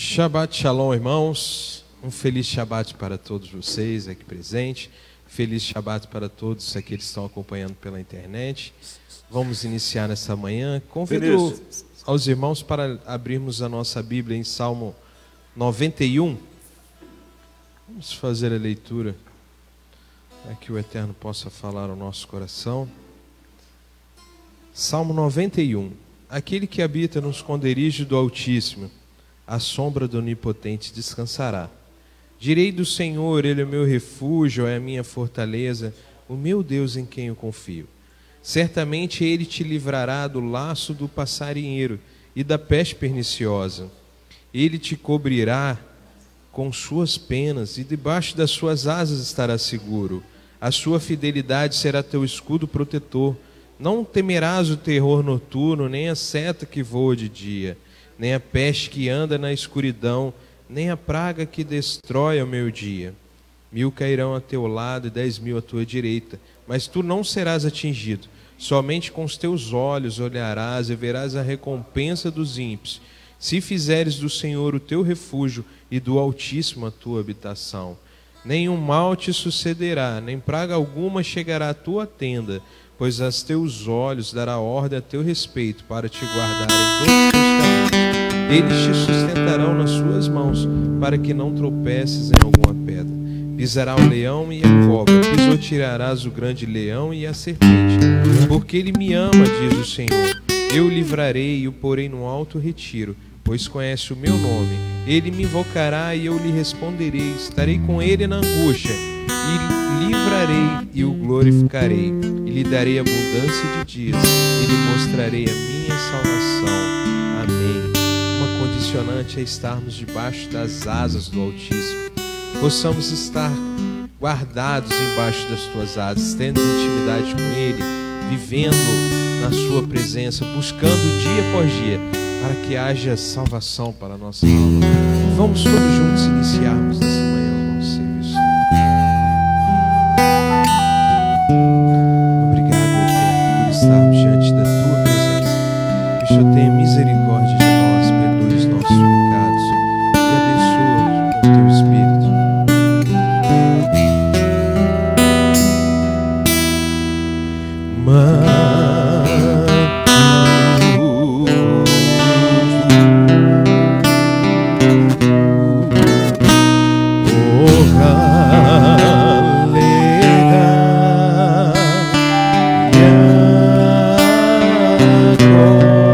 Shabbat Shalom, irmãos. Um feliz Shabbat para todos vocês aqui presentes. Feliz Shabbat para todos aqueles que estão acompanhando pela internet. Vamos iniciar nessa manhã. Convido aos irmãos para abrirmos a nossa Bíblia em Salmo 91. Vamos fazer a leitura para que o Eterno possa falar ao nosso coração. Salmo 91. Aquele que habita no esconderijo do Altíssimo, à sombra do Onipotente descansará. Direi do Senhor, Ele é o meu refúgio, é a minha fortaleza, o meu Deus em quem eu confio. Certamente Ele te livrará do laço do passarinheiro e da peste perniciosa. Ele te cobrirá com suas penas e debaixo das suas asas estará seguro. A sua fidelidade será teu escudo protetor. Não temerás o terror noturno, nem a seta que voa de dia, nem a peste que anda na escuridão, nem a praga que destrói ao meio-dia. Mil cairão a teu lado e dez mil à tua direita, mas tu não serás atingido. Somente com os teus olhos olharás e verás a recompensa dos ímpios. Se fizeres do Senhor o teu refúgio e do Altíssimo a tua habitação. Nenhum mal te sucederá, nem praga alguma chegará à tua tenda, pois aos teus olhos dará ordem a teu respeito para te guardar em todos os. Eles te sustentarão nas suas mãos, para que não tropeces em alguma pedra. Pisará o leão e a cobra, pisotearás o grande leão e a serpente. Porque ele me ama, diz o Senhor. Eu o livrarei e o porei no alto retiro, pois conhece o meu nome. Ele me invocará e eu lhe responderei. Estarei com ele na angústia, e livrarei e o glorificarei. E lhe darei abundância de dias, e lhe mostrarei a minha salvação. Condicionante é estarmos debaixo das asas do Altíssimo. Possamos estar guardados embaixo das tuas asas, tendo intimidade com Ele, vivendo na Sua presença, buscando dia após dia, para que haja salvação para a nossa alma. Vamos todos juntos iniciarmos E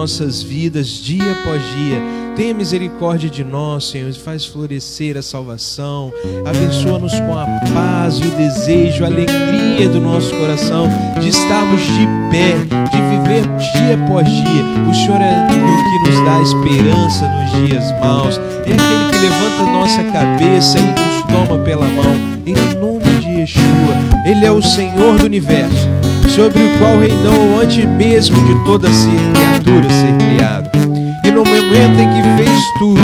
nossas vidas dia após dia. Tenha misericórdia de nós, Senhor, faz florescer a salvação. Abençoa-nos com a paz e o desejo, a alegria do nosso coração de estarmos de pé, de viver dia após dia. O Senhor é o que nos dá esperança nos dias maus. É aquele que levanta nossa cabeça e nos toma pela mão. Em nome de Yeshua, Ele é o Senhor do universo, sobre o qual reinou antes mesmo de toda criatura ser criada. E no momento em que fez tudo,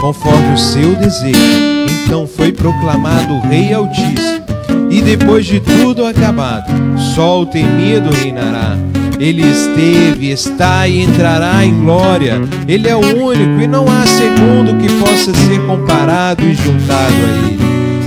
conforme o seu desejo, então foi proclamado Rei Altíssimo. E depois de tudo acabado, só o temido reinará. Ele esteve, está e entrará em glória. Ele é o único e não há segundo que possa ser comparado e juntado a ele.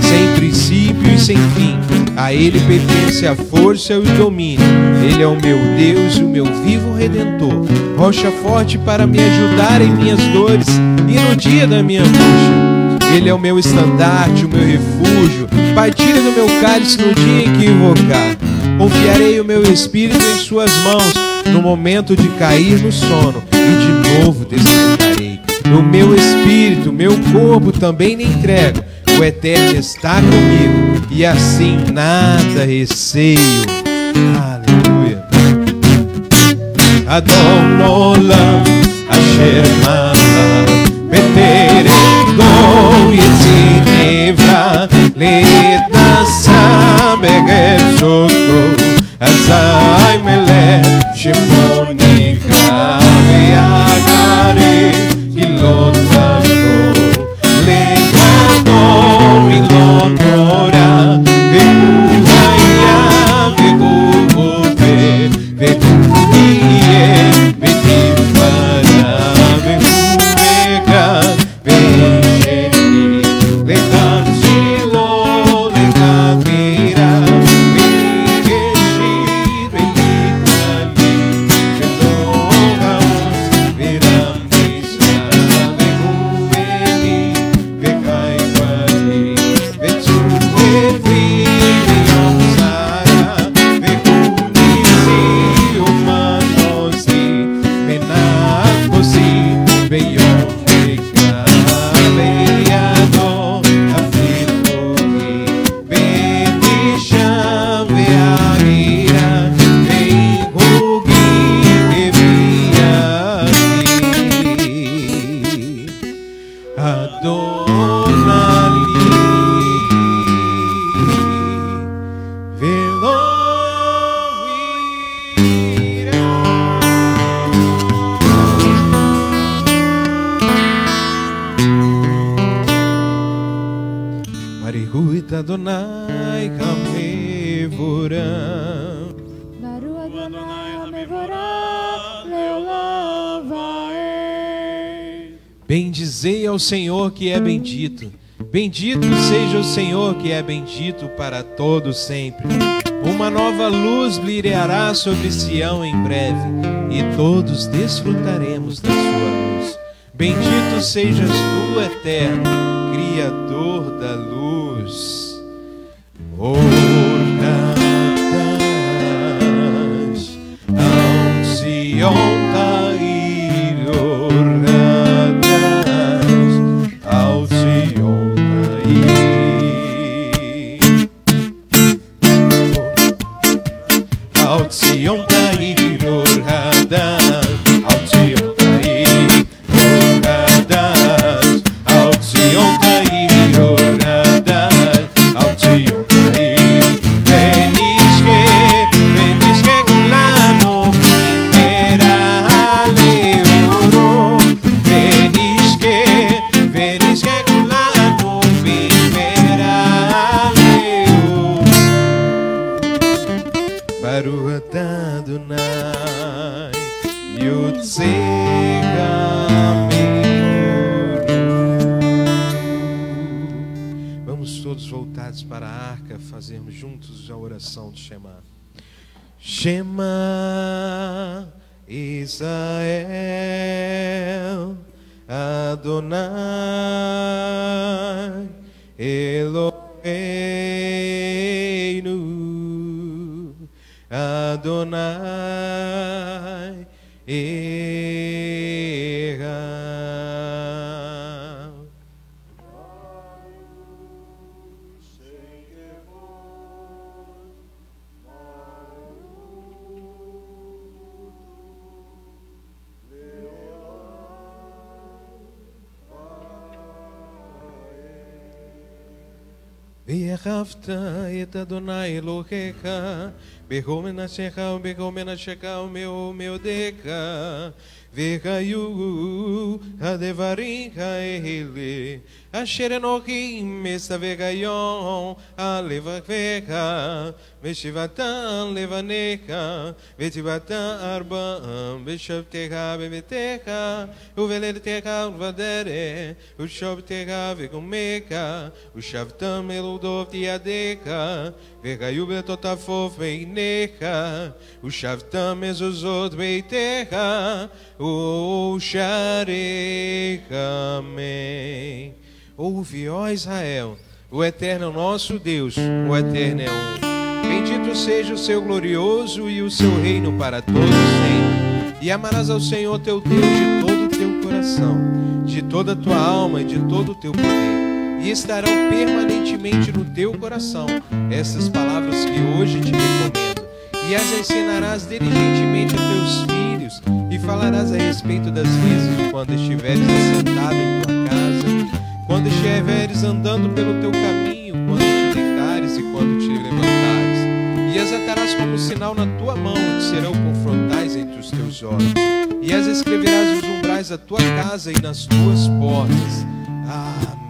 Sem princípio e sem fim, a ele pertence a força e o domínio. Ele é o meu Deus e o meu vivo redentor, rocha forte para me ajudar em minhas dores e no dia da minha angústia. Ele é o meu estandarte, o meu refúgio. Pai, do meu cálice no dia em que invocar. Confiarei o meu espírito em Suas mãos no momento de cair no sono e de novo despertarei. No meu espírito, meu corpo também lhe entrego o Eterno está comigo e assim nada receio. Aleluia. Adon olam asher beteredo e letasam begem soto azay melech shemot que é bendito. Bendito seja o Senhor que é bendito para todo sempre. Uma nova luz brilhará sobre Sião em breve, e todos desfrutaremos da sua luz. Bendito sejas tu, eterno, Criador da luz. αυτά ετα τον αελοχέχα Μπεχόμενα σε χαου, μπεχόμενα σε χαου, με ο, με ο δέχα Δέχα ιού, αδεβαρίχα έλε אשר אנוכי מסתבק היום על לבביך ושבעתם לבניך וציוות ארבעם בשבתך בביתך ובלילתך ובדרך ושבתך וגומך ושבתם אל עודות ידיך והיו בתותפוף בעיניך ושבתם מזוזות ביתך ושעריך amém Ouve, ó Israel, o Eterno é o nosso Deus, o Eterno é um. Bendito seja o seu glorioso e o seu reino para todos sempre. E amarás ao Senhor teu Deus de todo o teu coração, de toda a tua alma e de todo o teu poder. E estarão permanentemente no teu coração essas palavras que hoje te recomendo. E as ensinarás diligentemente a teus filhos, e falarás a respeito das vezes quando estiveres assentado em quando estiveres andando pelo teu caminho, quando te deitares e quando te levantares, e as atarás como sinal na tua mão, e serão confrontais entre os teus olhos, e as escreverás nos umbrais da tua casa e nas tuas portas. Amém.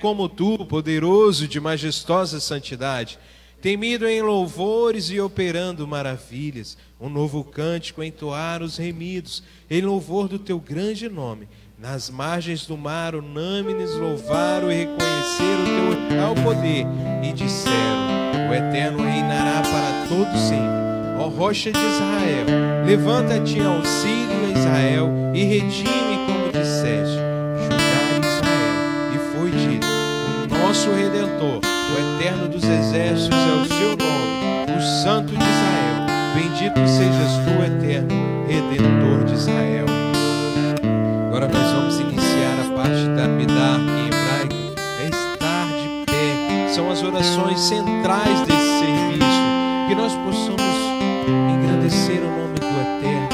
Como tu, poderoso de majestosa santidade? Temido em louvores e operando maravilhas, um novo cântico entoar os remidos, em louvor do teu grande nome. Nas margens do mar, unânimes louvaram e reconheceram o teu real poder, e disseram: O Eterno reinará para todo sempre. Ó rocha de Israel, levanta-te auxílio a Israel e redime exércitos é o seu nome, o Santo de Israel. Bendito sejas tu, eterno Redentor de Israel. Agora nós vamos iniciar a parte da Midar em hebraico, é estar de pé. São as orações centrais desse serviço, que nós possamos engrandecer o nome do Eterno,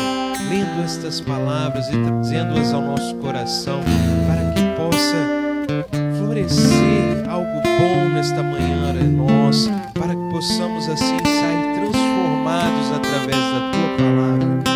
lendo estas palavras e trazendo-as ao nosso coração, para que possa florescer algo bom nesta manhã é nós, para que possamos assim sair transformados através da tua palavra.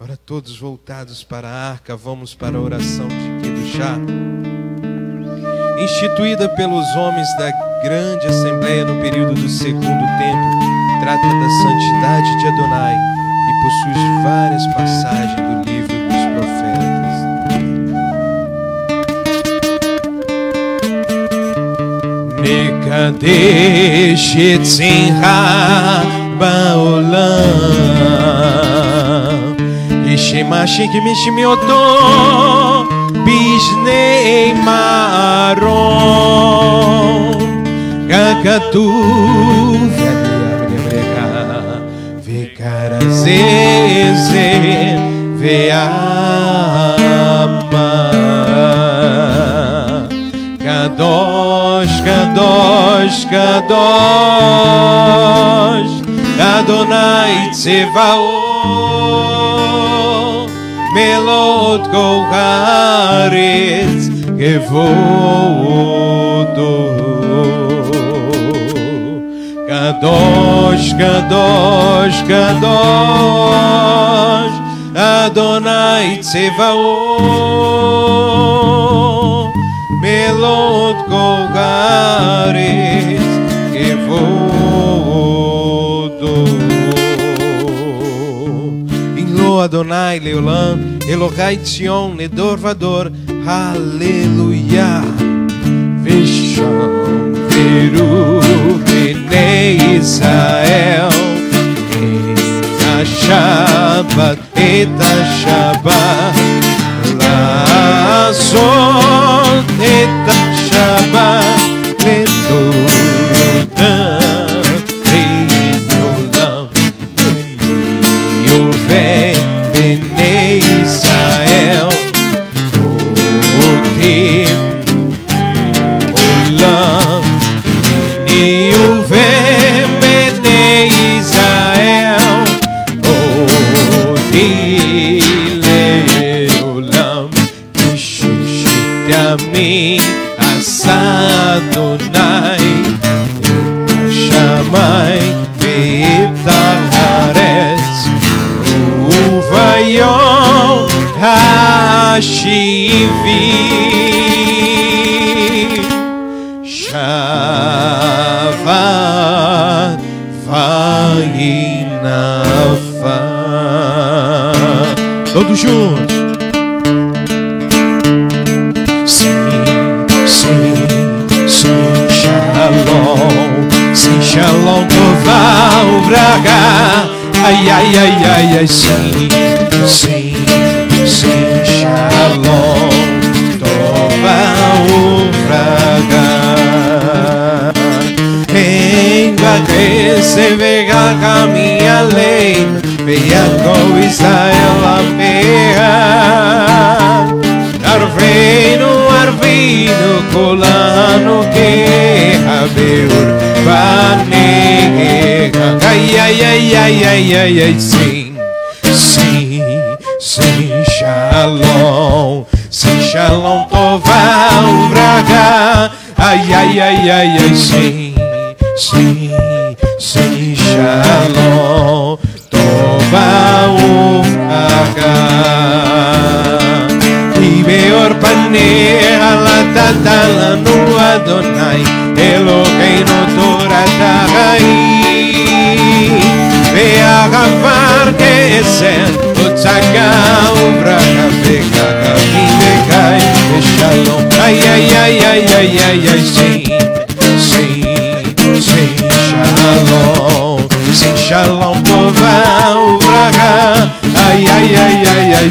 Agora todos voltados para a arca, vamos para a oração de Kedushá. Instituída pelos homens da grande assembleia no período do segundo templo, trata da santidade de Adonai e possui várias passagens do livro dos profetas. Nekadesh et Zinha Baolam Yishemashik Mishmioto Bishnei Maron Kakatuv Vekarazeze Ve'ama Kadosh, Kadosh, Kadosh, Adonai Tzevaot, Melot Koharetz, Kevodo. Kadosh, Kadosh, Kadosh, Adonai Tzevaot, Melot Kogares, Kevodo. Adonai Leolam, Elokai Tion, Nedor Vador, Aleluia. Vesham Veru, Rene Israel, Et HaShabbat, Et HaShabbat, Lazot, Nedor אדוני את השמיים ואת הארץ וביום השבעים שבת וינפל. Todos juntos. Shalom, toval, braga. Ai, ai, ai, ai, ai, sim, sim, sim, shalom, toval, braga. Venga que se vega a minha lei, venha com Israel a meia. Arvino, colano que abeur vanega. Ai, ai, ai, ai, ai, ai, ai, sim, sim, sim, shalom, sim, shalom, toval, braga. Ai, ai, ai, ai, ai, sim, sim, sim, shalom, toval, braga. Ibeor paneha la tatala no Adonai Eloheinu Toratai Ve'agavar ke'esen Otzaga ubraga Ve'gaga minekai Shalom Ay ay ay ay ay ay ay Sim, sim, sim Shalom Sim shalom Tova ubraga Ay ay ay ay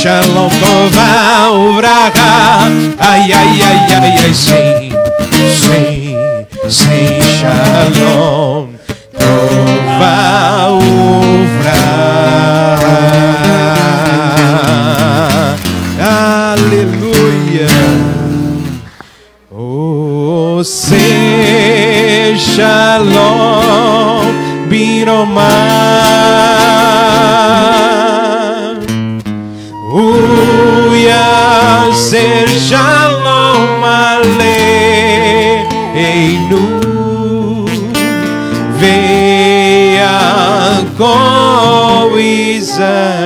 shalom, tova uvraga. Ai, ai, ai, ai, ai, sim, sim, sim, shalom, tova uvraga. Aleluia. Oh, se shalom biromar ser shalom aleinu Veia com Israel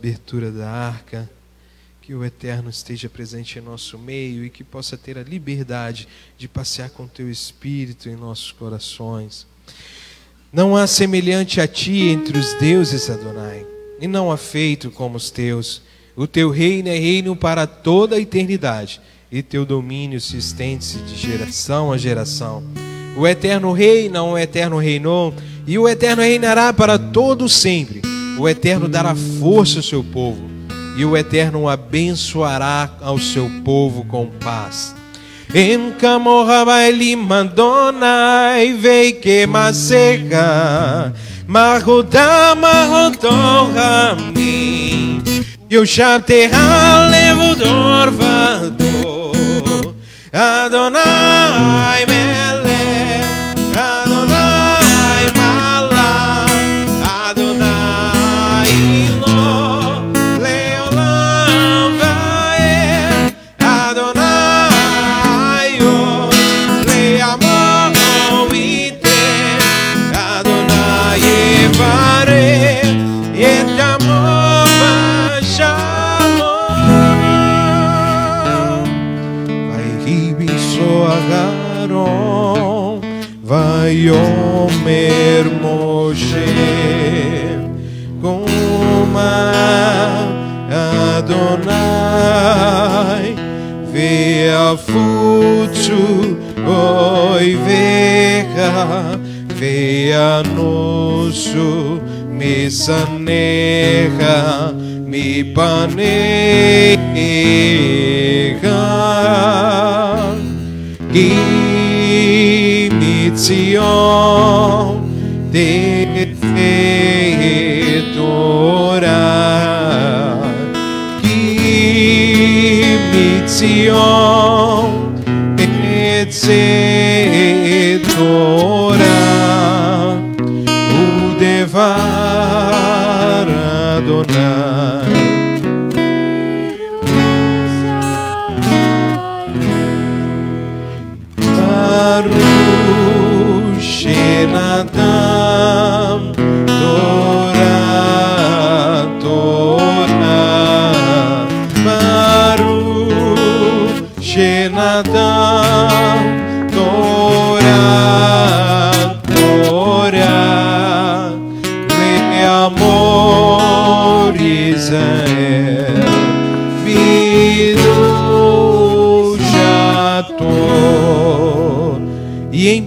abertura da arca. Que o Eterno esteja presente em nosso meio e que possa ter a liberdade de passear com teu Espírito em nossos corações. Não há semelhante a ti entre os deuses, Adonai, e não há feito como os teus. O teu reino é reino para toda a eternidade, e teu domínio se estende-se de geração a geração. O eterno reina, o eterno reinou, e o eterno reinará para todo sempre. O eterno dará força ao seu povo, e o eterno abençoará ao seu povo com paz. Em Camorrabaeli Madonai vei que maseca Marrodá Marrodorami Eu Shabterra levo dorvado Adonai Mele Καφούτσου όι βέχα Θεανούσου μη σανέχα μη πανέχα. Κι μη τε τώρα. Κι μη τσιόν de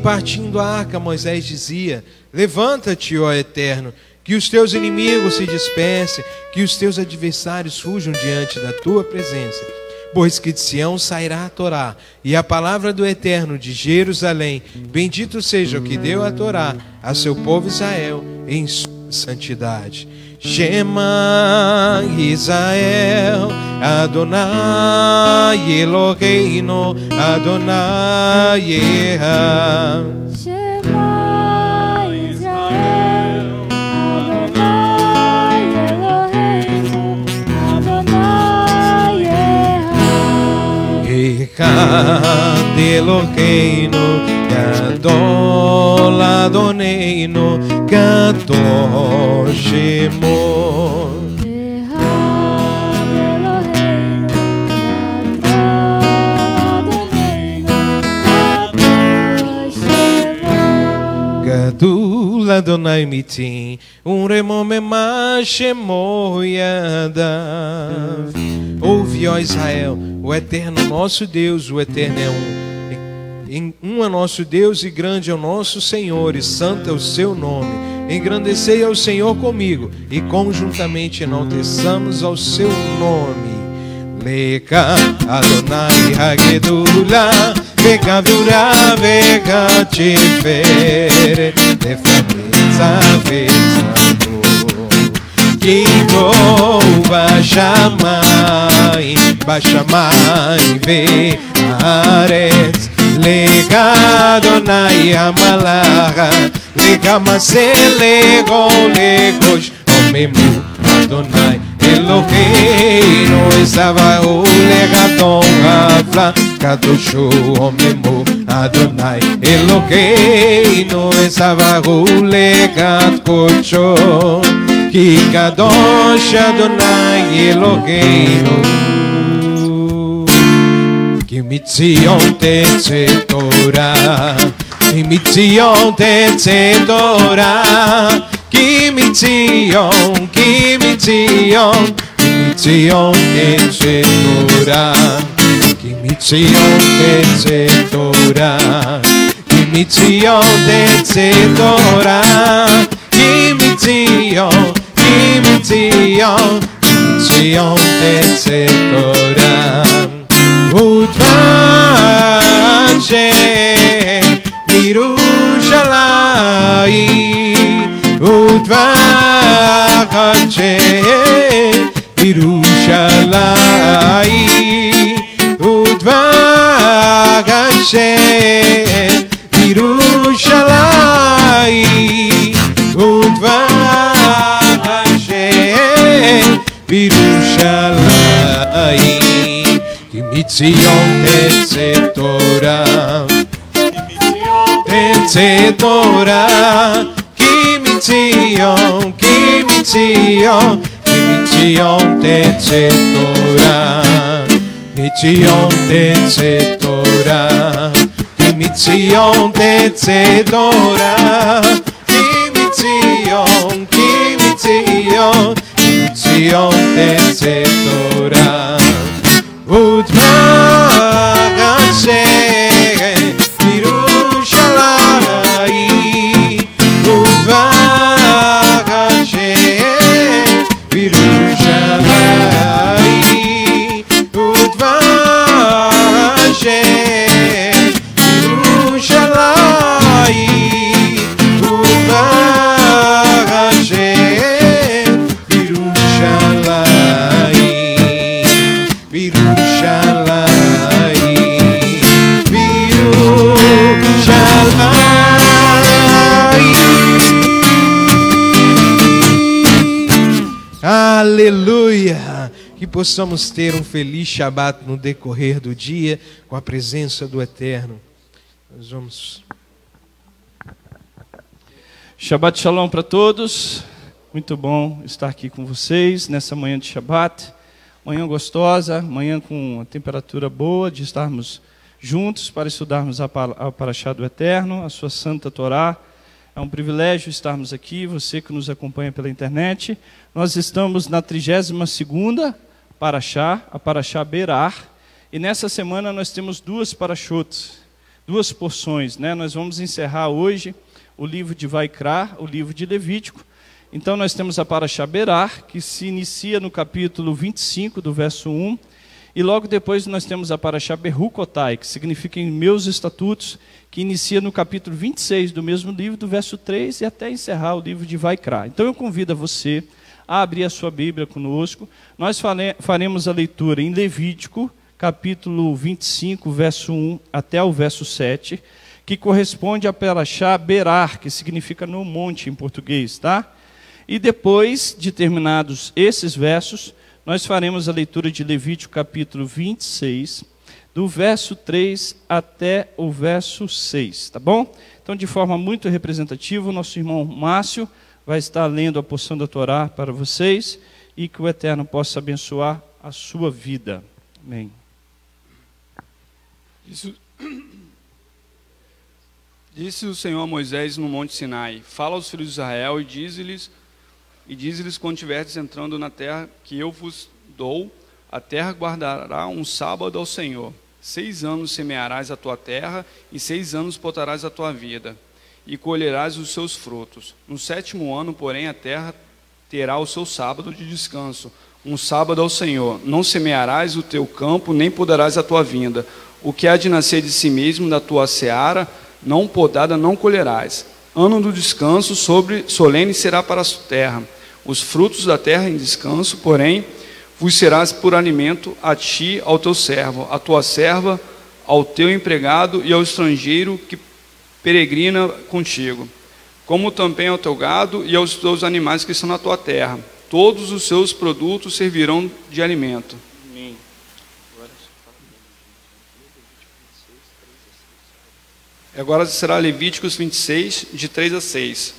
partindo a arca, Moisés dizia: Levanta-te, ó Eterno, que os teus inimigos se dispersem, que os teus adversários fujam diante da tua presença. Pois que de Sião sairá a Torá, e a palavra do Eterno de Jerusalém. Bendito seja o que deu a Torá a seu povo Israel em sua santidade. Shema Israel, Adonai Eloheinu, Adonai Echad. Shema Israel, Adonai Eloheinu, Eloheinu, Adonai Adonai Shemo. Gadul Adonai Mitim, um remomema Shemoyadav. Ouve, ó Israel, o eterno nosso Deus, o eterno é um. Um é nosso Deus e grande é o nosso Senhor, e santo é o seu nome. Engrandecei ao Senhor comigo e conjuntamente enalteçamos ao seu nome. Leca, Adonai Hagedula Vega Vura Vega Tiferet Nefameza Vezado Kimbo Bashamai Bashamai Vearetz Lega Adonai Amalaha Lega Maselego Legos Omemu Adonai Eloheinu Esavahu Legadon Havla Kadoshu Omemu Adonai o Esavahu Legat que Ki Kadosh Adonai Eloheinu Dimitzion tece Torah, Dimitzion tece Torah, Dimitzion, Dimitzion, Dimitzion tece Torah, Dimitzion tece Torah, Dimitzion tece Torah, Dimitzion, Dimitzion, Dimitzion tece Torah. Udvache Mirushalai Udvache Mirushalai Udvache Mirushalai Udvache Mirushalai Dimitzion Tetzedora Dimitzion Tetzedora Dimitzion, Dimitzion Dimitzion Tetzedora Dimitzion Tetzedora Dimitzion Tetzedora Dimitzion, Dimitzion Dimitzion Tetzedora Goed. Aleluia! Que possamos ter um feliz Shabat no decorrer do dia, com a presença do Eterno. Nós vamos. Shabbat Shalom para todos. Muito bom estar aqui com vocês nessa manhã de Shabbat. Manhã gostosa, manhã com uma temperatura boa de estarmos juntos para estudarmos a Paraxá do Eterno, a sua Santa Torá. É um privilégio estarmos aqui, você que nos acompanha pela internet. Nós estamos na 32ª Paraxá, a Paraxá Berar, e nessa semana nós temos duas Parachotes, duas porções, né? Nós vamos encerrar hoje o livro de Vaikra, o livro de Levítico. Então nós temos a Paraxá Berar, que se inicia no capítulo 25 do verso 1, e logo depois nós temos a Paraxá Berrucotai, que significa em meus estatutos, que inicia no capítulo 26 do mesmo livro, do verso 3 e até encerrar o livro de Vaikra. Então eu convido a você a abrir a sua Bíblia conosco. Nós faremos a leitura em Levítico, capítulo 25, verso 1 até o verso 7, que corresponde a Paraxá Berar, que significa no monte em português, tá? E depois de terminados esses versos, nós faremos a leitura de Levítico capítulo 26, do verso 3 até o verso 6, tá bom? Então, de forma muito representativa, nosso irmão Márcio vai estar lendo a porção da Torá para vocês e que o Eterno possa abençoar a sua vida. Amém. Disse, disse o Senhor a Moisés no monte Sinai: Fala aos filhos de Israel e dize-lhes e dize-lhes quando estiveres entrando na terra que eu vos dou, a terra guardará um sábado ao Senhor. Seis anos semearás a tua terra e seis anos potarás a tua vida e colherás os seus frutos. No sétimo ano, porém, a terra terá o seu sábado de descanso, um sábado ao Senhor. Não semearás o teu campo, nem podarás a tua vinda. O que há de nascer de si mesmo da tua seara, não podada não colherás. Ano do descanso sobre solene será para a terra. Os frutos da terra em descanso, porém, vos serás por alimento a ti, ao teu servo, à tua serva, ao teu empregado e ao estrangeiro que peregrina contigo, como também ao teu gado e aos teus animais que estão na tua terra. Todos os seus produtos servirão de alimento. Agora será Levíticos 26, de 3 a 6.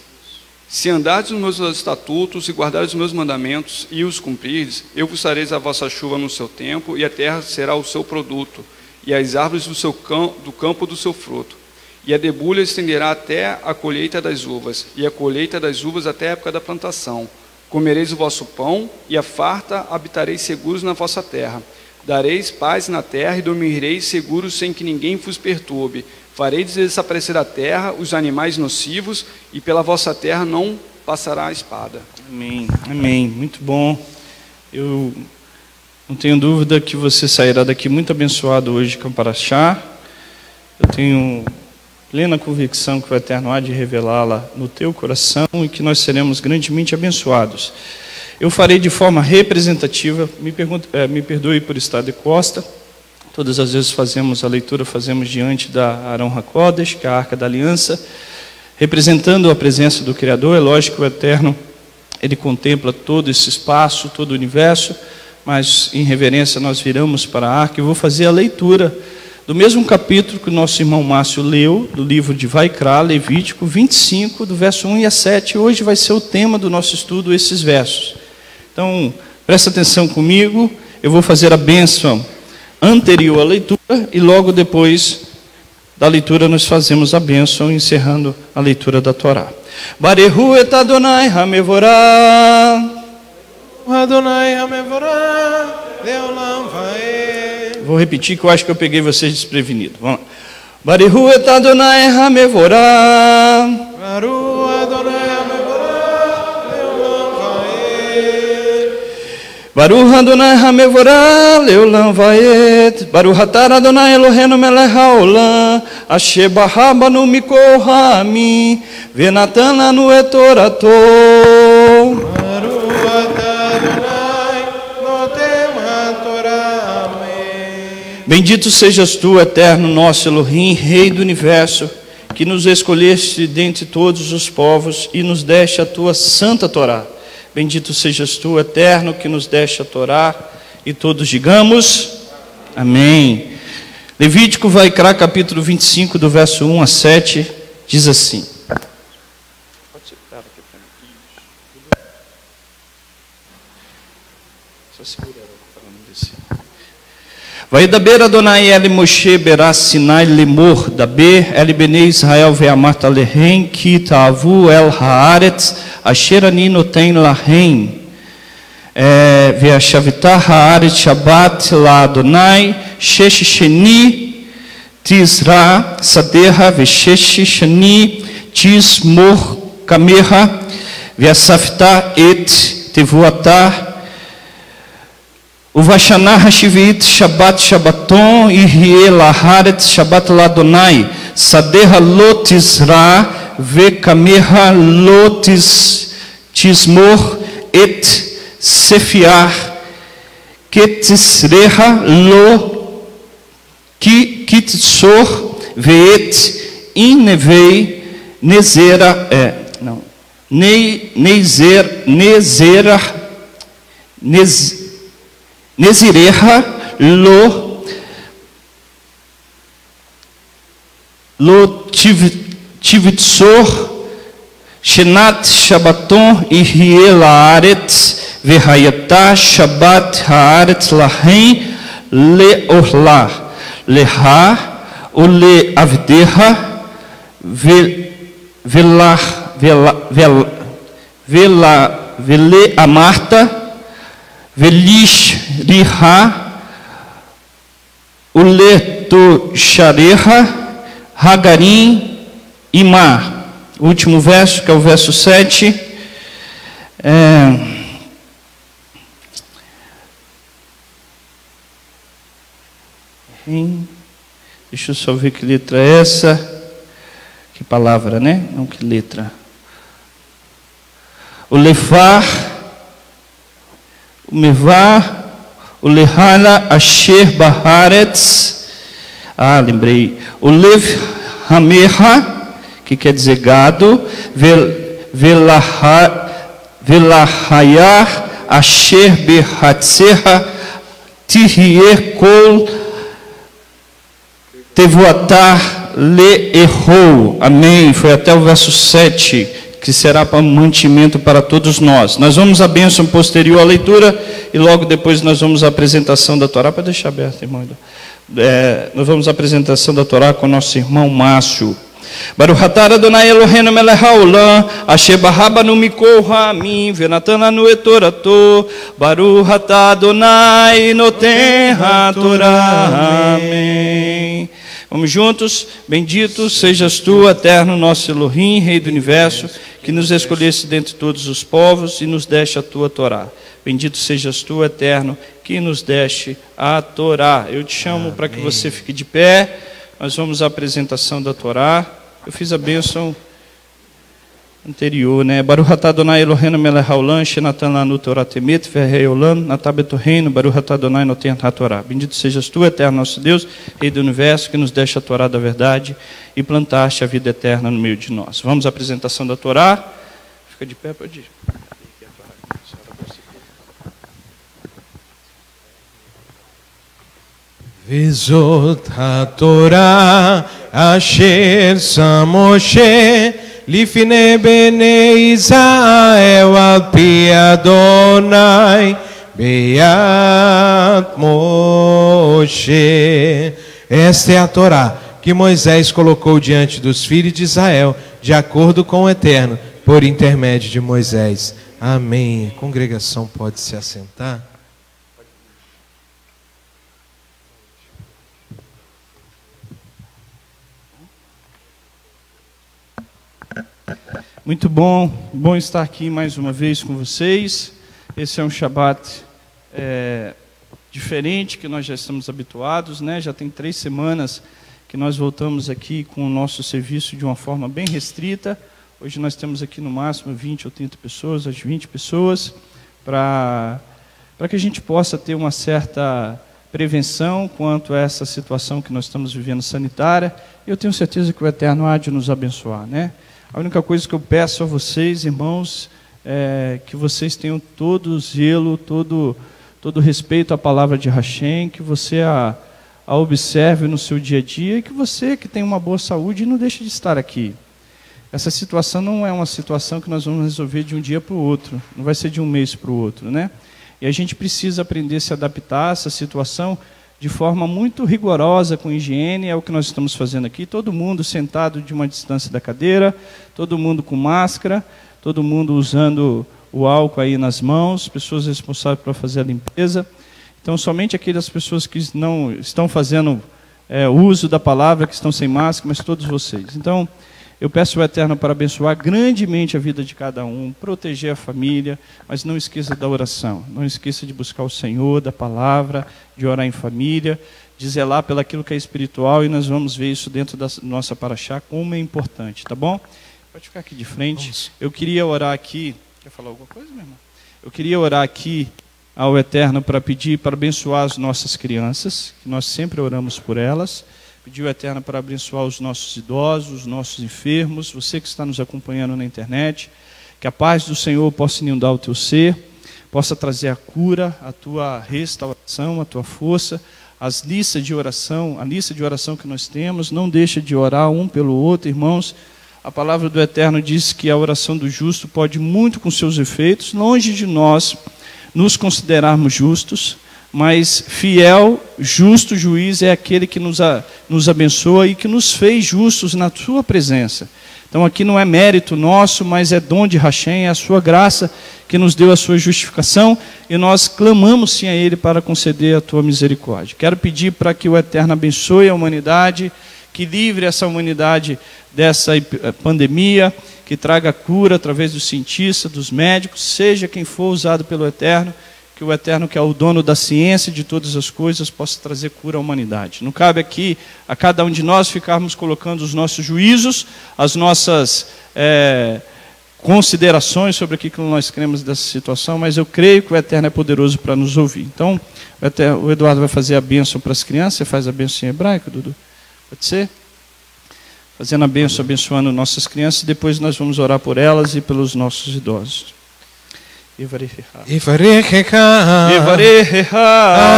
Se andardes nos meus estatutos e guardardes os meus mandamentos e os cumprirdes, eu vos a vossa chuva no seu tempo, e a terra será o seu produto, e as árvores do, seu cam do campo do seu fruto. E a debulha estenderá até a colheita das uvas, e a colheita das uvas até a época da plantação. Comereis o vosso pão, e a farta habitareis seguros na vossa terra. Dareis paz na terra, e dormireis seguros sem que ninguém vos perturbe. Fareis desaparecer da terra os animais nocivos, e pela vossa terra não passará a espada. Amém, amém. Muito bom. Eu não tenho dúvida que você sairá daqui muito abençoado hoje com Paraxá. Eu tenho plena convicção que o Eterno há de revelá-la no teu coração e que nós seremos grandemente abençoados. Eu farei de forma representativa, me, pergunto, eh, me perdoe por estar de costa. Todas as vezes fazemos a leitura, fazemos diante da Arão Hakodesh, que é a Arca da Aliança, representando a presença do Criador. É lógico o Eterno, ele contempla todo esse espaço, todo o universo, mas em reverência nós viramos para a Arca. Eu vou fazer a leitura do mesmo capítulo que o nosso irmão Márcio leu, do livro de Vaikra, Levítico 25, do verso 1 e a 7. Hoje vai ser o tema do nosso estudo, esses versos. Então, presta atenção comigo, eu vou fazer a bênção anterior à leitura e logo depois da leitura nós fazemos a bênção encerrando a leitura da Torá. Barehu et Adonai Hamevorah. Adonai Hamevorah. Vou repetir que eu acho que eu peguei vocês desprevenidos. Vamos lá. Barehu et Adonai Hamevorah. Baru Baruch Adonai Hamevorah Leolam Vaet Baruch Atar Adonai Eloheinu Melech HaOlam Asher Bahabanu Mikol Hami Venatan Lanu et Torato Baru Adonai, Notem HaTorah. Bendito sejas tu, eterno nosso Elohim, Rei do universo, que nos escolheste dentre todos os povos e nos deste a tua santa Torá. Bendito sejas tu, eterno, que nos deste a Torá, e todos digamos Amém. Levítico vai criar capítulo 25, do verso 1 a 7, diz assim. Só segura. Vaidaber Adonai El Moshe Berá Sinai Lemor Daber El Bene Israel Ve'amat Alehem Ki Ta'avu El Haaretz Asher Ani Noten Lahem Eh, Ve'ashavitah Haaretz Shabbat La Adonai Shesh Sheni Tizra Sadeha Ve'shesh Shani Tizmor Kameha Ve'asafta Tevuatah Uvashanah Hashivit Shabbat Shabbaton Ihie Laharet Shabbat Ladonai Sadeha Lotis Ra Vekameha Lotis Tismor Et Sefiar Ketisreha Lo Ki- Kitsor Veet Inevei Nezera é, não Nei- Nezer Nezera Nez Nezireha lo lo tiv- tivitsor Shenat Shabbaton e Haaretz Vehayatah Shabbat Haaretz Lahem Leorlah Leha Ole Avdeha Ve- Velah Vela Vela Vela Vele Amarta Velish Riha Uleto Shareha Hagarim Imar. Último verso, que é o verso 7. É... Deixa eu só ver que letra é essa. Que palavra, né? Não, que letra. O o Mevar Ulehala Asher Baharetz. Ah, lembrei. Ulev Hameha, que quer dizer gado. Vel- Velaha- Velahayar Asher Behatzeha Tihier Kol Tevoatar le errou. Amém. Foi até o verso 7, que será para mantimento para todos nós. Nós vamos à bênção posterior à leitura e logo depois nós vamos à apresentação da Torá. Para deixar aberto, irmão. É, nós vamos à apresentação da Torá com nosso irmão Márcio. Baruch atah Adonai Eloheinu melech haolam, asher barra banu mikol ha'amim, venatan lanu et torato. Baruch atah Adonai noten ha-Torah. Amém. Vamos juntos. Bendito sejas tu, eterno nosso Elohim, Rei do Universo, que nos escolheste dentre todos os povos e nos deste a tua Torá. Bendito sejas tu, eterno, que nos deste a Torá. Eu te chamo para que você fique de pé. Nós vamos à apresentação da Torá. Eu fiz a bênção anterior, né? Baruch atah Adonai Eloheinu melech haolam, shenatan lanu Torah temet, verrei olam, natabet reino, Baruch atah Adonai noten ha-Torah. Bendito sejas tu, eterno nosso Deus, Rei do Universo, que nos deste a Torá da verdade e plantaste a vida eterna no meio de nós. Vamos à apresentação da Torá. Fica de pé, pode ir. וזאת התורה אשר שם משה לפני בני ישראל על פי אדוני ביד Moshe. Esta é a Torá que Moisés colocou diante dos filhos de Israel, de acordo com o Eterno, por intermédio de Moisés. Amém. A congregação pode se assentar. Muito bom, bom estar aqui mais uma vez com vocês. Esse é um Shabat é, diferente que nós já estamos habituados, né? Já tem três semanas que nós voltamos aqui com o nosso serviço de uma forma bem restrita. Hoje nós temos aqui no máximo 20 ou 30 pessoas, as 20 pessoas, para que a gente possa ter uma certa prevenção quanto a essa situação que nós estamos vivendo sanitária. Eu tenho certeza que o Eterno há de nos abençoar, né? A única coisa que eu peço a vocês, irmãos, é que vocês tenham todo zelo, todo, todo respeito à palavra de Hashem, que você a, a observe no seu dia a dia e que você que tem uma boa saúde não deixe de estar aqui. Essa situação não é uma situação que nós vamos resolver de um dia para o outro, não vai ser de um mês para o outro, né? E a gente precisa aprender a se adaptar a essa situação de forma muito rigorosa com higiene, é o que nós estamos fazendo aqui. Todo mundo sentado de uma distância da cadeira, todo mundo com máscara, todo mundo usando o álcool aí nas mãos, pessoas responsáveis para fazer a limpeza. Então, somente aquelas pessoas que não estão fazendo é, uso da palavra, que estão sem máscara, mas todos vocês. Então, eu peço ao Eterno para abençoar grandemente a vida de cada um, proteger a família, mas não esqueça da oração, não esqueça de buscar o Senhor, da palavra, de orar em família, de zelar pelo aquilo que é espiritual, e nós vamos ver isso dentro da nossa paraxá, como é importante, tá bom? Pode ficar aqui de frente. Eu queria orar aqui. Quer falar alguma coisa, meu irmão? Eu queria orar aqui ao Eterno para pedir para abençoar as nossas crianças, que nós sempre oramos por elas. Pedir ao Eterno para abençoar os nossos idosos, os nossos enfermos, você que está nos acompanhando na internet. Que a paz do Senhor possa inundar o teu ser, possa trazer a cura, a tua restauração, a tua força, as listas de oração, a lista de oração que nós temos. Não deixa de orar um pelo outro, irmãos. A palavra do Eterno diz que a oração do justo pode muito com seus efeitos, longe de nós nos considerarmos justos, mas fiel, justo juiz é aquele que nos, a, nos abençoa e que nos fez justos na sua presença. Então aqui não é mérito nosso, mas é dom de Hashem, é a sua graça que nos deu a sua justificação e nós clamamos sim a Ele para conceder a tua misericórdia. Quero pedir para que o Eterno abençoe a humanidade, que livre essa humanidade dessa pandemia, que traga cura através dos cientistas, dos médicos, seja quem for usado pelo Eterno, que o Eterno, que é o dono da ciência de todas as coisas, possa trazer cura à humanidade. Não cabe aqui a cada um de nós ficarmos colocando os nossos juízos, as nossas é, considerações sobre aquilo que nós cremos dessa situação, mas eu creio que o Eterno é poderoso para nos ouvir. Então, o Eter- o Eduardo vai fazer a bênção para as crianças. Você faz a bênção em hebraico, Dudu? Pode ser? Fazendo a bênção, abençoando nossas crianças, e depois nós vamos orar por elas e pelos nossos idosos. Ivareha. Ivarechecha Ivareha.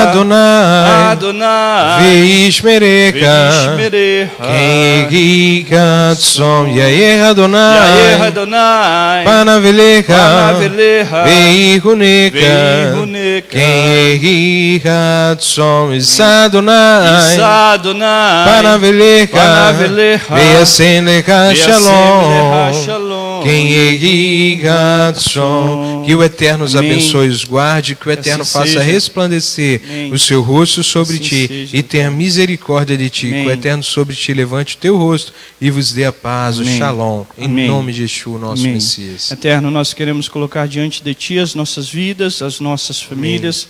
Adonai Adonai. Veishmereka Vishmereha. Kenyiga Tsom Yair Yair Adonai Adonai. Panavelecha Panaveleha. Veihuneka Veihuneka. Kenyiga Tsom Isadonai Isadonai. Panavelecha Panavelecha. Veyasenlecha Que o Eterno os abençoe e os guarde, que o Eterno assim faça seja. resplandecer o seu rosto sobre Assim ti e tenha misericórdia de ti. Que o. Eterno sobre ti levante o teu rosto e vos dê a paz, o shalom, em nome de Yeshua, nosso. Messias. Eterno, nós queremos colocar diante de Ti as nossas vidas, as nossas famílias,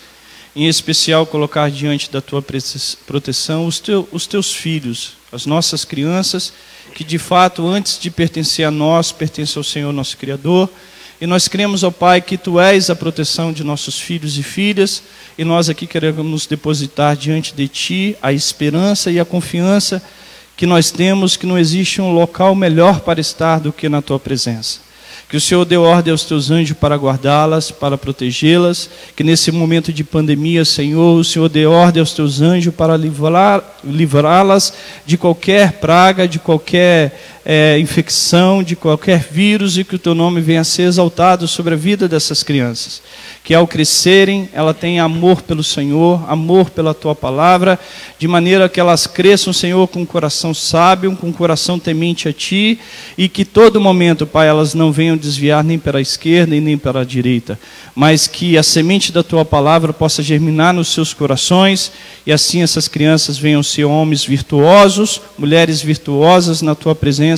em especial colocar diante da Tua proteção os, teu, os Teus filhos, as nossas crianças, que de fato, antes de pertencer a nós, pertencem ao Senhor nosso Criador. E nós cremos, ó Pai, que Tu és a proteção de nossos filhos e filhas, e nós aqui queremos depositar diante de Ti a esperança e a confiança que nós temos que não existe um local melhor para estar do que na tua presença. Que o Senhor dê ordem aos teus anjos para guardá-las, para protegê-las. Que nesse momento de pandemia, Senhor, o Senhor dê ordem aos teus anjos para livrá-las de qualquer praga, de qualquer eh, infecção, de qualquer vírus e que o teu nome venha a ser exaltado sobre a vida dessas crianças. Que ao crescerem, ela tenha amor pelo Senhor, amor pela tua palavra, de maneira que elas cresçam, Senhor, com um coração sábio, com um coração temente a ti, e que todo momento, Pai, elas não venham desviar nem para a esquerda e nem para a direita, mas que a semente da tua palavra possa germinar nos seus corações, e assim essas crianças venham ser homens virtuosos, mulheres virtuosas na tua presença,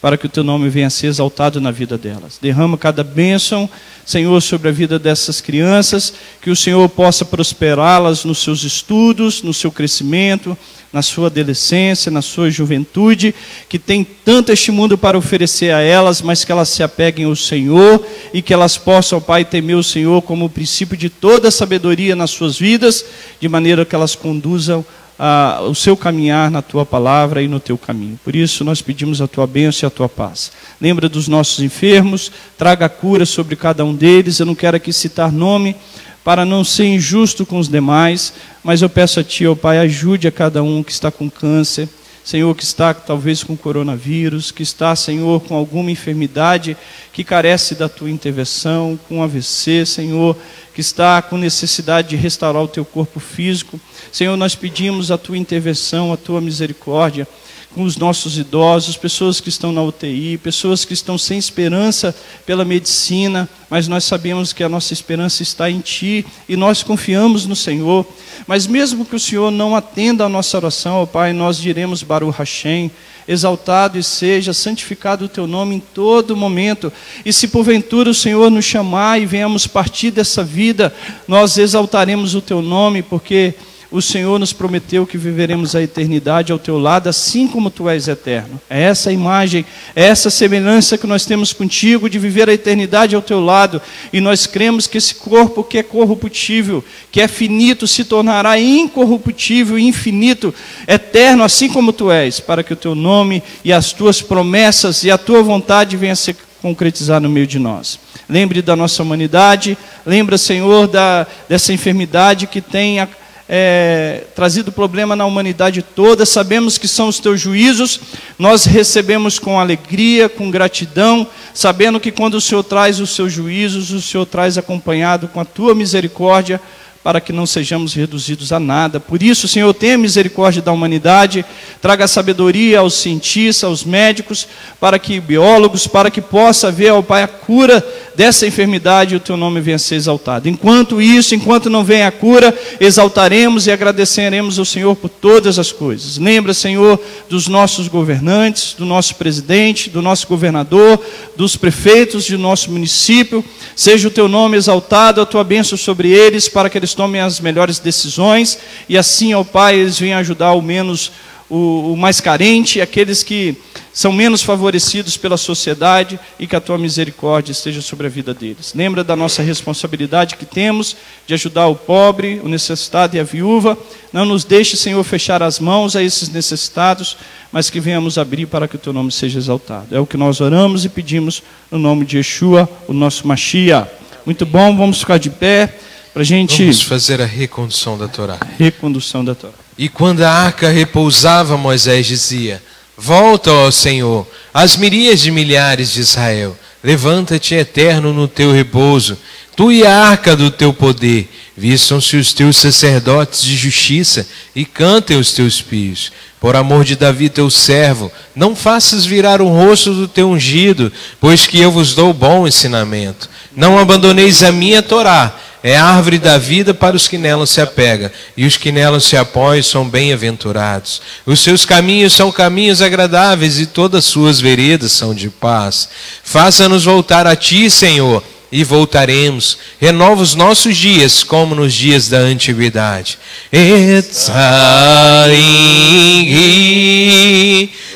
para que o teu nome venha a ser exaltado na vida delas. Derrama cada bênção, Senhor, sobre a vida dessas crianças, que o Senhor possa prosperá-las nos seus estudos, no seu crescimento, na sua adolescência, na sua juventude, que tem tanto este mundo para oferecer a elas, mas que elas se apeguem ao Senhor e que elas possam, Pai, temer o Senhor como o princípio de toda sabedoria nas suas vidas, de maneira que elas conduzam ah, o seu caminhar na tua palavra e no teu caminho. Por isso nós pedimos a tua bênção e a tua paz. Lembra dos nossos enfermos, traga cura sobre cada um deles. Eu não quero aqui citar nome para não ser injusto com os demais, mas eu peço a ti, ó Pai, ajude a cada um que está com câncer. Senhor, que está talvez com coronavírus, que está, Senhor, com alguma enfermidade que carece da tua intervenção, com AVC, Senhor, que está com necessidade de restaurar o teu corpo físico. Senhor, nós pedimos a tua intervenção, a tua misericórdia com os nossos idosos, pessoas que estão na UTI, pessoas que estão sem esperança pela medicina, mas nós sabemos que a nossa esperança está em Ti e nós confiamos no Senhor. Mas mesmo que o Senhor não atenda a nossa oração, ó Pai, nós diremos Baruch Hashem, exaltado e seja santificado o teu nome em todo momento. E se porventura o Senhor nos chamar e venhamos partir dessa vida, nós exaltaremos o teu nome, porque o Senhor nos prometeu que viveremos a eternidade ao teu lado, assim como tu és eterno. É essa imagem, é essa semelhança que nós temos contigo de viver a eternidade ao teu lado. E nós cremos que esse corpo que é corruptível, que é finito, se tornará incorruptível infinito, eterno, assim como tu és, para que o teu nome e as tuas promessas e a tua vontade venham a ser concretizar no meio de nós. Lembre da nossa humanidade, lembra, Senhor, da, dessa enfermidade que tem a, é, trazido problema na humanidade toda, sabemos que são os teus juízos, nós recebemos com alegria, com gratidão, sabendo que quando o Senhor traz os seus juízos, o Senhor traz acompanhado com a tua misericórdia, para que não sejamos reduzidos a nada. Por isso, Senhor, tenha misericórdia da humanidade, traga sabedoria aos cientistas, aos médicos, para que biólogos, para que possa haver, ó Pai, a cura dessa enfermidade o teu nome venha a ser exaltado. Enquanto isso, enquanto não vem a cura, exaltaremos e agradeceremos ao Senhor por todas as coisas. Lembra, Senhor, dos nossos governantes, do nosso presidente, do nosso governador, dos prefeitos de nosso município. Seja o teu nome exaltado, a tua bênção sobre eles, para que eles tomem as melhores decisões e assim, ó Pai, eles venham ajudar ao menos o, o mais carente, aqueles que são menos favorecidos pela sociedade e que a tua misericórdia esteja sobre a vida deles. Lembra da nossa responsabilidade que temos de ajudar o pobre, o necessitado e a viúva. Não nos deixe, Senhor, fechar as mãos a esses necessitados, mas que venhamos abrir para que o teu nome seja exaltado. É o que nós oramos e pedimos no nome de Yeshua, o nosso Machia. Muito bom, vamos ficar de pé para gente. Vamos fazer a recondução da Torá. Recondução da Torá. E quando a arca repousava, Moisés dizia: Volta, ó Senhor, às miríades de milhares de Israel. Levanta-te, eterno, no teu repouso. Tu e a arca do teu poder. Vistam-se os teus sacerdotes de justiça e cantem os teus pios. Por amor de Davi, teu servo, não faças virar o rosto do teu ungido, pois que eu vos dou bom ensinamento. Não abandoneis a minha Torá é árvore da vida para os que nela se apegam, e os que nela se apoiam são bem-aventurados. Os seus caminhos são caminhos agradáveis, e todas as suas veredas são de paz. Faça-nos voltar a ti, Senhor, e voltaremos. Renova os nossos dias, como nos dias da antiguidade. Etzaringi,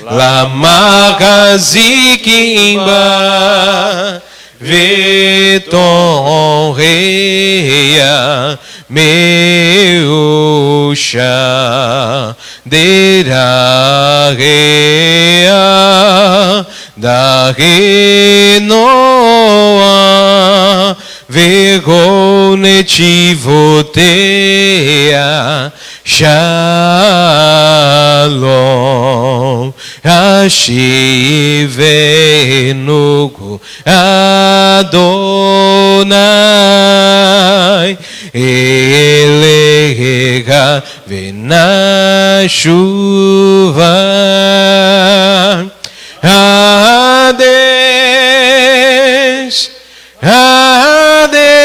lamagazikimba. Vetonreia meusha derareia da renoa vergonetivotea shalom Hashivenuku Adonai Elega Venashuva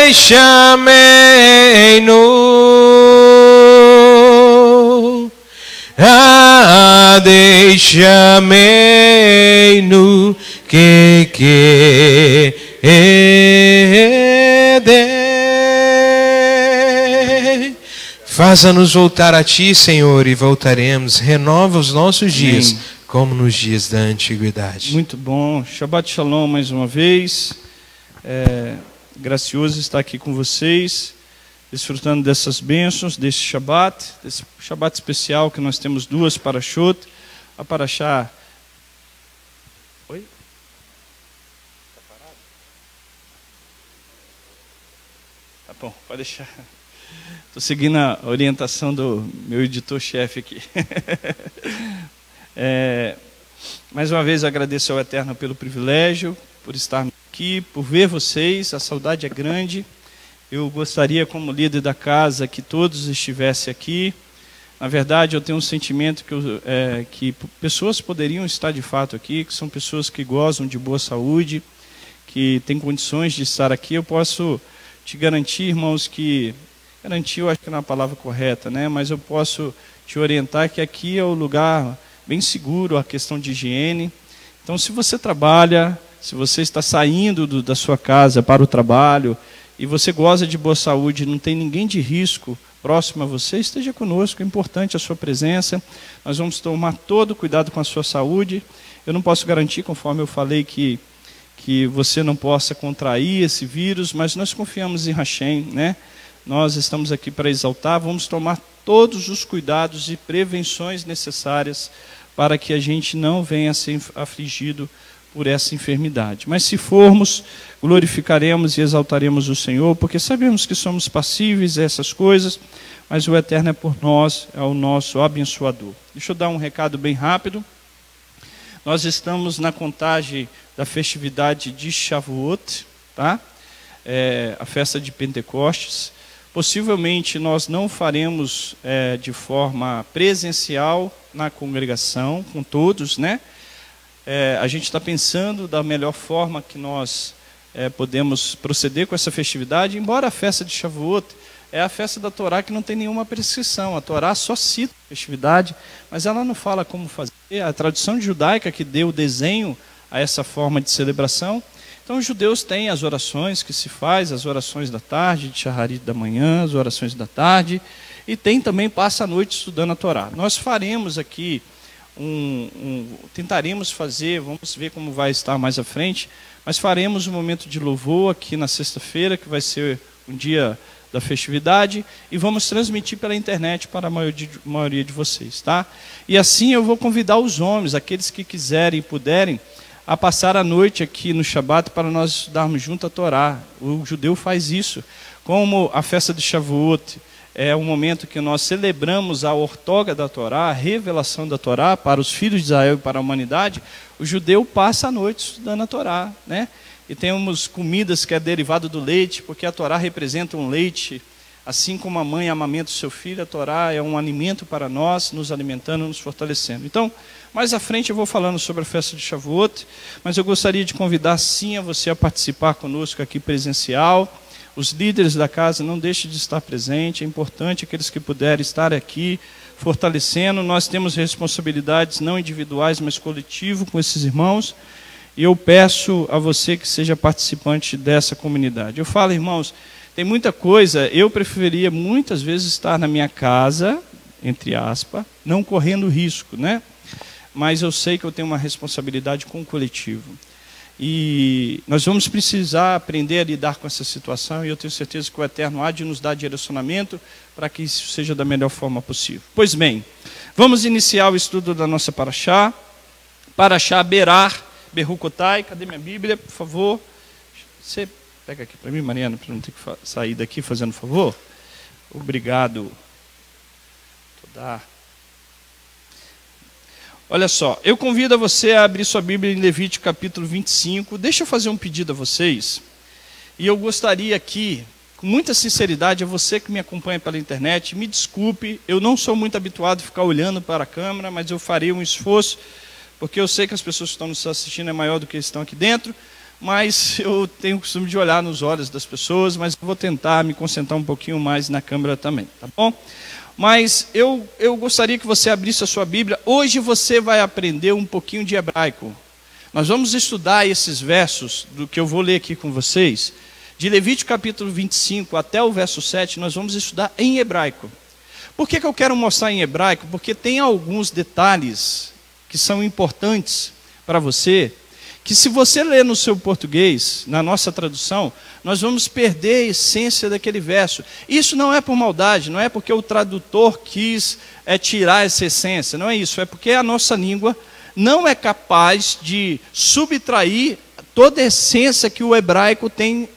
Hades Shameinu Deixa-me que que de Faça-nos voltar a ti, Senhor, e voltaremos. Renova os nossos dias, Amém. como nos dias da antiguidade. Muito bom. Shabbat Shalom mais uma vez. É gracioso estar aqui com vocês, desfrutando dessas bênçãos, desse Shabbat, desse Shabbat especial que nós temos duas para Shot, a Paraxá. Oi? Tá? Tá bom, pode deixar. Estou seguindo a orientação do meu editor-chefe aqui. É, mais uma vez agradeço ao Eterno pelo privilégio, por estarmos aqui, por ver vocês. A saudade é grande. Eu gostaria, como líder da casa, que todos estivessem aqui. Na verdade, eu tenho um sentimento que, é, que pessoas poderiam estar de fato aqui, que são pessoas que gozam de boa saúde, que têm condições de estar aqui. Eu posso te garantir, irmãos, que garantir, eu acho que não é a palavra correta, né? Mas eu posso te orientar que aqui é o lugar bem seguro, a questão de higiene. Então, se você trabalha, se você está saindo do- da sua casa para o trabalho e você goza de boa saúde, não tem ninguém de risco próximo a você, esteja conosco. É importante a sua presença. Nós vamos tomar todo cuidado com a sua saúde. Eu não posso garantir, conforme eu falei, que que você não possa contrair esse vírus, mas nós confiamos em Hashem, né? Nós estamos aqui para exaltar, vamos tomar todos os cuidados e prevenções necessárias para que a gente não venha a ser afligido por essa enfermidade. Mas se formos, glorificaremos e exaltaremos o Senhor, porque sabemos que somos passíveis a essas coisas, mas o Eterno é por nós, é o nosso abençoador. Deixa eu dar um recado bem rápido. Nós estamos na contagem da festividade de Shavuot, tá? É, a festa de Pentecostes. Possivelmente nós não faremos é, de forma presencial na congregação, com todos, né? É, a gente está pensando da melhor forma que nós é, podemos proceder com essa festividade, embora a festa de Shavuot é a festa da Torá que não tem nenhuma prescrição. A Torá só cita a festividade, mas ela não fala como fazer. A tradição judaica que deu o desenho a essa forma de celebração. Então os judeus têm as orações que se faz, as orações da tarde, de Shaharit da manhã, as orações da tarde, e tem também passa a noite estudando a Torá. Nós faremos aqui um, um- tentaremos fazer, vamos ver como vai estar mais à frente, mas faremos um momento de louvor aqui na sexta-feira, que vai ser um dia da festividade, e vamos transmitir pela internet para a maioria de, vocês, tá? E assim eu vou convidar os homens, aqueles que quiserem e puderem, a passar a noite aqui no Shabat para nós estudarmos junto a Torá. O judeu faz isso. Como a festa de Shavuot é um momento que nós celebramos a ortoga da Torá, a revelação da Torá para os filhos de Israel e para a humanidade, o judeu passa a noite estudando a Torá, né? E temos comidas que é derivado do leite, porque a Torá representa um leite, assim como a mãe amamenta o seu filho, a Torá é um alimento para nós, nos alimentando, nos fortalecendo. Então, mais à frente eu vou falando sobre a festa de Shavuot, mas eu gostaria de convidar sim a você a participar conosco aqui presencial. Os líderes da casa não deixem de estar presente, é importante aqueles que puderem estar aqui fortalecendo. Nós temos responsabilidades não individuais, mas coletivo com esses irmãos. E eu peço a você que seja participante dessa comunidade. Eu falo, irmãos, tem muita coisa, eu preferia muitas vezes estar na minha casa, entre aspas, não correndo risco, né? Mas eu sei que eu tenho uma responsabilidade com o coletivo. E nós vamos precisar aprender a lidar com essa situação, e eu tenho certeza que o Eterno há de nos dar direcionamento para que isso seja da melhor forma possível. Pois bem, vamos iniciar o estudo da nossa Paraxá. Paraxá Berar, Berrucotai, cadê minha Bíblia, por favor? Você pega aqui para mim, Mariana, para não ter que sair daqui fazendo favor. Obrigado. Vou dar. Olha só, eu convido a você a abrir sua Bíblia em Levítico capítulo 25. Deixa eu fazer um pedido a vocês. E eu gostaria aqui, com muita sinceridade, a você que me acompanha pela internet, me desculpe, eu não sou muito habituado a ficar olhando para a câmera, mas eu farei um esforço, porque eu sei que as pessoas que estão nos assistindo é maior do que estão aqui dentro, mas eu tenho o costume de olhar nos olhos das pessoas, mas vou tentar me concentrar um pouquinho mais na câmera também, tá bom? Mas eu, eu gostaria que você abrisse a sua Bíblia. Hoje você vai aprender um pouquinho de hebraico. Nós vamos estudar esses versos do que eu vou ler aqui com vocês. De Levítico capítulo 25 até o verso 7, nós vamos estudar em hebraico. Por que, que eu quero mostrar em hebraico? Porque tem alguns detalhes que são importantes para você, que se você ler no seu português, na nossa tradução, nós vamos perder a essência daquele verso. Isso não é por maldade, não é porque o tradutor quis é, tirar essa essência, não é isso, é porque a nossa língua não é capaz de subtrair toda a essência que o hebraico tem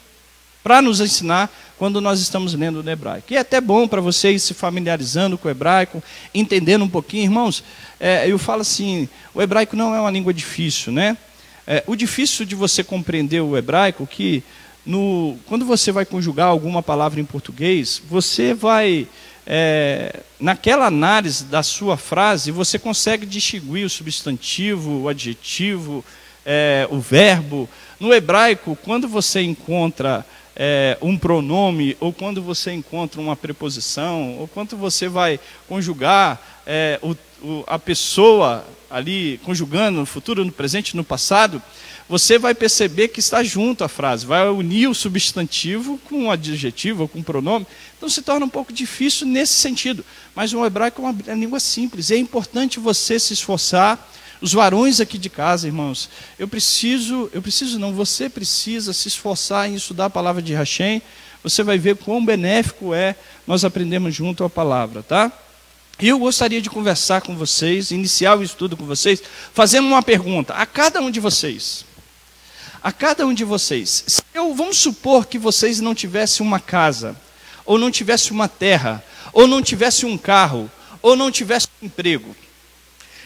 para nos ensinar quando nós estamos lendo no hebraico. E é até bom para vocês se familiarizando com o hebraico, entendendo um pouquinho. Irmãos, é, eu falo assim, o hebraico não é uma língua difícil, né? É, o difícil de você compreender o hebraico que no, quando você vai conjugar alguma palavra em português, você vai é, naquela análise da sua frase, você consegue distinguir o substantivo, o adjetivo, é, o verbo. No hebraico, quando você encontra é, um pronome, ou quando você encontra uma preposição, ou quando você vai conjugar é, o, o, a pessoa ali, conjugando no futuro, no presente, no passado, você vai perceber que está junto a frase, vai unir o substantivo com um adjetivo ou com um pronome. Então se torna um pouco difícil nesse sentido. Mas o hebraico é uma língua simples, é importante você se esforçar. Os varões aqui de casa, irmãos, eu preciso, eu preciso não, você precisa se esforçar em estudar a palavra de Hashem. Você vai ver quão benéfico é nós aprendemos junto a palavra, tá? Eu gostaria de conversar com vocês, iniciar o estudo com vocês, fazendo uma pergunta a cada um de vocês. A cada um de vocês. Se eu, vamos supor que vocês não tivessem uma casa, ou não tivessem uma terra, ou não tivessem um carro, ou não tivessem um emprego.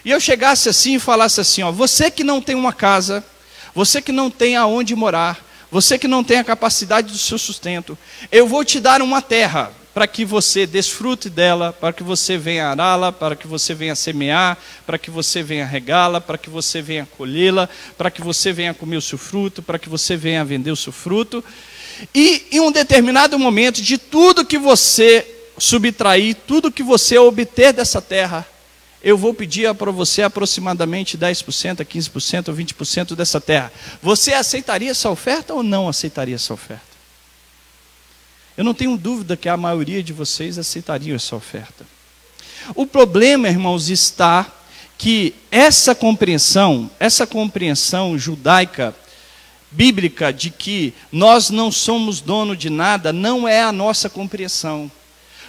E eu chegasse assim e falasse assim: ó, você que não tem uma casa, você que não tem aonde morar, você que não tem a capacidade do seu sustento, eu vou te dar uma terra para que você desfrute dela, para que você venha ará-la, para que você venha semear, para que você venha regá-la, para que você venha colhê-la, para que você venha comer o seu fruto, para que você venha vender o seu fruto. E em um determinado momento, de tudo que você subtrair, tudo que você obter dessa terra, eu vou pedir para você aproximadamente 10%, a 15% ou 20% dessa terra. Você aceitaria essa oferta ou não aceitaria essa oferta? Eu não tenho dúvida que a maioria de vocês aceitariam essa oferta. O problema, irmãos, está que essa compreensão, essa compreensão judaica, bíblica, de que nós não somos dono de nada, não é a nossa compreensão.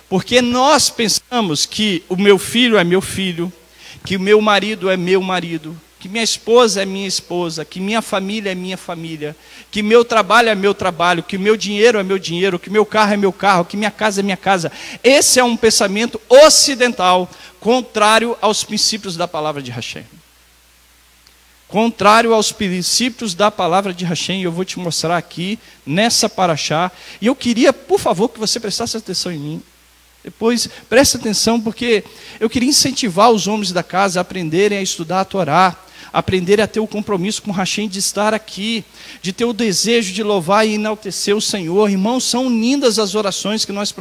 Porque nós pensamos que o meu filho é meu filho, que o meu marido é meu marido, que minha esposa é minha esposa, que minha família é minha família, que meu trabalho é meu trabalho, que meu dinheiro é meu dinheiro, que meu carro é meu carro, que minha casa é minha casa. Esse é um pensamento ocidental, contrário aos princípios da palavra de Hashem. Contrário aos princípios da palavra de Hashem, eu vou te mostrar aqui nessa paraxá. E eu queria, por favor, que você prestasse atenção em mim. Depois, preste atenção, porque eu queria incentivar os homens da casa a aprenderem a estudar a Torá aprender a ter o compromisso com Hashem de estar aqui, de ter o desejo de louvar e enaltecer o Senhor. Irmãos, são lindas as orações que nós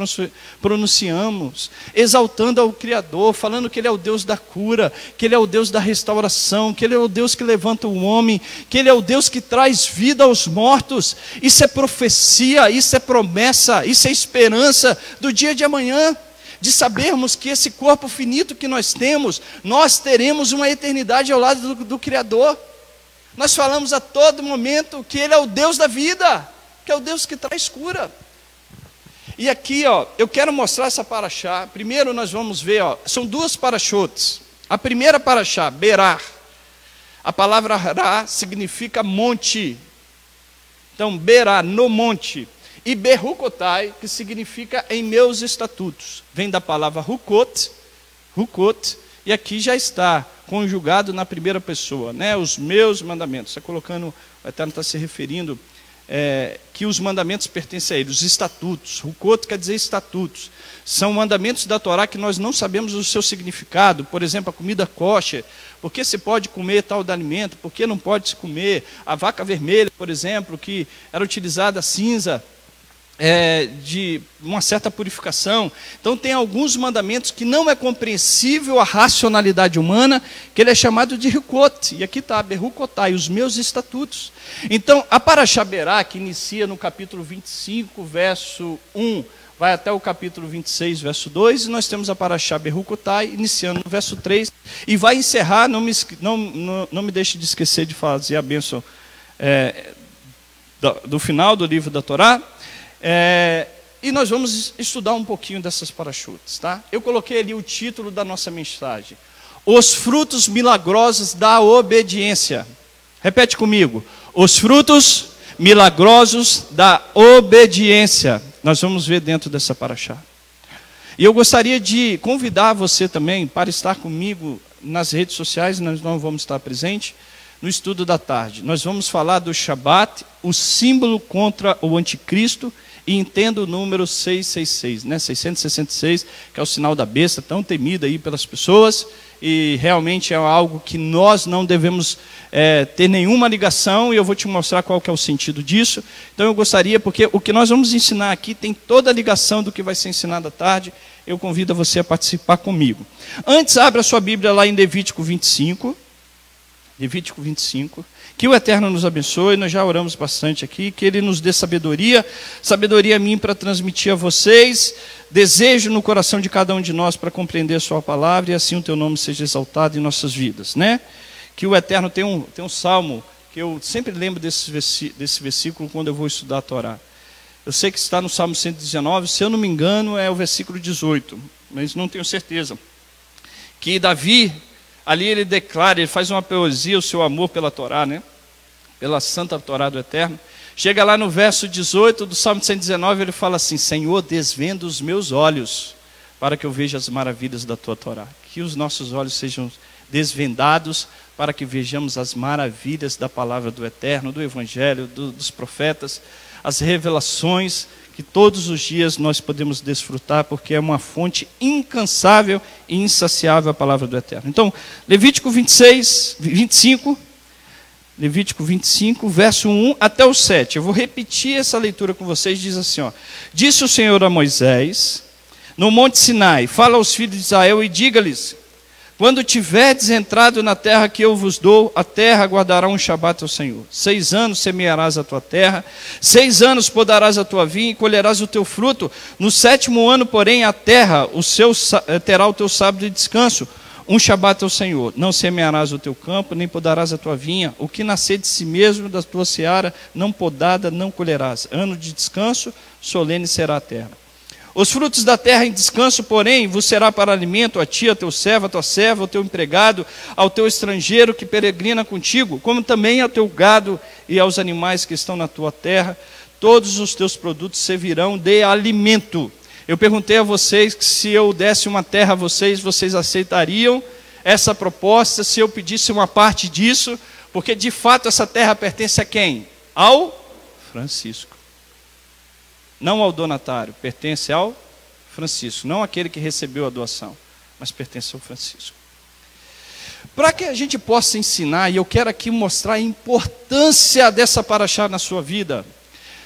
pronunciamos, exaltando ao Criador, falando que Ele é o Deus da cura, que Ele é o Deus da restauração, que Ele é o Deus que levanta o homem, que Ele é o Deus que traz vida aos mortos. Isso é profecia, isso é promessa, isso é esperança do dia de amanhã de sabermos que esse corpo finito que nós temos, nós teremos uma eternidade ao lado do, do, Criador. Nós falamos a todo momento que Ele é o Deus da vida, que é o Deus que traz cura. E aqui, ó, eu quero mostrar essa paraxá. Primeiro nós vamos ver, ó, são duas parachotes. A primeira paraxá, Berar. A palavra Ra significa monte. Então, Berá, no monte. E Berrucotai, que significa em meus estatutos. Vem da palavra Rukot, Rukot, e aqui já está conjugado na primeira pessoa, né? Os meus mandamentos. Está colocando, o Eterno está se referindo é, que os mandamentos pertencem a ele, os estatutos. Rukot quer dizer estatutos. São mandamentos da Torá que nós não sabemos o seu significado. Por exemplo, a comida kosher. Por que se pode comer tal de alimento? Por que não pode se comer? A vaca vermelha, por exemplo, que era utilizada cinza é, de uma certa purificação. Então tem alguns mandamentos que não é compreensível a racionalidade humana, que ele é chamado de Rikot. E aqui está, Berrucotai, os meus estatutos. Então, a Paraxaberá, que inicia no capítulo 25, verso 1, vai até o capítulo 26, verso 2, e nós temos a Paraxá Berrucotai, iniciando no verso 3, e vai encerrar, não me, não, não, não me deixe de esquecer de fazer a bênção é, do, do final do livro da Torá, é, e nós vamos estudar um pouquinho dessas parachutes, tá? Eu coloquei ali o título da nossa mensagem: Os frutos milagrosos da obediência. Repete comigo: Os frutos milagrosos da obediência. Nós vamos ver dentro dessa paraxá. E eu gostaria de convidar você também para estar comigo nas redes sociais, nós não vamos estar presente no estudo da tarde. Nós vamos falar do Shabat, o símbolo contra o anticristo e entenda o número 666, né? 666, que é o sinal da besta, tão temido aí pelas pessoas, e realmente é algo que nós não devemos é, ter nenhuma ligação, e eu vou te mostrar qual que é o sentido disso. Então eu gostaria, porque o que nós vamos ensinar aqui tem toda a ligação do que vai ser ensinado à tarde, eu convido você a participar comigo. Antes, abra sua Bíblia lá em Levítico 25, Levítico 25. Que o Eterno nos abençoe, nós já oramos bastante aqui, que Ele nos dê sabedoria, sabedoria a mim para transmitir a vocês, desejo no coração de cada um de nós para compreender a Sua palavra e assim o Teu nome seja exaltado em nossas vidas, né? Que o Eterno tem um, tem um salmo que eu sempre lembro desse, desse versículo quando eu vou estudar a Torá. Eu sei que está no Salmo 119, se eu não me engano, é o versículo 18, mas não tenho certeza. Que Davi Ali ele declara, ele faz uma poesia, o seu amor pela Torá, né? Pela santa Torá do Eterno. Chega lá no verso 18 do Salmo 119, ele fala assim: Senhor, desvenda os meus olhos para que eu veja as maravilhas da tua Torá. Que os nossos olhos sejam desvendados para que vejamos as maravilhas da palavra do Eterno, do Evangelho, do, dos profetas, as revelações que todos os dias nós podemos desfrutar, porque é uma fonte incansável e insaciável a palavra do Eterno. Então, Levítico 26, 25, Levítico 25, verso 1 até o 7. Eu vou repetir essa leitura com vocês, diz assim, ó: Disse o Senhor a Moisés, no monte Sinai: Fala aos filhos de Israel e diga-lhes: quando tiverdes entrado na terra que eu vos dou, a terra guardará um shabat ao Senhor. Seis anos semearás a tua terra, seis anos podarás a tua vinha e colherás o teu fruto. No sétimo ano, porém, a terra o seu, eh, terá o teu sábado de descanso. Um Shabat ao Senhor: Não semearás o teu campo, nem podarás a tua vinha. O que nascer de si mesmo da tua seara, não podada, não colherás. Ano de descanso, solene será a terra. Os frutos da terra em descanso, porém, vos será para alimento a ti, a teu servo, a tua serva, ao teu empregado, ao teu estrangeiro que peregrina contigo, como também ao teu gado e aos animais que estão na tua terra. Todos os teus produtos servirão de alimento. Eu perguntei a vocês que se eu desse uma terra a vocês, vocês aceitariam essa proposta se eu pedisse uma parte disso, porque de fato essa terra pertence a quem? Ao Francisco não ao donatário, pertence ao Francisco, não aquele que recebeu a doação, mas pertence ao Francisco. Para que a gente possa ensinar, e eu quero aqui mostrar a importância dessa paraxá na sua vida.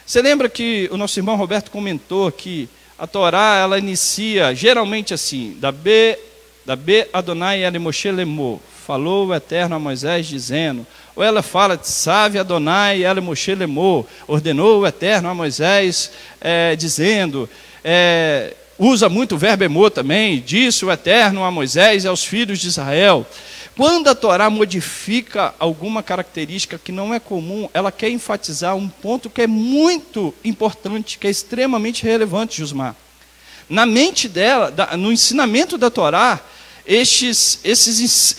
Você lembra que o nosso irmão Roberto comentou que a Torá ela inicia geralmente assim, da B, da B Adonai El Moshe Lemor, falou o Eterno a Moisés dizendo, ou ela fala, Save Adonai El Moshe Lemor, ordenou o Eterno a Moisés é, dizendo, é, usa muito o verbo emor também, disse o Eterno a Moisés e aos filhos de Israel. Quando a Torá modifica alguma característica que não é comum, ela quer enfatizar um ponto que é muito importante, que é extremamente relevante, Jusmar. Na mente dela, no ensinamento da Torá, estes, esses,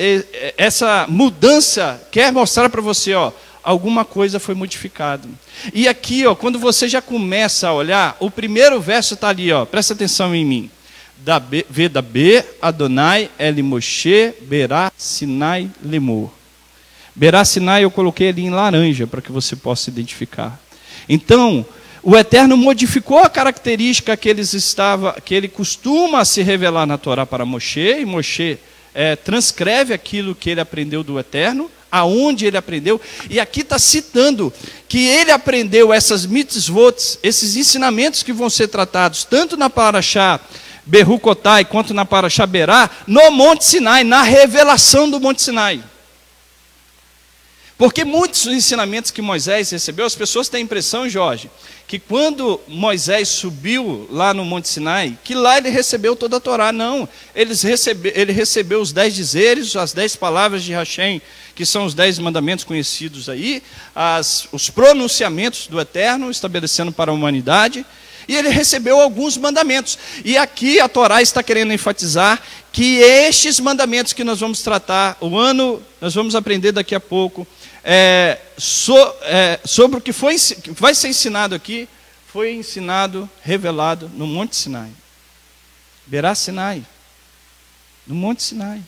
essa mudança quer mostrar para você, ó, alguma coisa foi modificada. E aqui, ó, quando você já começa a olhar, o primeiro verso está ali, ó, presta atenção em mim. Da B, v da B, Adonai, El Moshe, Berá, Sinai, Lemor. Berá, Sinai eu coloquei ali em laranja para que você possa identificar. Então, o Eterno modificou a característica que, eles estava, que ele costuma se revelar na Torá para Moshe, e Moshe é, transcreve aquilo que ele aprendeu do Eterno, aonde ele aprendeu, e aqui está citando que ele aprendeu essas mitzvot, esses ensinamentos que vão ser tratados tanto na Paraxá Berrucotai quanto na Paraxá Berá, no Monte Sinai, na revelação do Monte Sinai. Porque muitos ensinamentos que Moisés recebeu, as pessoas têm a impressão, Jorge, que quando Moisés subiu lá no Monte Sinai, que lá ele recebeu toda a Torá. Não, ele recebeu, ele recebeu os dez dizeres, as dez palavras de Hashem, que são os dez mandamentos conhecidos aí, as, os pronunciamentos do Eterno, estabelecendo para a humanidade, e ele recebeu alguns mandamentos. E aqui a Torá está querendo enfatizar que estes mandamentos que nós vamos tratar, o ano, nós vamos aprender daqui a pouco, é, so, é, sobre o que, foi, vai ser ensinado aqui, foi ensinado, revelado no Monte Sinai. Berá Sinai. No Monte Sinai.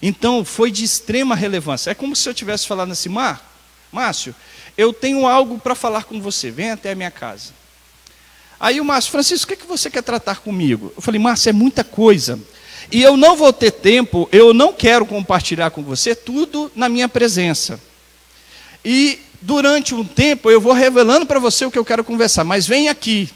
Então, foi de extrema relevância. É como se eu tivesse falado assim, Mar, Márcio, eu tenho algo para falar com você, vem até a minha casa. Aí o Márcio, Francisco, o que, é que você quer tratar comigo? Eu falei, Márcio, é muita coisa. E eu não vou ter tempo, eu não quero compartilhar com você tudo na minha presença. E durante um tempo eu vou revelando para você o que eu quero conversar, mas vem aqui.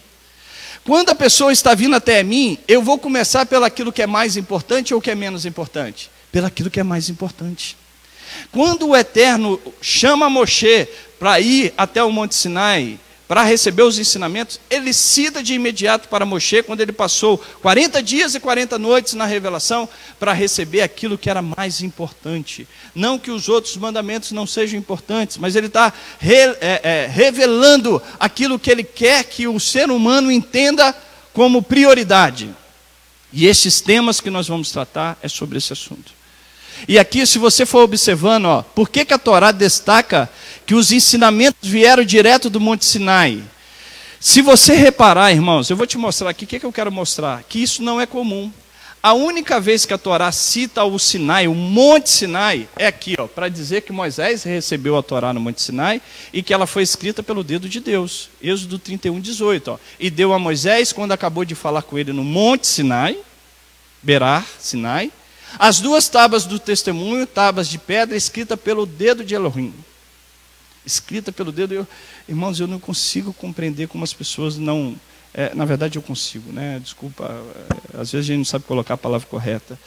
Quando a pessoa está vindo até mim, eu vou começar pelaquilo que é mais importante ou que é menos importante? Pelaquilo que é mais importante. Quando o Eterno chama Moshe para ir até o Monte Sinai, para receber os ensinamentos, ele cita de imediato para Moshe, quando ele passou 40 dias e 40 noites na revelação, para receber aquilo que era mais importante. Não que os outros mandamentos não sejam importantes, mas ele está re, é, é, revelando aquilo que ele quer que o ser humano entenda como prioridade. E esses temas que nós vamos tratar é sobre esse assunto. E aqui, se você for observando, ó, por que, que a Torá destaca que os ensinamentos vieram direto do Monte Sinai? Se você reparar, irmãos, eu vou te mostrar aqui, o que, que eu quero mostrar? Que isso não é comum. A única vez que a Torá cita o Sinai, o Monte Sinai, é aqui, ó, para dizer que Moisés recebeu a Torá no Monte Sinai e que ela foi escrita pelo dedo de Deus. Êxodo 31, 18. Ó. E deu a Moisés, quando acabou de falar com ele no Monte Sinai, Berar, Sinai, as duas tábuas do testemunho, tábuas de pedra, escrita pelo dedo de Elohim. Escrita pelo dedo. Eu, irmãos, eu não consigo compreender como as pessoas não. É, na verdade, eu consigo, né? Desculpa, é, às vezes a gente não sabe colocar a palavra correta.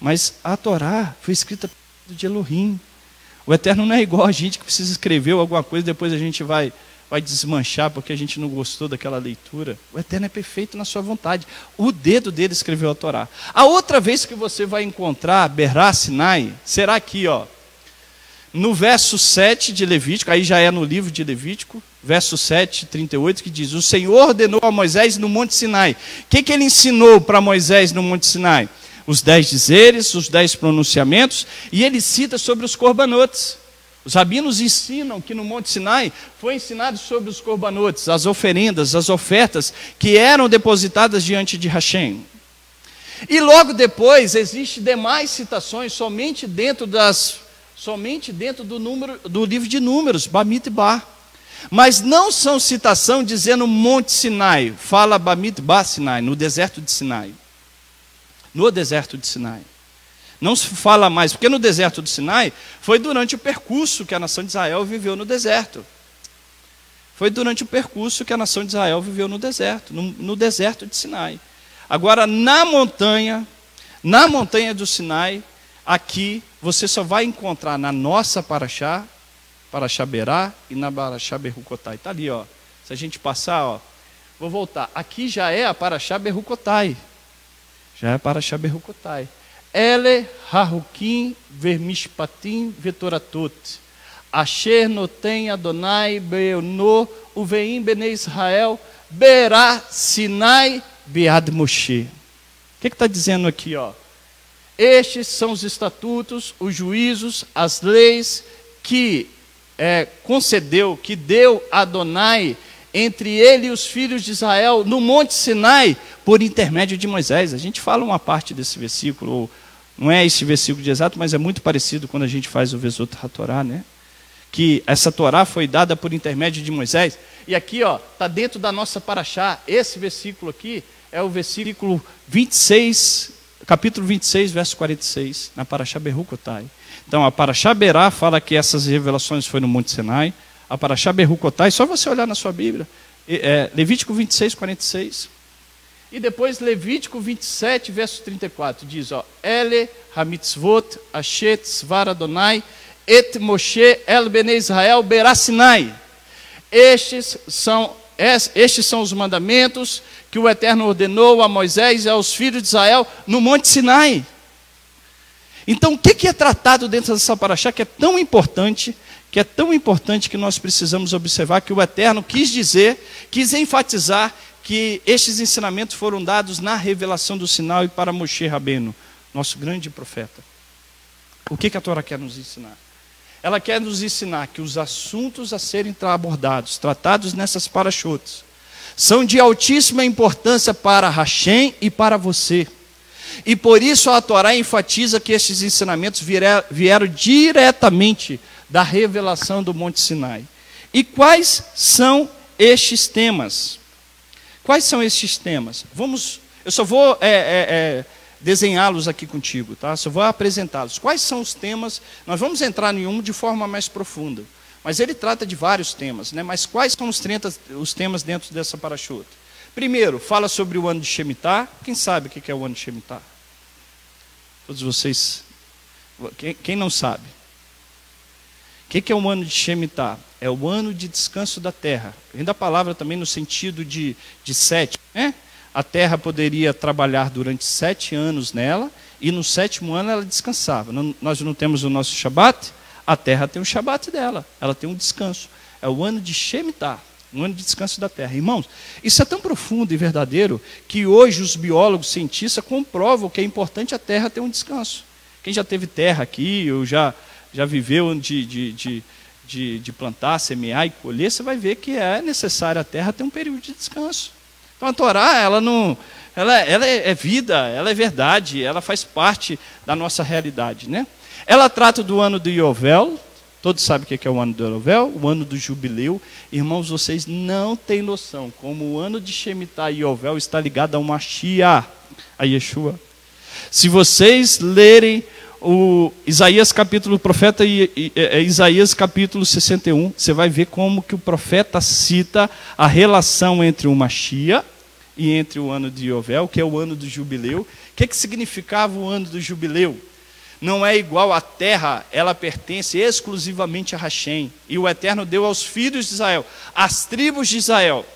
Mas a Torá foi escrita pelo dedo de Elohim. O Eterno não é igual a gente que precisa escrever alguma coisa depois a gente vai vai desmanchar porque a gente não gostou daquela leitura. O Eterno é perfeito na sua vontade. O dedo dele escreveu a Torá. A outra vez que você vai encontrar Berá Sinai será aqui, ó. No verso 7 de Levítico, aí já é no livro de Levítico, verso 7, 38, que diz: O Senhor ordenou a Moisés no Monte Sinai. O que, que ele ensinou para Moisés no Monte Sinai? Os dez dizeres, os dez pronunciamentos, e ele cita sobre os corbanotes. Os rabinos ensinam que no Monte Sinai foi ensinado sobre os corbanotes, as oferendas, as ofertas que eram depositadas diante de Hashem. E logo depois existe demais citações somente dentro das somente dentro do número do livro de Números, Bamit Bar. Mas não são citação dizendo Monte Sinai, fala Bamit Bar Sinai, no deserto de Sinai. No deserto de Sinai. Não se fala mais, porque no deserto do Sinai foi durante o percurso que a nação de Israel viveu no deserto. Foi durante o percurso que a nação de Israel viveu no deserto, no, no deserto de Sinai. Agora, na montanha, na montanha do Sinai, aqui você só vai encontrar na nossa Paraxá, Paraxá Berá e na Paraxá Berrucotai. Está ali, ó. Se a gente passar, ó, vou voltar. Aqui já é a Paraxá Berrucotai. Já é a Paraxá Berrucotai. Ele Harukim Vermishpatim Vetoratot. Asher Noten Adonai Beono Uveim Bene Israel Berá Sinai Bead Moshe. O que está dizendo aqui, ó? Estes são os estatutos, os juízos, as leis que é, concedeu, que deu Adonai entre ele e os filhos de Israel no Monte Sinai por intermédio de Moisés. A gente fala uma parte desse versículo, ou não é esse versículo de exato, mas é muito parecido quando a gente faz o Vesot HaTorá, né? Que essa Torá foi dada por intermédio de Moisés. E aqui, ó, está dentro da nossa paraxá. Esse versículo aqui é o versículo 26, capítulo 26, verso 46, na paraxá Berrucotai. Então, a paraxá Berá fala que essas revelações foram no Monte Sinai. A paraxá Berrucotai, só você olhar na sua Bíblia, é, Levítico 26, 46. E depois Levítico 27, verso 34, diz, ó, Ele hamitzvot ashet svar et Moshe el bene Israel berasinai. Estes são estes são os mandamentos que o Eterno ordenou a Moisés e aos filhos de Israel no Monte Sinai. Então, o que é tratado dentro dessa paraxá que é tão importante, que é tão importante que nós precisamos observar que o Eterno quis dizer, quis enfatizar que estes ensinamentos foram dados na revelação do sinal e para Moshe Rabeno, nosso grande profeta. O que, que a Torá quer nos ensinar? Ela quer nos ensinar que os assuntos a serem abordados, tratados nessas parachotes, são de altíssima importância para Hashem e para você. E por isso a Torá enfatiza que estes ensinamentos vieram diretamente da revelação do Monte Sinai. E quais são estes temas? Quais são estes temas? Vamos, eu só vou é, é, é, desenhá-los aqui contigo, tá? Só vou apresentá-los. Quais são os temas? Nós vamos entrar em um de forma mais profunda. Mas ele trata de vários temas, né? Mas quais são os, 30, os temas dentro dessa parachuta? Primeiro, fala sobre o ano de Shemitah. Quem sabe o que é o ano de Shemitah? Todos vocês. Quem, quem não sabe? O que é o ano de Shemitah? É o ano de descanso da terra. Vem da palavra também no sentido de, de sete. Né? A terra poderia trabalhar durante sete anos nela, e no sétimo ano ela descansava. Não, nós não temos o nosso Shabat, a terra tem o Shabat dela, ela tem um descanso. É o ano de Shemitah, um ano de descanso da terra. Irmãos, isso é tão profundo e verdadeiro que hoje os biólogos, cientistas comprovam que é importante a terra ter um descanso. Quem já teve terra aqui, ou já já viveu de, de, de, de, de plantar, semear e colher, você vai ver que é necessário a terra ter um período de descanso. Então a Torá, ela não, ela, ela é vida, ela é verdade, ela faz parte da nossa realidade, né? Ela trata do ano do Yovel, todos sabem o que é o ano do Yovel, o ano do jubileu. Irmãos, vocês não têm noção como o ano de Shemitah e Yovel está ligado a uma Shia, a Yeshua. Se vocês lerem o Isaías capítulo, o profeta é, Isaías capítulo 61, você vai ver como que o profeta cita a relação entre o Machia e entre o ano de Yovel, que é o ano do jubileu. O que, que significava o ano do jubileu? não é igual à terra, ela pertence exclusivamente a Hashem. E o Eterno deu aos filhos de Israel, às tribos de Israel.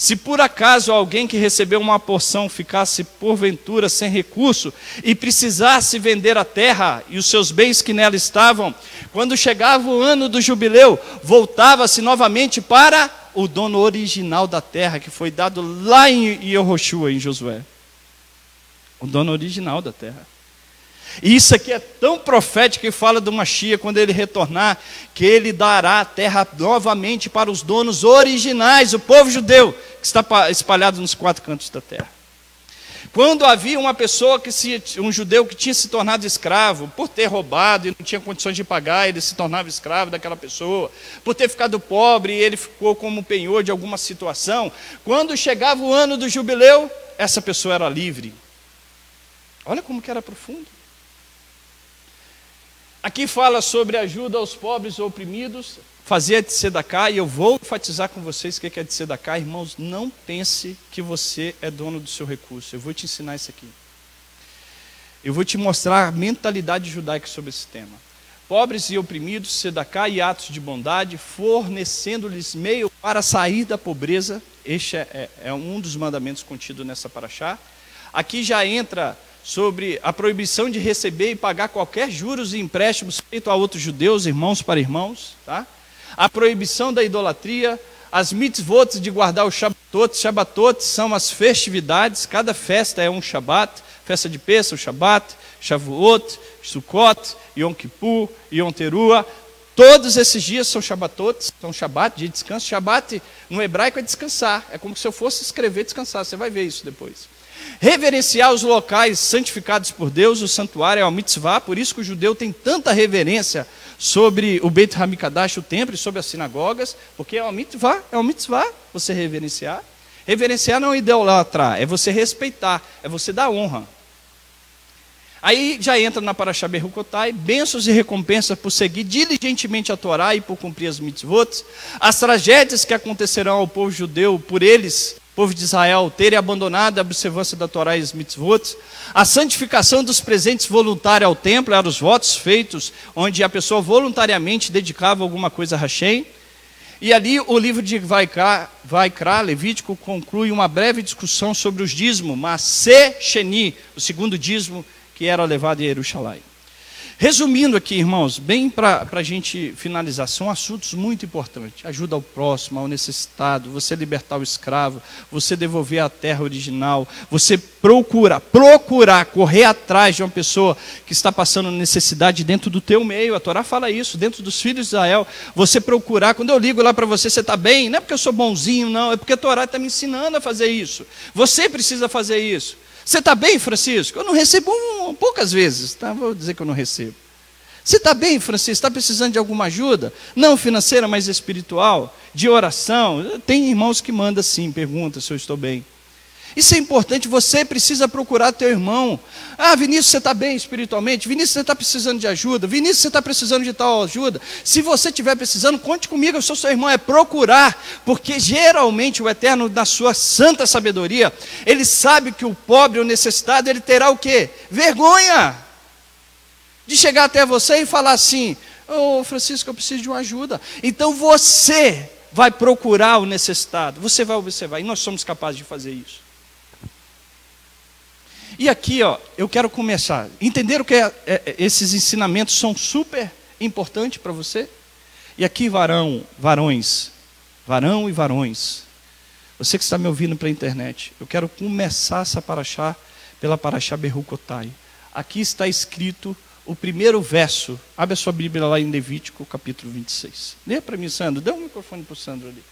Se por acaso alguém que recebeu uma porção ficasse porventura sem recurso e precisasse vender a terra e os seus bens que nela estavam, quando chegava o ano do jubileu, voltava-se novamente para o dono original da terra, que foi dado lá em Yehoshua, em Josué. O dono original da terra. E isso aqui é tão profético que fala do Machia quando ele retornar, que ele dará a terra novamente para os donos originais, o povo judeu, que está pa- espalhado nos quatro cantos da terra. Quando havia uma pessoa que se, um judeu que tinha se tornado escravo, por ter roubado e não tinha condições de pagar, ele se tornava escravo daquela pessoa, por ter ficado pobre e ele ficou como penhor de alguma situação, quando chegava o ano do jubileu, essa pessoa era livre. Olha como que era profundo. Aqui fala sobre ajuda aos pobres ou oprimidos, fazer de sedacá, e eu vou enfatizar com vocês o que é de sedacá. Irmãos, não pense que você é dono do seu recurso. Eu vou te ensinar isso aqui. Eu vou te mostrar a mentalidade judaica sobre esse tema. Pobres e oprimidos, sedacá e atos de bondade, fornecendo-lhes meio para sair da pobreza. Este é, é- é um dos mandamentos contido nessa paraxá. Aqui já entra sobre a proibição de receber e pagar qualquer juros e empréstimos feito a outros judeus, irmãos para irmãos, tá? A proibição da idolatria, as mitzvot de guardar os shabatot. Shabatot são as festividades, cada festa é um shabat, festa de Pêssego, shabat, Shavuot, Sukkot, Yom Kippur, Yom Teruah. Todos esses dias são shabatot, são shabat, de descanso. Shabat no hebraico é descansar, é como se eu fosse escrever descansar, você vai ver isso depois. Reverenciar os locais santificados por Deus, o santuário é uma mitzvah, por isso que o judeu tem tanta reverência sobre o Beit Hamikdash, o templo, e sobre as sinagogas, porque é uma mitzvah, é uma mitzvah você reverenciar. Reverenciar não é idolatrar, é você respeitar, é você dar honra. Aí já entra na Parashá Berrucotai, bênçãos e recompensas por seguir diligentemente a Torá e por cumprir as mitzvot, as tragédias que acontecerão ao povo judeu por eles, povo de Israel, terem abandonado a observância da Torá e as mitzvot, a santificação dos presentes voluntários ao templo, eram os votos feitos, onde a pessoa voluntariamente dedicava alguma coisa a Hashem, e ali o livro de Vaikra, Levítico, conclui uma breve discussão sobre os dízimos, mas Sheni, o segundo dízimo que era levado em Jerusalém. Resumindo aqui, irmãos, bem para a gente finalizar, são assuntos muito importantes. Ajuda ao próximo, ao necessitado, você libertar o escravo, você devolver a terra original, você procura, procurar, correr atrás de uma pessoa que está passando necessidade dentro do teu meio. A Torá fala isso, dentro dos filhos de Israel. Você procurar, quando eu ligo lá para você, você está bem? Não é porque eu sou bonzinho, não, é porque a Torá está me ensinando a fazer isso. Você precisa fazer isso. Você está bem, Francisco? Eu não recebo um, poucas vezes, tá? Vou dizer que eu não recebo. Você está bem, Francisco? Está precisando de alguma ajuda? Não financeira, mas espiritual? De oração? Tem irmãos que mandam sim, pergunta se eu estou bem. Isso é importante, você precisa procurar teu irmão. Ah, Vinícius, você está bem espiritualmente? Vinícius, você está precisando de ajuda? Vinícius, você está precisando de tal ajuda? Se você estiver precisando, conte comigo, eu sou seu irmão. É procurar, porque geralmente o Eterno, na sua santa sabedoria, ele sabe que o pobre, o necessitado, ele terá o quê? Vergonha de chegar até você e falar assim: Ô oh, Francisco, eu preciso de uma ajuda. Então você vai procurar o necessitado, você vai observar, e nós somos capazes de fazer isso. E aqui, ó, eu quero começar. Entenderam que é, é, esses ensinamentos são super importantes para você? E aqui, varão, varões, varão e varões, você que está me ouvindo pela internet, eu quero começar essa paraxá pela paraxá Berrucotai. Aqui está escrito o primeiro verso. Abre a sua Bíblia lá em Levítico, capítulo 26. Lê para mim, Sandro. Dê um microfone para o Sandro ali.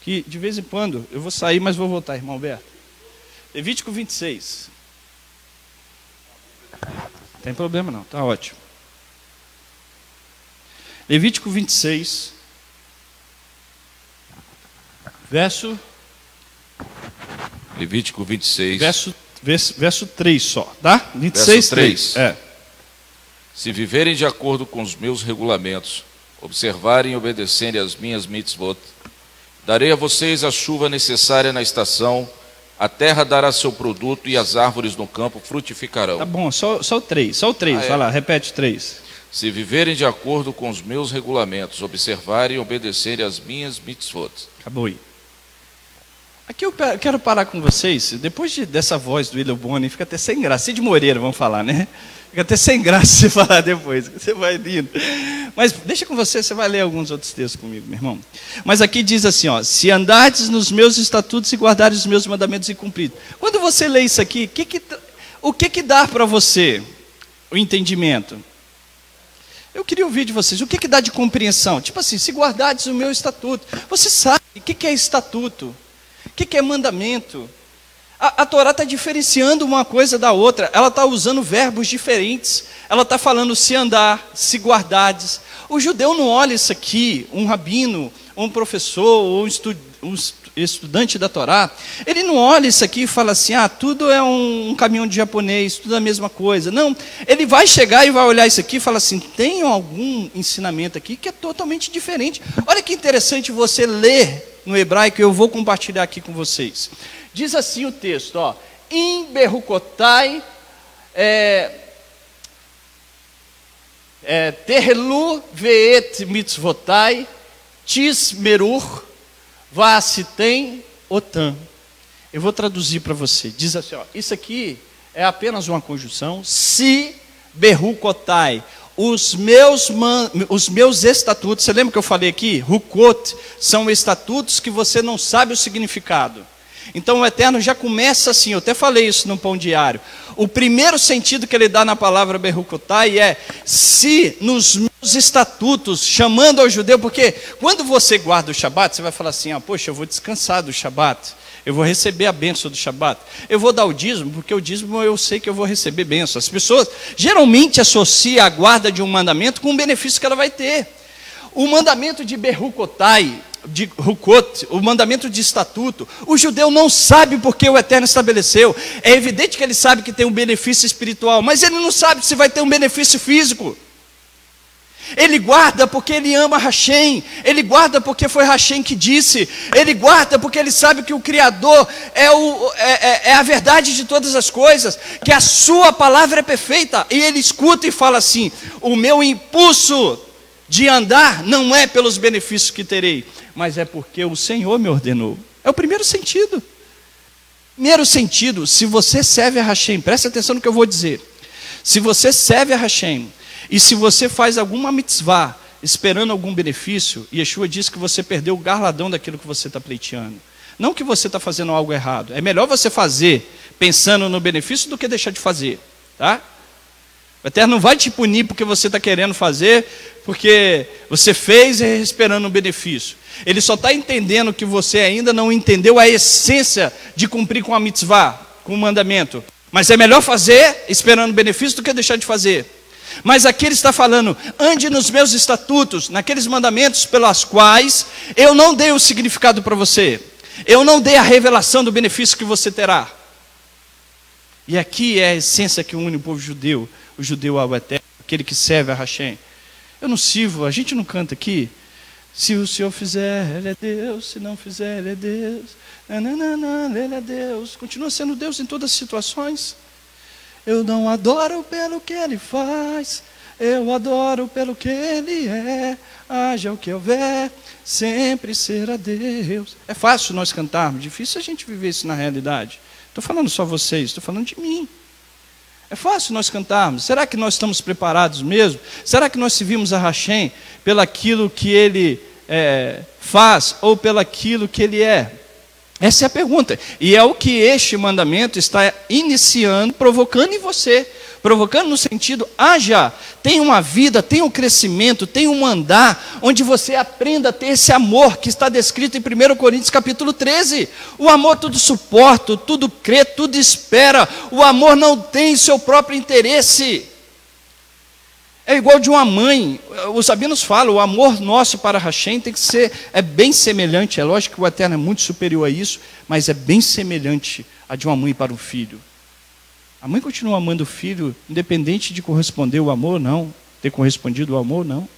Que de vez em quando eu vou sair, mas vou voltar, irmão Alberto. Levítico 26. Não tem problema não, tá ótimo. Levítico 26, verso. Levítico 26. Verso, verso, verso 3 só, tá? 26, Verso 3. 3. É. Se viverem de acordo com os meus regulamentos, observarem e obedecerem as minhas mitzvot, darei a vocês a chuva necessária na estação, A terra dará seu produto e as árvores no campo Tá frutificarão. bom, só, só três, só três, Ah, é? vai lá, repete três. Se viverem de acordo com os meus regulamentos, observarem e obedecerem às minhas mitzvot. Acabou aí. Aqui eu quero parar com vocês. Depois de- dessa voz do William Bonner, fica até sem graça. Cid Moreira, vamos falar, né? Fica até sem graça você falar depois. Você vai rindo. Mas deixa com você, você vai ler alguns outros textos comigo, meu irmão. Mas aqui diz assim, ó: se andardes nos meus estatutos e guardares os meus mandamentos e cumpridos. Quando você lê isso aqui, que que o que que dá para você o entendimento? Eu queria ouvir de vocês, o que, que dá de compreensão? Tipo assim, se guardardes o meu estatuto. Você sabe o que, que é estatuto? O que, que é mandamento? A, a Torá está diferenciando uma coisa da outra. Ela está usando verbos diferentes. Ela está falando se andar, se guardardes. O judeu não olha isso aqui, um rabino, um professor, ou um, estu, um estu- estudante da Torá. Ele não olha isso aqui e fala assim, ah, tudo é um, um caminhão de japonês, tudo é a mesma coisa. Não, ele vai chegar e vai olhar isso aqui e falar assim, tem algum ensinamento aqui que é totalmente diferente. Olha que interessante você ler no hebraico, eu vou compartilhar aqui com vocês. Diz assim o texto, ó, em Berrucotai, é, é, Terlu veet mitzvotai, tis merur, vasitem otam. Eu vou traduzir para você. Diz assim, ó, isso aqui é apenas uma conjunção. Se berrucotai, os meus, man- os meus estatutos, você lembra que eu falei aqui? Rukot são estatutos que você não sabe o significado. Então o Eterno já começa assim, eu até falei isso no pão diário. O primeiro sentido que ele dá na palavra Berrucotai é se nos meus estatutos, chamando ao judeu, porque quando você guarda o Shabat, você vai falar assim: ah, poxa, eu vou descansar do Shabat, eu vou receber a bênção do Shabat, eu vou dar o dízimo, porque o dízimo eu sei que eu vou receber bênção. As pessoas geralmente associam a guarda de um mandamento com o benefício que ela vai ter. O mandamento de Berrucotai, de Rukot, o mandamento de estatuto, o judeu não sabe porque o Eterno estabeleceu. É evidente que ele sabe que tem um benefício espiritual, mas ele não sabe se vai ter um benefício físico. Ele guarda porque ele ama Hashem, ele guarda porque foi Hashem que disse, ele guarda porque ele sabe que o Criador é, o, é, é- é a verdade de todas as coisas, que a sua palavra é perfeita, e ele escuta e fala assim: o meu impulso de andar não é pelos benefícios que terei, mas é porque o Senhor me ordenou. É o primeiro sentido. Primeiro sentido, se você serve a Hashem, preste atenção no que eu vou dizer. Se você serve a Hashem, e se você faz alguma mitzvah, esperando algum benefício, Yeshua diz que você perdeu o garladão daquilo que você está pleiteando. Não que você está fazendo algo errado. É melhor você fazer pensando no benefício do que deixar de fazer. Tá? O Eterno não vai te punir porque você está querendo fazer, porque você fez esperando um benefício. Ele só está entendendo que você ainda não entendeu a essência de cumprir com a mitzvah, com o mandamento. Mas é melhor fazer esperando benefício do que deixar de fazer. Mas aqui ele está falando, ande nos meus estatutos, naqueles mandamentos pelos quais eu não dei o significado para você, eu não dei a revelação do benefício que você terá. E aqui é a essência que une o povo judeu, o judeu ao eterno, aquele que serve a Hashem. Eu não sirvo, a gente não canta aqui. Se o Senhor fizer, Ele é Deus, se não fizer, Ele é Deus. Nananana, Ele é Deus. Continua sendo Deus em todas as situações. Eu não adoro pelo que Ele faz, eu adoro pelo que Ele é. Haja o que houver, sempre será Deus. É fácil nós cantarmos, difícil a gente viver isso na realidade. Estou falando só vocês, estou falando de mim. É fácil nós cantarmos. Será que nós estamos preparados mesmo? Será que nós servimos a Hashem pelaquilo que Ele é, faz ou pelaquilo que Ele é? Essa é a pergunta. E é o que este mandamento está iniciando, provocando em você. Provocando no sentido, haja, tenha uma vida, tenha um crescimento, tenha um andar, onde você aprenda a ter esse amor que está descrito em 1 Coríntios capítulo 13. O amor tudo suporta, tudo crê, tudo espera. O amor não tem seu próprio interesse. É igual de uma mãe. Os sabinos falam, o amor nosso para Hashem tem que ser, é bem semelhante. É lógico que o Eterno é muito superior a isso, mas é bem semelhante a de uma mãe para um filho. A mãe continua amando o filho, independente de corresponder o amor, não. Ter correspondido o amor, não.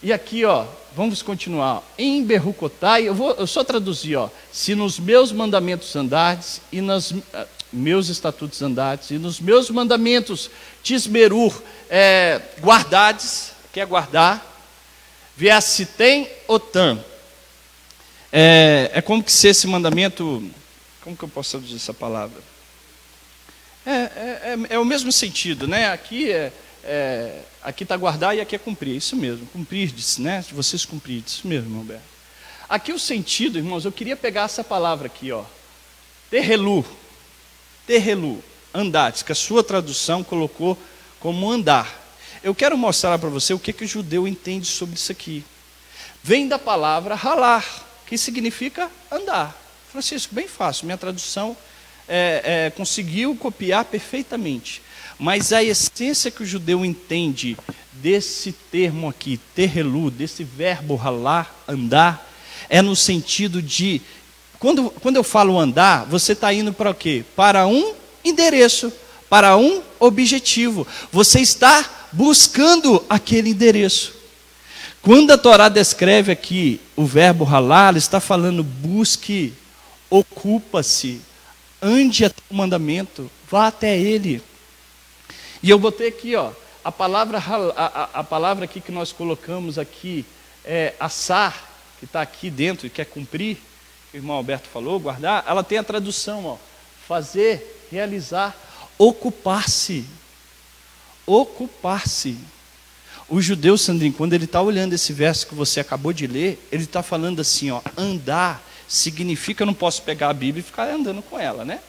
E aqui, ó, vamos continuar. Em Berrucotai, eu, vou, eu só traduzir, ó. Se nos meus mandamentos andares e nos ah, meus estatutos andares e nos meus mandamentos tismerur é, guardades, quer guardar, viesse tem otam. É, é como que se esse mandamento, como que eu posso traduzir essa palavra? É, é, é, é o mesmo sentido, né? Aqui é, é aqui está guardar e aqui é cumprir, isso mesmo, cumprir, né? Vocês cumprir, isso mesmo, Roberto. Aqui o sentido, irmãos, eu queria pegar essa palavra aqui, ó, terrelu, terrelu, andar, que a sua tradução colocou como andar. Eu quero mostrar para você o que, que o judeu entende sobre isso aqui. Vem da palavra ralar, que significa andar. Francisco, bem fácil, minha tradução é, é, conseguiu copiar perfeitamente. Mas a essência que o judeu entende desse termo aqui, terrelu, desse verbo ralar, andar, é no sentido de. Quando, quando eu falo andar, você está indo para o quê? Para um endereço, para um objetivo. Você está buscando aquele endereço. Quando a Torá descreve aqui o verbo ralar, está falando busque, ocupa-se, ande até o mandamento, vá até ele. E eu botei aqui, ó, a palavra, a, a, palavra aqui que nós colocamos aqui é assar, que está aqui dentro e quer cumprir, que o irmão Alberto falou, guardar, ela tem a tradução, ó, fazer, realizar, ocupar-se. Ocupar-se. O judeu, Sandrinho, quando ele está olhando esse verso que você acabou de ler, ele está falando assim, ó, andar significa eu não posso pegar a Bíblia e ficar andando com ela, né?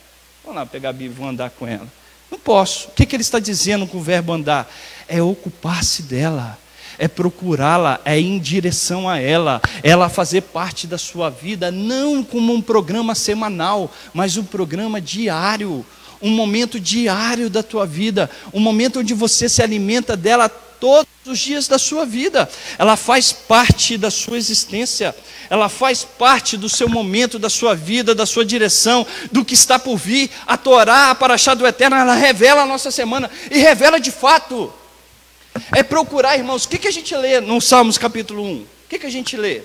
Vamos lá pegar a Bíblia e vou andar com ela. Não posso. O que, que ele está dizendo com o verbo andar? É ocupar-se dela, é procurá-la, é ir em direção a ela, ela fazer parte da sua vida, não como um programa semanal, mas um programa diário, um momento diário da tua vida, um momento onde você se alimenta dela todos os dias da sua vida. Ela faz parte da sua existência, ela faz parte do seu momento, da sua vida, da sua direção, do que está por vir. A Torá, a Paraxá do Eterno, ela revela a nossa semana e revela de fato. É procurar, irmãos, o que, que a gente lê no Salmos capítulo 1? O que, que a gente lê?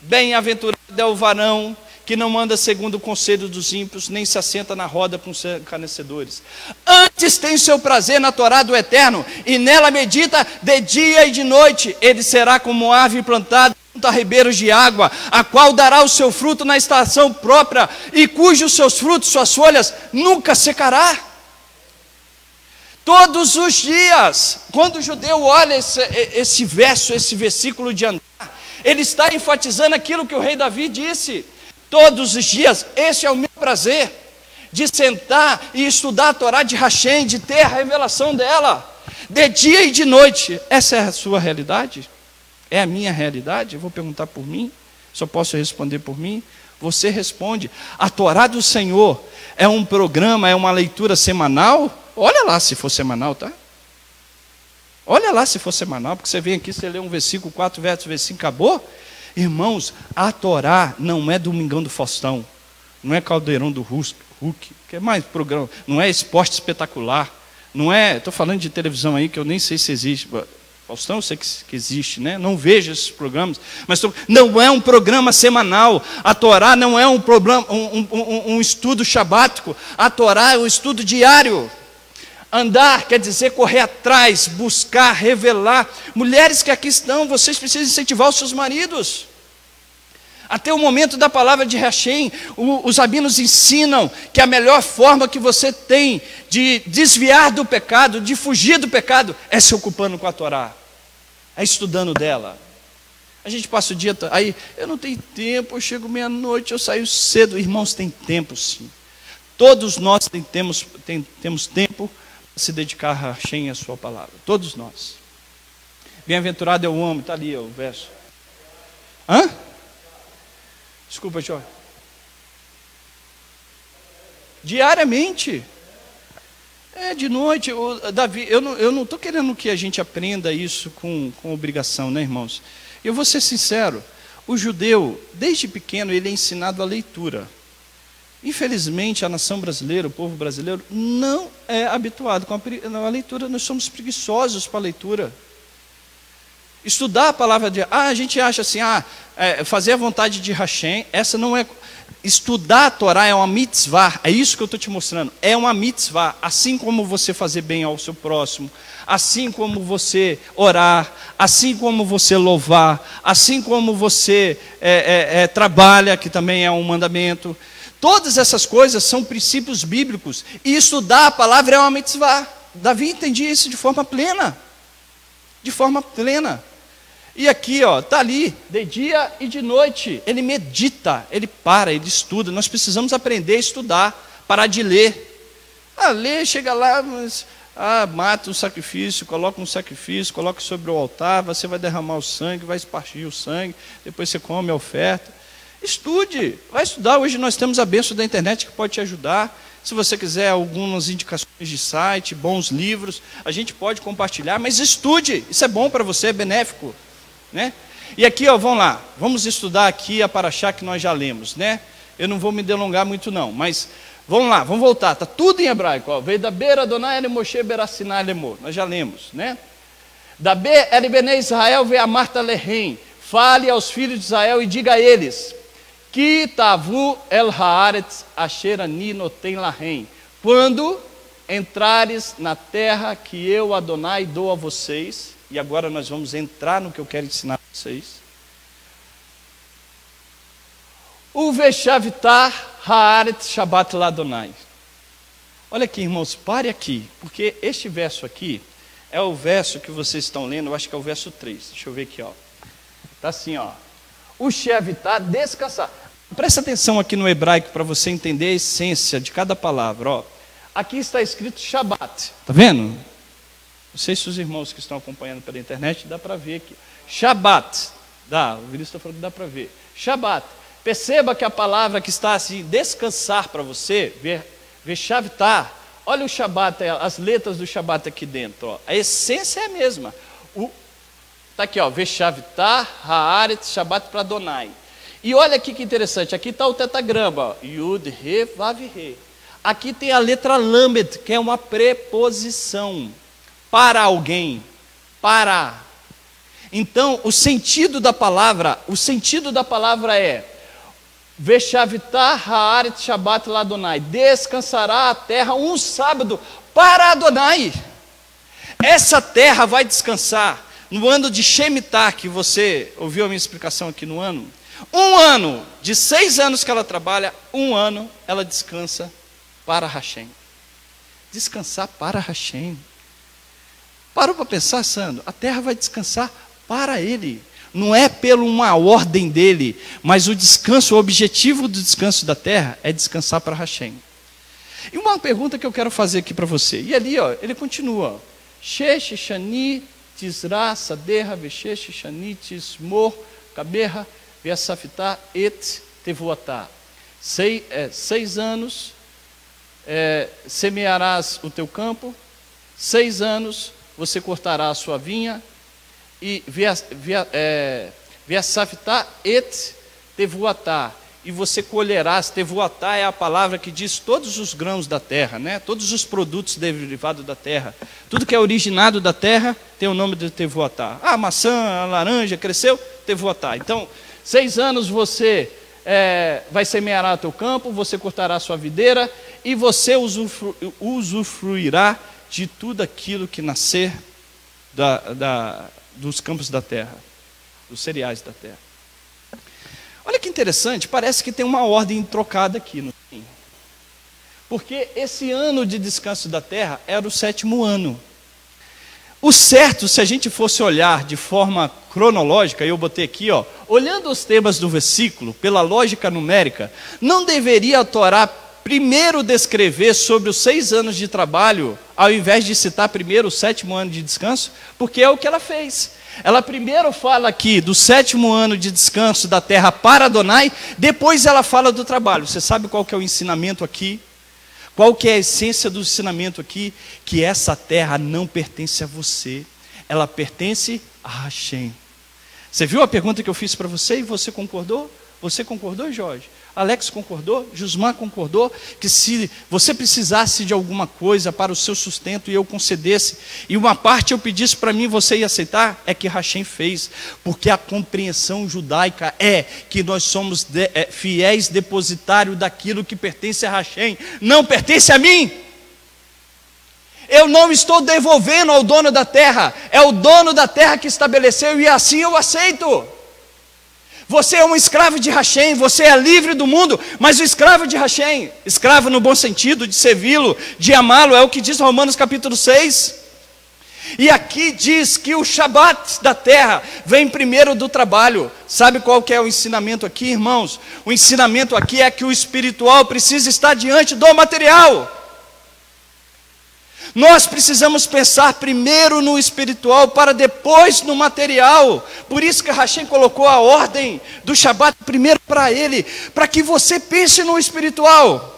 Bem-aventurado é o varão que não anda segundo o conselho dos ímpios, nem se assenta na roda com os encanecedores. Antes tem seu prazer na Torá do Eterno, e nela medita de dia e de noite. Ele será como árvore plantada junto a ribeiros de água, a qual dará o seu fruto na estação própria, e cujos seus frutos, suas folhas, nunca secará. Todos os dias, quando o judeu olha esse, esse verso, esse versículo de andar, ele está enfatizando aquilo que o rei Davi disse todos os dias. Esse é o meu prazer, de sentar e estudar a Torá de Hashem, de ter a revelação dela, de dia e de noite. Essa é a sua realidade? É a minha realidade? Eu vou perguntar por mim, só posso responder por mim. Você responde. A Torá do Senhor é um programa, é uma leitura semanal? Olha lá se for semanal, tá? Olha lá se for semanal, porque você vem aqui, você lê um versículo, quatro versos, versículo, acabou. Irmãos, a Torá não é Domingão do Faustão, não é Caldeirão do Hulk, que é mais programa, não é esporte espetacular, não é, estou falando de televisão aí que eu nem sei se existe, Faustão eu sei que, que existe, né? Não vejo esses programas, mas tô, não é um programa semanal. A Torá não é um, programa, um, um, um estudo shabático. A Torá é um estudo diário. Andar quer dizer correr atrás, buscar, revelar. Mulheres que aqui estão, vocês precisam incentivar os seus maridos. Até o momento da palavra de Hashem, os rabinos ensinam que a melhor forma que você tem de desviar do pecado, de fugir do pecado, é se ocupando com a Torá, é estudando dela. A gente passa o dia, aí eu não tenho tempo, eu chego meia-noite, eu saio cedo. Irmãos, tem tempo sim. Todos nós tem, temos, tem, temos tempo se dedicar a Hashem e a sua palavra. Todos nós. Bem-aventurado é o homem, está ali o verso. Hã? Desculpa, Jorge. Diariamente. É, de noite, o, Davi, eu não estou querendo que a gente aprenda isso com, com obrigação, né, irmãos? Eu vou ser sincero, o judeu, desde pequeno, ele é ensinado a leitura. Infelizmente, a nação brasileira, o povo brasileiro, não é habituado com a, leitura, nós somos preguiçosos para a leitura. Estudar a palavra de Ah, a gente acha assim, ah, é, fazer a vontade de Hashem, essa não é. Estudar a Torá é uma mitzvah, é isso que eu estou te mostrando. É uma mitzvah, assim como você fazer bem ao seu próximo, assim como você orar, assim como você louvar, assim como você é, é, é, trabalha, que também é um mandamento. Todas essas coisas são princípios bíblicos. E estudar a palavra é uma mitzvah. Davi entendia isso de forma plena. De forma plena. E aqui, ó, tá ali, de dia e de noite. Ele medita, ele para, ele estuda. Nós precisamos aprender a estudar, parar de ler. Ah, lê, chega lá, mas, ah, mata o sacrifício, coloca um sacrifício, coloca sobre o altar, você vai derramar o sangue, vai espargir o sangue, depois você come a oferta. Estude, vai estudar. Hoje nós temos a benção da internet que pode te ajudar. Se você quiser algumas indicações de site, bons livros, a gente pode compartilhar, mas estude. Isso é bom para você, é benéfico né? E aqui, ó, vamos lá, vamos estudar aqui a Paraxá que nós já lemos, né? Eu não vou me delongar muito não, mas vamos lá, vamos voltar, tá tudo em hebraico. Veio da beira Donai ele Moshe Berasinai Lemor, nós já lemos, né? Da be el Bene Israel veio a Marta Lehem, fale aos filhos de Israel e diga a eles, que tavu el haaretz asher ani lahem, quando entrares na terra que eu, Adonai, dou a vocês, e agora nós vamos entrar no que eu quero ensinar para vocês. O Veshavitar Haaret Shabbat Ladonai. Olha aqui, irmãos, pare aqui, porque este verso aqui é o verso que vocês estão lendo, eu acho que é o verso 3. Deixa eu ver aqui, ó. Tá assim, ó. O Shevitar, descansar. Presta atenção aqui no hebraico para você entender a essência de cada palavra, ó. Aqui está escrito Shabbat. Tá vendo? Não sei se os irmãos que estão acompanhando pela internet dá para ver aqui. Shabat. Dá, o Vinícius está falando que dá para ver. Shabat. Perceba que a palavra que está assim, descansar para você, ver, ver shavitar. Olha o Shabat, as letras do Shabat aqui dentro. Ó. A essência é a mesma. Está aqui, ó. Veshavitar, Haaret, Shabat para Donai. E olha aqui que interessante. Aqui está o tetagrama. Ó. Yud, Re, Vav, Re. Aqui tem a letra Lamed, que é uma preposição para alguém, para. Então, o sentido da palavra, o sentido da palavra é Veshavitar Haaret Shabbat Ladonai. Descansará a terra um sábado para Adonai. Essa terra vai descansar no ano de Shemitah, que você ouviu a minha explicação aqui no ano. Um ano, de seis anos que ela trabalha, um ano ela descansa para Hashem. Descansar para Hashem. Parou para pensar, Sandro? A terra vai descansar para ele. Não é pela uma ordem dele, mas o descanso, o objetivo do descanso da terra é descansar para Hashem. E uma pergunta que eu quero fazer aqui para você. E ali, ó, ele continua. Shesh shani tizra saderra veshesh shani tismor kaberra veasafitá et tevuatá. Seis, é, seis anos é, semearás o teu campo, seis anos você cortará a sua vinha e viasafitá é, et tevuatá, e você colherás, tevuatá é a palavra que diz todos os grãos da terra, né? todos os produtos derivados da terra, tudo que é originado da terra tem o nome de tevuatá. Ah, a maçã, a laranja, cresceu, tevuatá. Então, seis anos você é, vai semear o teu campo, você cortará a sua videira, e você usufru, usufruirá de tudo aquilo que nascer da, da, dos campos da terra, dos cereais da terra. Olha que interessante, parece que tem uma ordem trocada aqui no fim. Porque esse ano de descanso da terra era o sétimo ano. O certo, se a gente fosse olhar de forma cronológica, eu botei aqui, ó, olhando os temas do versículo, pela lógica numérica, não deveria a Torá primeiro descrever sobre os seis anos de trabalho, ao invés de citar primeiro o sétimo ano de descanso, porque é o que ela fez. Ela primeiro fala aqui do sétimo ano de descanso da terra para Adonai, depois ela fala do trabalho. Você sabe qual que é o ensinamento aqui? Qual que é a essência do ensinamento aqui? Que essa terra não pertence a você, ela pertence a Hashem. Você viu a pergunta que eu fiz para você e você concordou? Você concordou, Jorge? Alex concordou, Jusmar concordou, que se você precisasse de alguma coisa para o seu sustento e eu concedesse, e uma parte eu pedisse para mim, você ia aceitar? É que Hashem fez, porque a compreensão judaica é que nós somos de, é, fiéis depositários daquilo que pertence a Hashem, não pertence a mim. Eu não estou devolvendo ao dono da terra, é o dono da terra que estabeleceu e assim eu aceito. Você é um escravo de Hashem, você é livre do mundo, mas o escravo de Hashem, escravo no bom sentido, de servi-lo, de amá-lo, é o que diz Romanos capítulo 6. E aqui diz que o Shabat da terra vem primeiro do trabalho. Sabe qual que é o ensinamento aqui, irmãos? O ensinamento aqui é que o espiritual precisa estar diante do material. Nós precisamos pensar primeiro no espiritual para depois no material. Por isso que Hashem colocou a ordem do Shabat primeiro para ele, para que você pense no espiritual.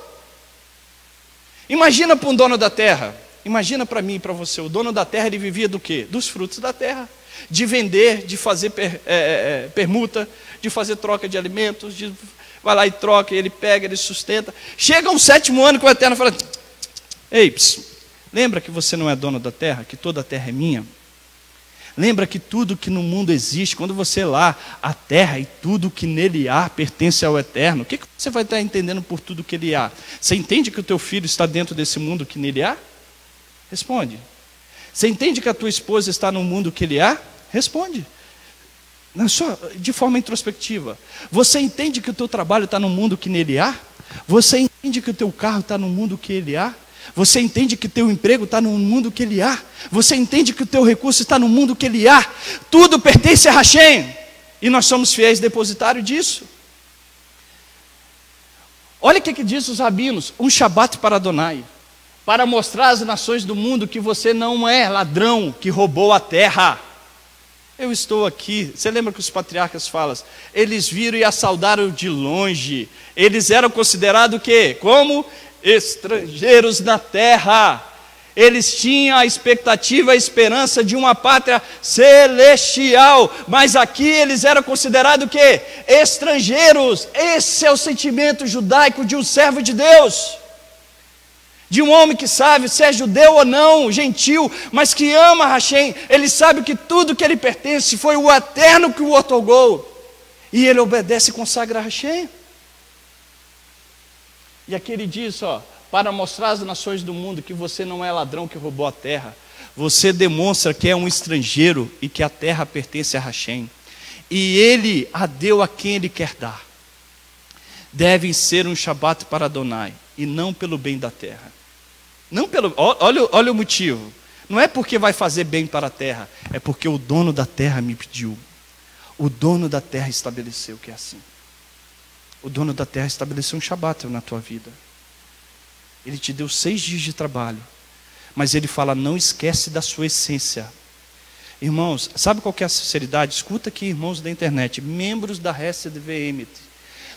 Imagina para um dono da terra, imagina para mim e para você, o dono da terra ele vivia do quê? Dos frutos da terra, de vender, de fazer per, é, é, permuta, de fazer troca de alimentos, de vai lá e troca, ele pega, ele sustenta. Chega um sétimo ano que o Eterno fala: Ei, psiu, Lembra que você não é dono da terra, que toda a terra é minha? Lembra que tudo que no mundo existe, quando você lá, a terra e tudo que nele há pertence ao eterno. O que você vai estar entendendo por tudo que ele há? Você entende que o teu filho está dentro desse mundo que nele há? Responde. Você entende que a tua esposa está no mundo que ele há? Responde. Não, só de forma introspectiva. Você entende que o teu trabalho está no mundo que nele há? Você entende que o teu carro está no mundo que ele há? Você entende que teu emprego está no mundo que ele há. Você entende que o teu recurso está no mundo que ele há. Tudo pertence a Hashem. E nós somos fiéis depositários disso. Olha o que, que diz os rabinos: um Shabat para Adonai. Para mostrar às nações do mundo que você não é ladrão que roubou a terra. Eu estou aqui. Você lembra que os patriarcas falam? Eles viram e a saudaram de longe. Eles eram considerados o quê? Como estrangeiros na terra. Eles tinham a expectativa, a esperança de uma pátria celestial, mas aqui eles eram considerados que estrangeiros. Esse é o sentimento judaico de um servo de Deus. De um homem que sabe se é judeu ou não, gentil, mas que ama Hashem, ele sabe que tudo que ele pertence foi o eterno que o otorgou, e ele obedece e consagra a Hashem. E aqui ele diz, ó, para mostrar às nações do mundo que você não é ladrão que roubou a terra, você demonstra que é um estrangeiro e que a terra pertence a Hashem. E ele a deu a quem ele quer dar. Devem ser um Shabat para Adonai, e não pelo bem da terra. Não pelo, olha, olha o motivo. Não é porque vai fazer bem para a terra, é porque o dono da terra me pediu. O dono da terra estabeleceu que é assim. O dono da terra estabeleceu um Shabat na tua vida. Ele te deu seis dias de trabalho. Mas ele fala: não esquece da sua essência. Irmãos, sabe qual é a sinceridade? Escuta aqui, irmãos da internet, membros da Hesed VMT.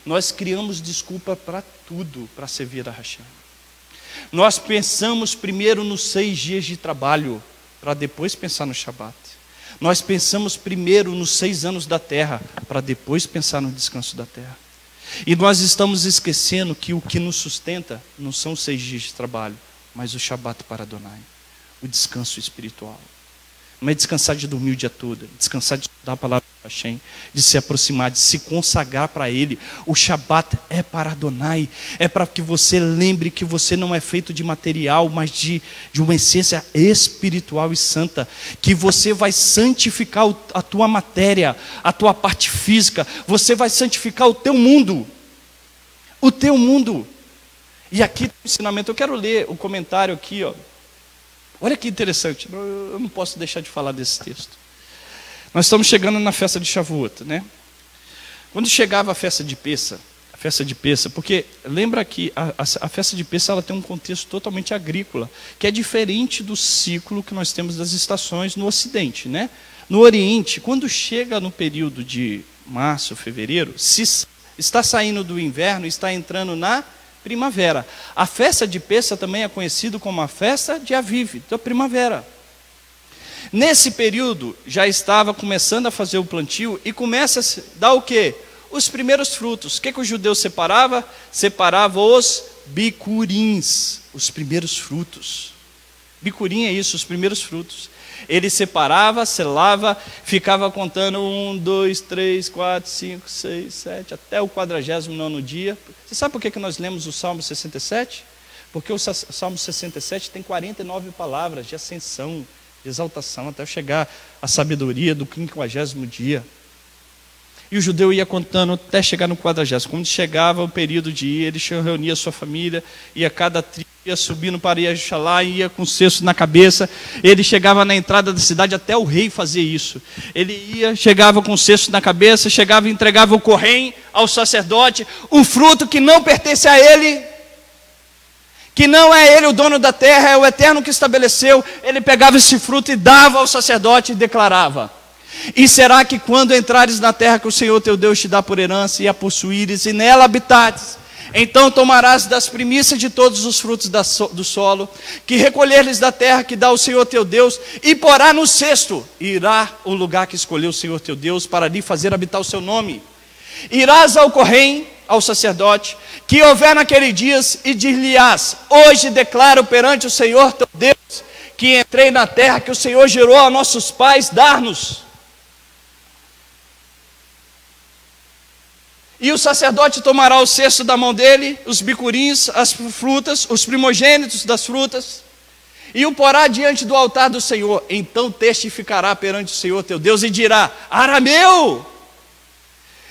Nós criamos desculpa para tudo para servir a Hashem. Nós pensamos primeiro nos seis dias de trabalho, para depois pensar no Shabat. Nós pensamos primeiro nos seis anos da terra, para depois pensar no descanso da terra. E nós estamos esquecendo que o que nos sustenta não são seis dias de trabalho, mas o Shabat para Adonai, o descanso espiritual. Não é descansar de dormir o dia todo, descansar de estudar a palavra de Hashem, de se aproximar, de se consagrar para Ele. O Shabat é para Adonai, é para que você lembre que você não é feito de material, mas de, de uma essência espiritual e santa. Que você vai santificar a tua matéria, a tua parte física, você vai santificar o teu mundo. O teu mundo. E aqui tem um ensinamento, eu quero ler o comentário aqui, ó. Olha que interessante, eu não posso deixar de falar desse texto. Nós estamos chegando na festa de Shavuot, né? Quando chegava a festa de Pessa, a festa de Pessa, porque lembra que a, a, a, festa de Pessa ela tem um contexto totalmente agrícola, que é diferente do ciclo que nós temos das estações no Ocidente, né? No Oriente, quando chega no período de março, fevereiro, se está saindo do inverno, está entrando na primavera. A festa de Pessa também é conhecida como a festa de Aviv, da primavera. Nesse período já estava começando a fazer o plantio e começa a dar o quê? os primeiros frutos. O que, que o judeu separava? Separava os bicurins, os primeiros frutos. Bicurim é isso, os primeiros frutos. Ele separava, selava, ficava contando um, dois, três, quatro, cinco, seis, sete, até o quadragésimo nono dia. Você sabe por que, que nós lemos o Salmo 67? Porque o Sa- Salmo 67 tem 49 palavras de ascensão, de exaltação, até chegar à sabedoria do quinquagésimo dia. E o judeu ia contando até chegar no quadragésimo. Quando chegava o período de ir, ele reunia a sua família, ia cada tribo, ia subindo para Iaxalá, ia com cesto na cabeça. Ele chegava na entrada da cidade, até o rei fazia isso. Ele ia, chegava com o cesto na cabeça, chegava e entregava o corrém ao sacerdote, um fruto que não pertence a ele, que não é ele o dono da terra, é o eterno que estabeleceu. Ele pegava esse fruto e dava ao sacerdote e declarava: E será que quando entrares na terra que o Senhor teu Deus te dá por herança e a possuíres e nela habitares, então tomarás das primícias de todos os frutos do solo, que recolheres da terra que dá o Senhor teu Deus, e porá no cesto, irá o lugar que escolheu o Senhor teu Deus para lhe fazer habitar o seu nome. Irás ao corrém, ao sacerdote, que houver naquele dias, e dir-lhe-ás: Hoje declaro perante o Senhor teu Deus, que entrei na terra que o Senhor gerou a nossos pais dar-nos. E o sacerdote tomará o cesto da mão dele, os bicurins, as frutas, os primogênitos das frutas, e o porá diante do altar do Senhor. Então testificará perante o Senhor teu Deus e dirá: Arameu,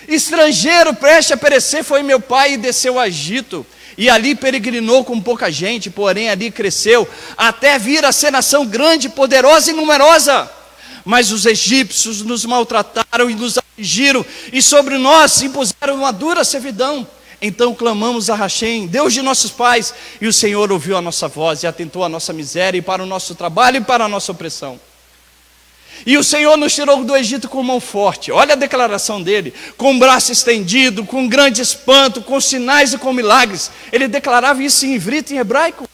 estrangeiro, preste a perecer, foi meu pai e desceu a Egito. E ali peregrinou com pouca gente, porém ali cresceu, até vir a ser nação grande, poderosa e numerosa. Mas os egípcios nos maltrataram e nos afligiram, e sobre nós impuseram uma dura servidão. Então clamamos a Rachem, Deus de nossos pais, e o Senhor ouviu a nossa voz e atentou a nossa miséria e para o nosso trabalho e para a nossa opressão. E o Senhor nos tirou do Egito com mão forte. Olha a declaração dele: com braço estendido, com grande espanto, com sinais e com milagres. Ele declarava isso em ivrito e em hebraico.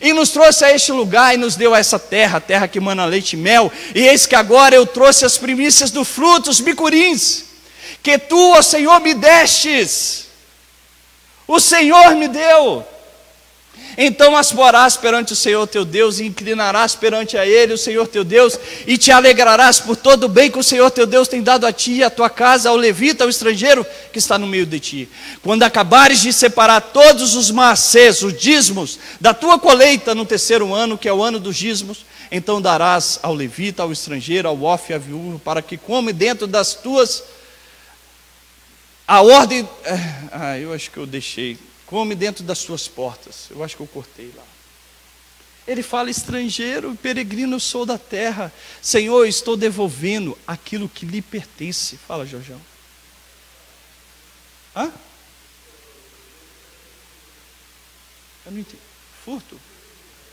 E nos trouxe a este lugar e nos deu a essa terra, terra que mana leite e mel. E eis que agora eu trouxe as primícias do fruto, os bicurins, que tu, ó Senhor, me destes. O Senhor me deu. Então as porás perante o Senhor teu Deus, e inclinarás perante a Ele, o Senhor teu Deus, e te alegrarás por todo o bem que o Senhor teu Deus tem dado a ti, a tua casa, ao levita, ao estrangeiro que está no meio de ti. Quando acabares de separar todos os macês, os dízimos, da tua colheita no terceiro ano, que é o ano dos dízimos, então darás ao levita, ao estrangeiro, ao ofe e à viúva, para que come dentro das tuas. A ordem. Ah, eu acho que eu deixei come dentro das suas portas. Eu acho que eu cortei lá. Ele fala: estrangeiro, peregrino, sou da terra. Senhor, estou devolvendo aquilo que lhe pertence. Fala, Jorjão. Hã? Eu não entendi. Furto?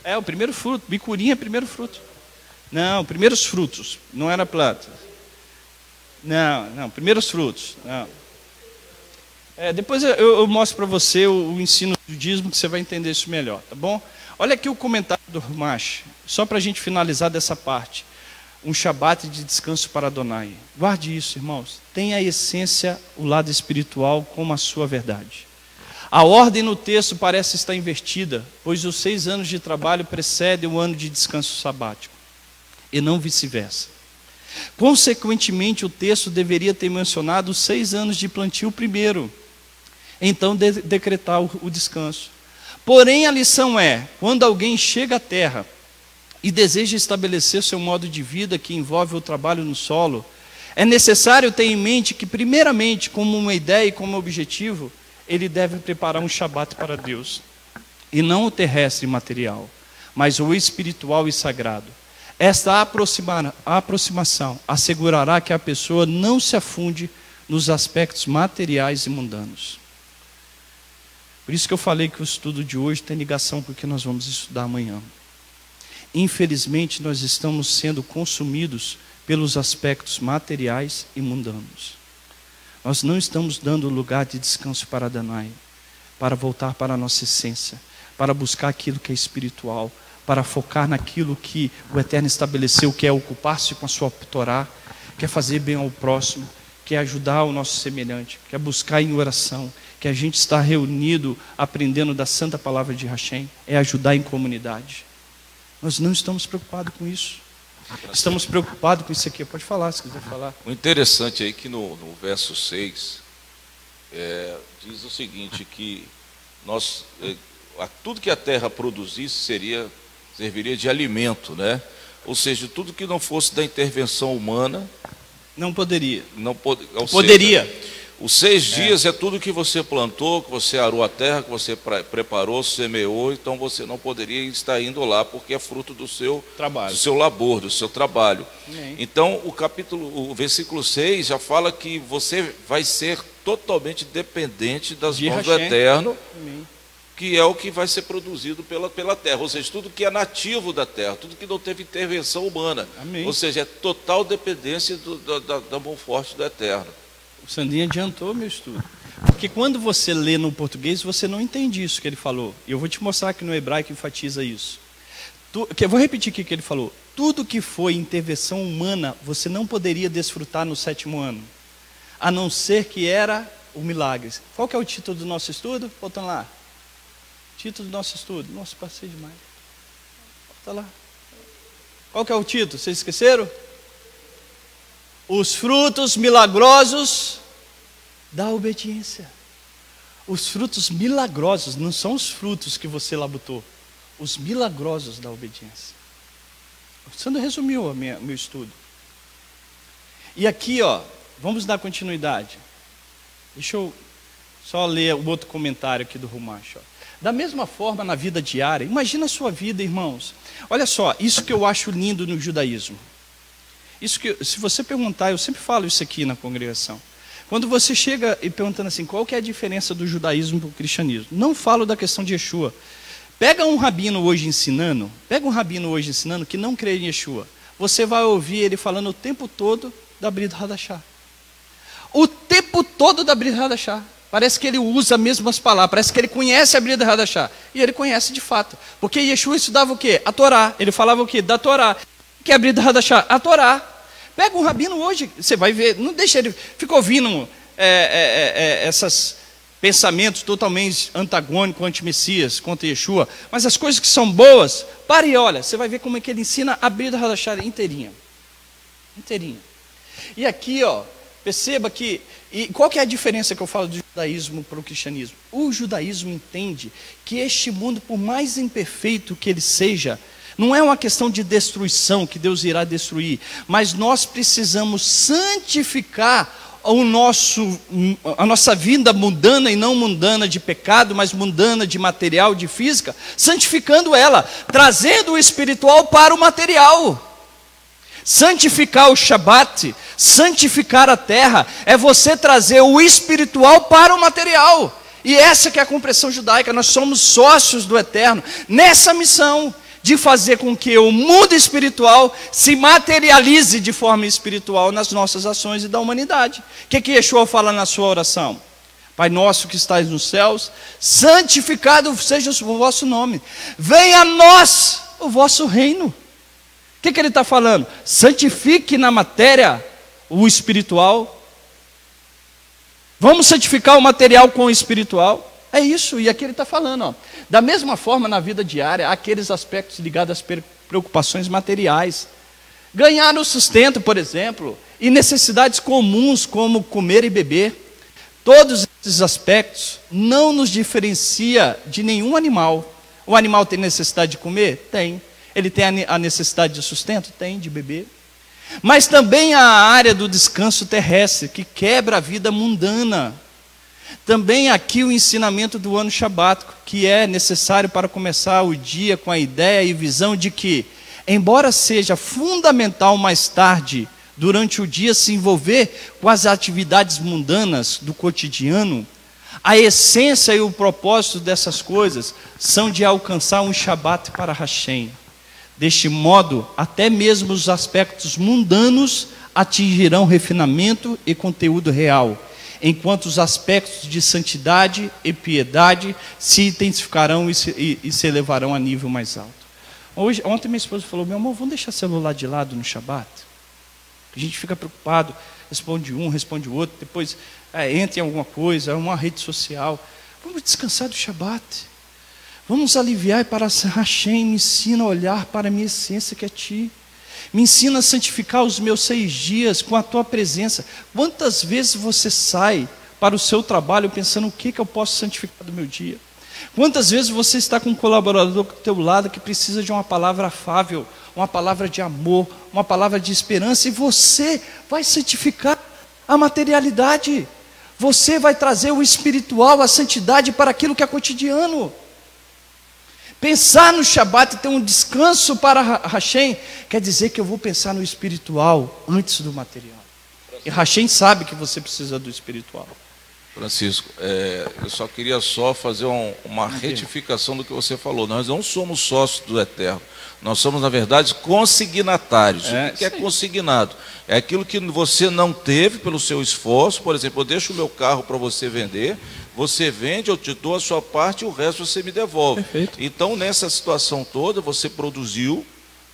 É, o primeiro fruto. Bicurinha é primeiro fruto. Não, primeiros frutos. Não era planta. Não, não, primeiros frutos. Não. É, depois eu, eu mostro para você o, o, ensino do dízimo, que você vai entender isso melhor, tá bom? Olha aqui o comentário do Rumash, só para a gente finalizar dessa parte. Um Shabat de descanso para Adonai. Guarde isso, irmãos. Tem a essência, o lado espiritual, como a sua verdade. A ordem no texto parece estar invertida, pois os seis anos de trabalho precedem o ano de descanso sabático, e não vice-versa. Consequentemente, o texto deveria ter mencionado os seis anos de plantio primeiro, então de decretar o, o descanso. Porém, a lição é: quando alguém chega à terra e deseja estabelecer seu modo de vida que envolve o trabalho no solo, é necessário ter em mente que, primeiramente, como uma ideia e como objetivo, ele deve preparar um shabat para Deus, e não o terrestre e material, mas o espiritual e sagrado. Esta aproxima, aproximação assegurará que a pessoa não se afunde nos aspectos materiais e mundanos. Por isso que eu falei que o estudo de hoje tem ligação com o que nós vamos estudar amanhã. Infelizmente, nós estamos sendo consumidos pelos aspectos materiais e mundanos. Nós não estamos dando lugar de descanso para Adonai, para voltar para a nossa essência, para buscar aquilo que é espiritual, para focar naquilo que o Eterno estabeleceu, que é ocupar-se com a sua Torá, que é fazer bem ao próximo, que é ajudar o nosso semelhante, que é buscar em oração, que a gente está reunido aprendendo da santa palavra de Hashem, é ajudar em comunidade. Nós não estamos preocupados com isso. Estamos preocupados com isso aqui. Pode falar, se quiser falar. O interessante aí que no, no verso 6 é, diz o seguinte, que nós, é, tudo que a terra produzisse seria, serviria de alimento, né? Ou seja, tudo que não fosse da intervenção humana, Não poderia. não pod, Poderia. seja, os seis dias é tudo que você plantou, que você arou a terra, que você pre- preparou, semeou, então você não poderia estar indo lá, porque é fruto do seu Trabalho. do seu labor, do seu trabalho. Então, o capítulo, o versículo 6 já fala que você vai ser totalmente dependente das De mãos do Hashem. Eterno, Amém. que é o que vai ser produzido pela, pela terra, ou seja, tudo que é nativo da terra, tudo que não teve intervenção humana. Amém. Ou seja, é total dependência do- da, da mão forte do Eterno. O Sandrinho adiantou meu estudo. Porque quando você lê no português, você não entende isso que ele falou. E eu vou te mostrar que no hebraico enfatiza isso. Tu, que eu vou repetir o que ele falou. Tudo que foi intervenção humana, você não poderia desfrutar no sétimo ano. A não ser que era o milagre. Qual que é o título do nosso estudo? Voltando lá. Título do nosso estudo. Nossa, passei demais. Volta lá. Qual que é o título? Vocês esqueceram? Os frutos milagrosos da obediência. Os frutos milagrosos não são os frutos que você labutou, os milagrosos da obediência. O Sandro resumiu o meu estudo. E aqui, ó, vamos dar continuidade. Deixa eu só ler o outro comentário aqui do Rumacho. Da mesma forma, na vida diária, imagina a sua vida, irmãos. Olha só, isso que eu acho lindo no judaísmo. Isso que, se você perguntar, eu sempre falo isso aqui na congregação. Quando você chega e perguntando assim, qual que é a diferença do judaísmo para o cristianismo? Não falo da questão de Yeshua. Pega um rabino hoje ensinando, pega um rabino hoje ensinando que não crê em Yeshua. Você vai ouvir ele falando o tempo todo da Brida Hadashah. O tempo todo da Brida Hadashah. Parece que ele usa as mesmas palavras, parece que ele conhece a Brida Hadashah. E ele conhece de fato. Porque Yeshua estudava o quê? A Torá. Ele falava o quê? Da Torá. O que é a Brida Hadashah? A Torá. Pega um rabino hoje, você vai ver, não deixa ele, fica ouvindo é, é, é, esses pensamentos totalmente antagônicos, anti-Messias, contra Yeshua, mas as coisas que são boas, pare e olha, você vai ver como é que ele ensina a Brida Hadashah inteirinha. Inteirinha. E aqui, ó, perceba que. E qual que é a diferença que eu falo do judaísmo para o cristianismo? O judaísmo entende que este mundo, por mais imperfeito que ele seja, não é uma questão de destruição que Deus irá destruir, mas nós precisamos santificar o nosso, a nossa vida mundana e não mundana de pecado, mas mundana de material, de física, santificando ela, trazendo o espiritual para o material. Santificar o Shabat, santificar a terra, é você trazer o espiritual para o material. E essa que é a compreensão judaica, nós somos sócios do Eterno nessa missão de fazer com que o mundo espiritual se materialize de forma espiritual nas nossas ações e da humanidade. O que, que Yeshua fala na sua oração? Pai nosso que estás nos céus, santificado seja o vosso nome, venha a nós o vosso reino. O que, que ele está falando? Santifique na matéria o espiritual. Vamos santificar o material com o espiritual. É isso, e aqui ele está falando. Ó. Da mesma forma, na vida diária, há aqueles aspectos ligados às preocupações materiais. Ganhar o sustento, por exemplo, e necessidades comuns como comer e beber. Todos esses aspectos não nos diferencia de nenhum animal. O animal tem necessidade de comer? Tem. Ele tem a necessidade de sustento? Tem, de beber. Mas também a área do descanso terrestre, que quebra a vida mundana. Também aqui o ensinamento do ano sabático, que é necessário para começar o dia com a ideia e visão de que, embora seja fundamental mais tarde, durante o dia, se envolver com as atividades mundanas do cotidiano, a essência e o propósito dessas coisas são de alcançar um Shabat para Hashem. Deste modo, até mesmo os aspectos mundanos atingirão refinamento e conteúdo real enquanto os aspectos de santidade e piedade se intensificarão e se, e, e se elevarão a nível mais alto. Hoje, ontem minha esposa falou: meu amor, vamos deixar celular de lado no Shabat? A gente fica preocupado, responde um, responde o outro, depois é, entra em alguma coisa, uma rede social. Vamos descansar do Shabat. Vamos aliviar para Hashem, me ensina a olhar para a minha essência que é Ti. Me ensina a santificar os meus seis dias com a Tua presença. Quantas vezes você sai para o seu trabalho pensando o que, que eu posso santificar do meu dia? Quantas vezes você está com um colaborador do teu lado que precisa de uma palavra afável, uma palavra de amor, uma palavra de esperança, e você vai santificar a materialidade. Você vai trazer o espiritual, a santidade para aquilo que é cotidiano. Pensar no Shabat e ter um descanso para Hashem quer dizer que eu vou pensar no espiritual antes do material. E Hashem sabe que você precisa do espiritual. Francisco, é, eu só queria só fazer um- uma retificação do que você falou. Nós não somos sócios do Eterno. Nós somos, na verdade, consignatários. É, o que é consignado? É aquilo que você não teve pelo seu esforço. Por exemplo, eu deixo o meu carro para você vender, você vende, eu te dou a sua parte e o resto você me devolve. Perfeito. Então, nessa situação toda, você produziu,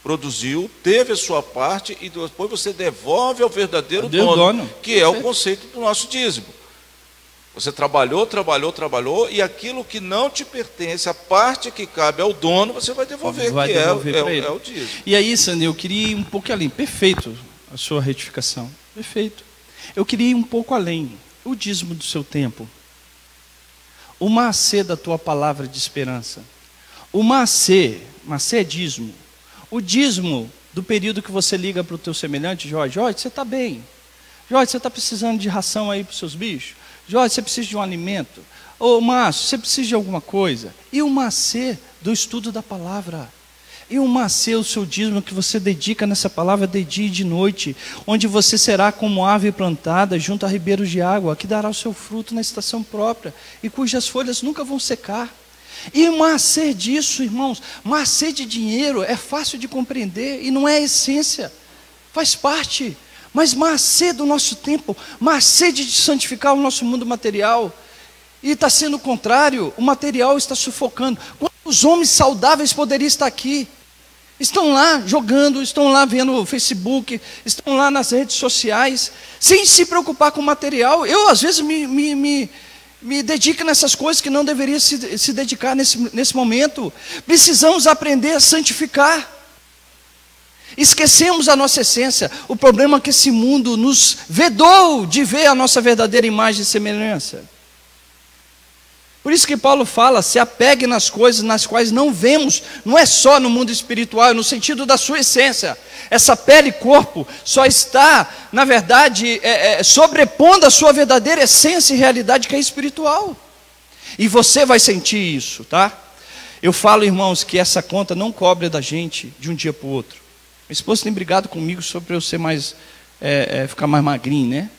produziu, teve a sua parte e depois você devolve ao verdadeiro dono, dono. que é o Perfeito. conceito do nosso dízimo. Você trabalhou, trabalhou, trabalhou, e aquilo que não te pertence, a parte que cabe ao dono, você vai devolver, Vai que devolver é, é, é o dízimo. E aí, Sandy, eu queria ir um pouco além. Perfeito a sua retificação. Perfeito. Eu queria ir um pouco além. O dízimo do seu tempo. O macê da tua palavra de esperança. O macê, macê é dízimo. O dízimo do período que você liga para o teu semelhante, Jorge, Jorge, você está bem. Jorge, você está precisando de ração aí para os seus bichos? Jorge, você precisa de um alimento? Ô, Márcio, você precisa de alguma coisa? E o macê do estudo da palavra? E o macê, o seu dízimo que você dedica nessa palavra de dia e de noite, onde você será como ave plantada junto a ribeiros de água, que dará o seu fruto na estação própria, e cujas folhas nunca vão secar. E macê disso, irmãos, macê de dinheiro é fácil de compreender e não é essência, faz parte. Mas macê do nosso tempo, macê de santificar o nosso mundo material, e está sendo o contrário, o material está sufocando. Quantos homens saudáveis poderiam estar aqui? Estão lá jogando, estão lá vendo o Facebook, estão lá nas redes sociais, sem se preocupar com o material. Eu, às vezes, me, me, me, me dedico nessas coisas que não deveria se, se dedicar nesse, nesse momento. Precisamos aprender a santificar. Esquecemos a nossa essência. O problema é que esse mundo nos vedou de ver a nossa verdadeira imagem e semelhança. Por isso que Paulo fala: se apegue nas coisas nas quais não vemos, não é só no mundo espiritual, é no sentido da sua essência. Essa pele e corpo só está, na verdade, é, é, sobrepondo a sua verdadeira essência e realidade que é espiritual. E você vai sentir isso, tá? Eu falo, irmãos, que essa conta não cobra da gente de um dia para o outro. Minha esposa tem brigado comigo sobre eu ser mais, é, é, ficar mais magrinho, né?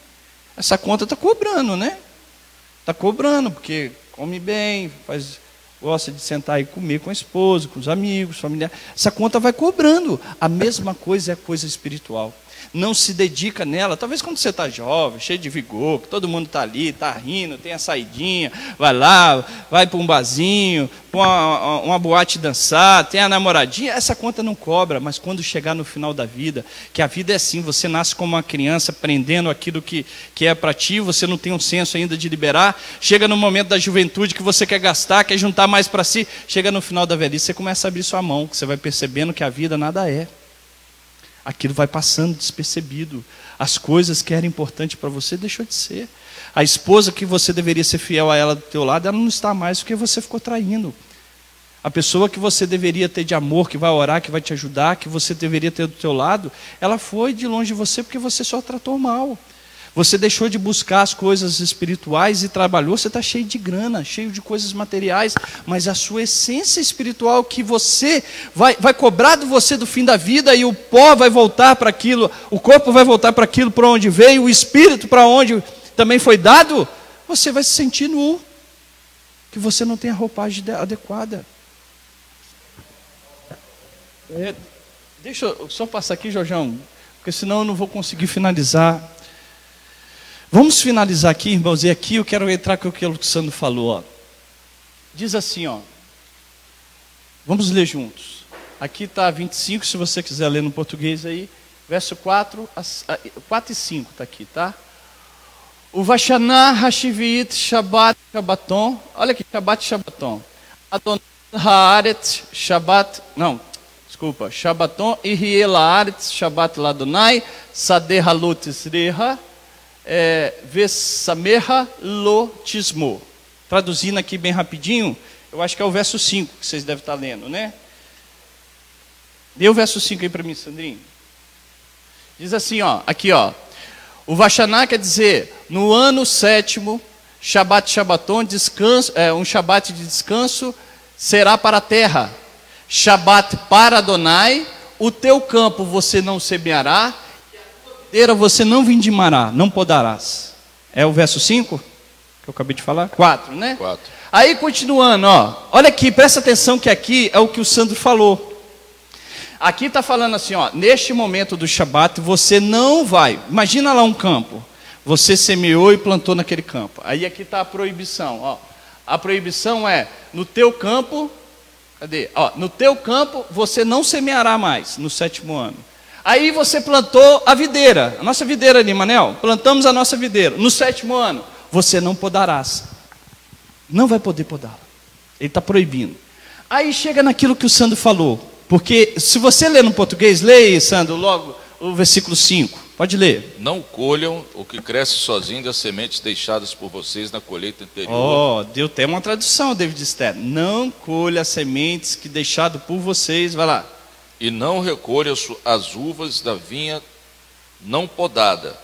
Essa conta está cobrando, né? Está cobrando, porque come bem, faz, gosta de sentar e comer com a esposa, com os amigos, familiares. Essa conta vai cobrando. A mesma coisa é coisa espiritual. Não se dedica nela. Talvez quando você está jovem, cheio de vigor, que todo mundo está ali, está rindo, tem a saidinha, vai lá, vai para um barzinho, para uma, uma boate dançar, tem a namoradinha, essa conta não cobra, mas quando chegar no final da vida, que a vida é assim, você nasce como uma criança, aprendendo aquilo que, que é para ti, você não tem um senso ainda de liberar, chega no momento da juventude que você quer gastar, quer juntar mais para si, chega no final da velhice, você começa a abrir sua mão, que você vai percebendo que a vida nada é. Aquilo vai passando despercebido. As coisas que eram importantes para você deixou de ser. A esposa que você deveria ser fiel a ela do teu lado, ela não está mais porque você ficou traindo. A pessoa que você deveria ter de amor, que vai orar, que vai te ajudar, que você deveria ter do teu lado, ela foi de longe de você porque você só tratou mal. Você deixou de buscar as coisas espirituais e trabalhou, você está cheio de grana, cheio de coisas materiais, mas a sua essência espiritual que você vai, vai cobrar de você do fim da vida e o pó vai voltar para aquilo, o corpo vai voltar para aquilo para onde veio, o espírito para onde também foi dado, você vai se sentir nu, que você não tem a roupagem adequada. É, deixa eu só passar aqui, Jorjão, porque senão eu não vou conseguir finalizar. Vamos finalizar aqui, irmãos, e aqui eu quero entrar com aquilo que o Sandro falou. Ó. Diz assim, ó. Vamos ler juntos. Aqui está 25, se você quiser ler no português aí. verso 4, 4 e 5 está aqui, tá? O Vashaná Hashivit Shabbat Shabbaton. Olha aqui, Shabbat Shabbaton. Adonai Haaretz Shabbat. Não, desculpa. Shabbaton Ihiel Haaretz Shabbat Ladonai. Sadeh Halut Isreha. É, Vesameha Lo Tismo. Traduzindo aqui bem rapidinho, eu acho que é o verso 5 que vocês devem estar lendo, né? Dê o verso 5 aí para mim, Sandrinho. Diz assim, ó, aqui, ó. O Vashaná quer dizer, no ano sétimo, Shabat Shabbaton, descanso, é, um Shabat de descanso será para a terra. Shabat para Adonai, o teu campo você não semeará, videira você não vindimará, não podarás. É o verso 5 que eu acabei de falar? 4, né? Quatro. Aí continuando, ó, olha aqui, presta atenção que aqui é o que o Sandro falou. Aqui está falando assim, ó, neste momento do Shabat você não vai. Imagina lá um campo. Você semeou e plantou naquele campo. Aí aqui está a proibição, ó. A proibição é no teu campo, cadê? Ó, no teu campo você não semeará mais no sétimo ano. Aí você plantou a videira, a nossa videira ali, Manel. Plantamos a nossa videira. No sétimo ano, você não podarás. Não vai poder podá-la. Ele está proibindo. Aí chega naquilo que o Sandro falou. Porque se você ler no português, leia, Sandro, logo o versículo 5. Pode ler. Não colham o que cresce sozinho das sementes deixadas por vocês na colheita anterior. Ó, deu até uma tradução, David Esther. Não colha as sementes que deixado por vocês. Vai lá. E não recolha as uvas da vinha não podada.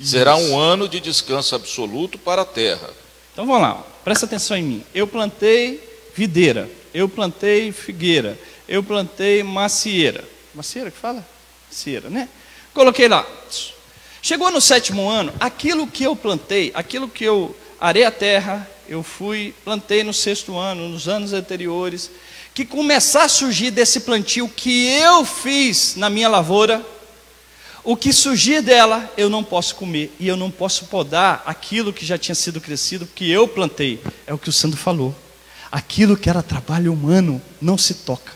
Será um ano de descanso absoluto para a terra. Então vamos lá, presta atenção em mim. Eu plantei videira, eu plantei figueira, eu plantei macieira. Macieira que fala? Macieira, né? Coloquei lá. Chegou no sétimo ano, aquilo que eu plantei, aquilo que eu arei a terra, eu fui, plantei no sexto ano, nos anos anteriores, que começar a surgir desse plantio que eu fiz na minha lavoura, o que surgir dela, eu não posso comer e eu não posso podar aquilo que já tinha sido crescido, que eu plantei. É o que o Sandro falou. Aquilo que era trabalho humano não se toca.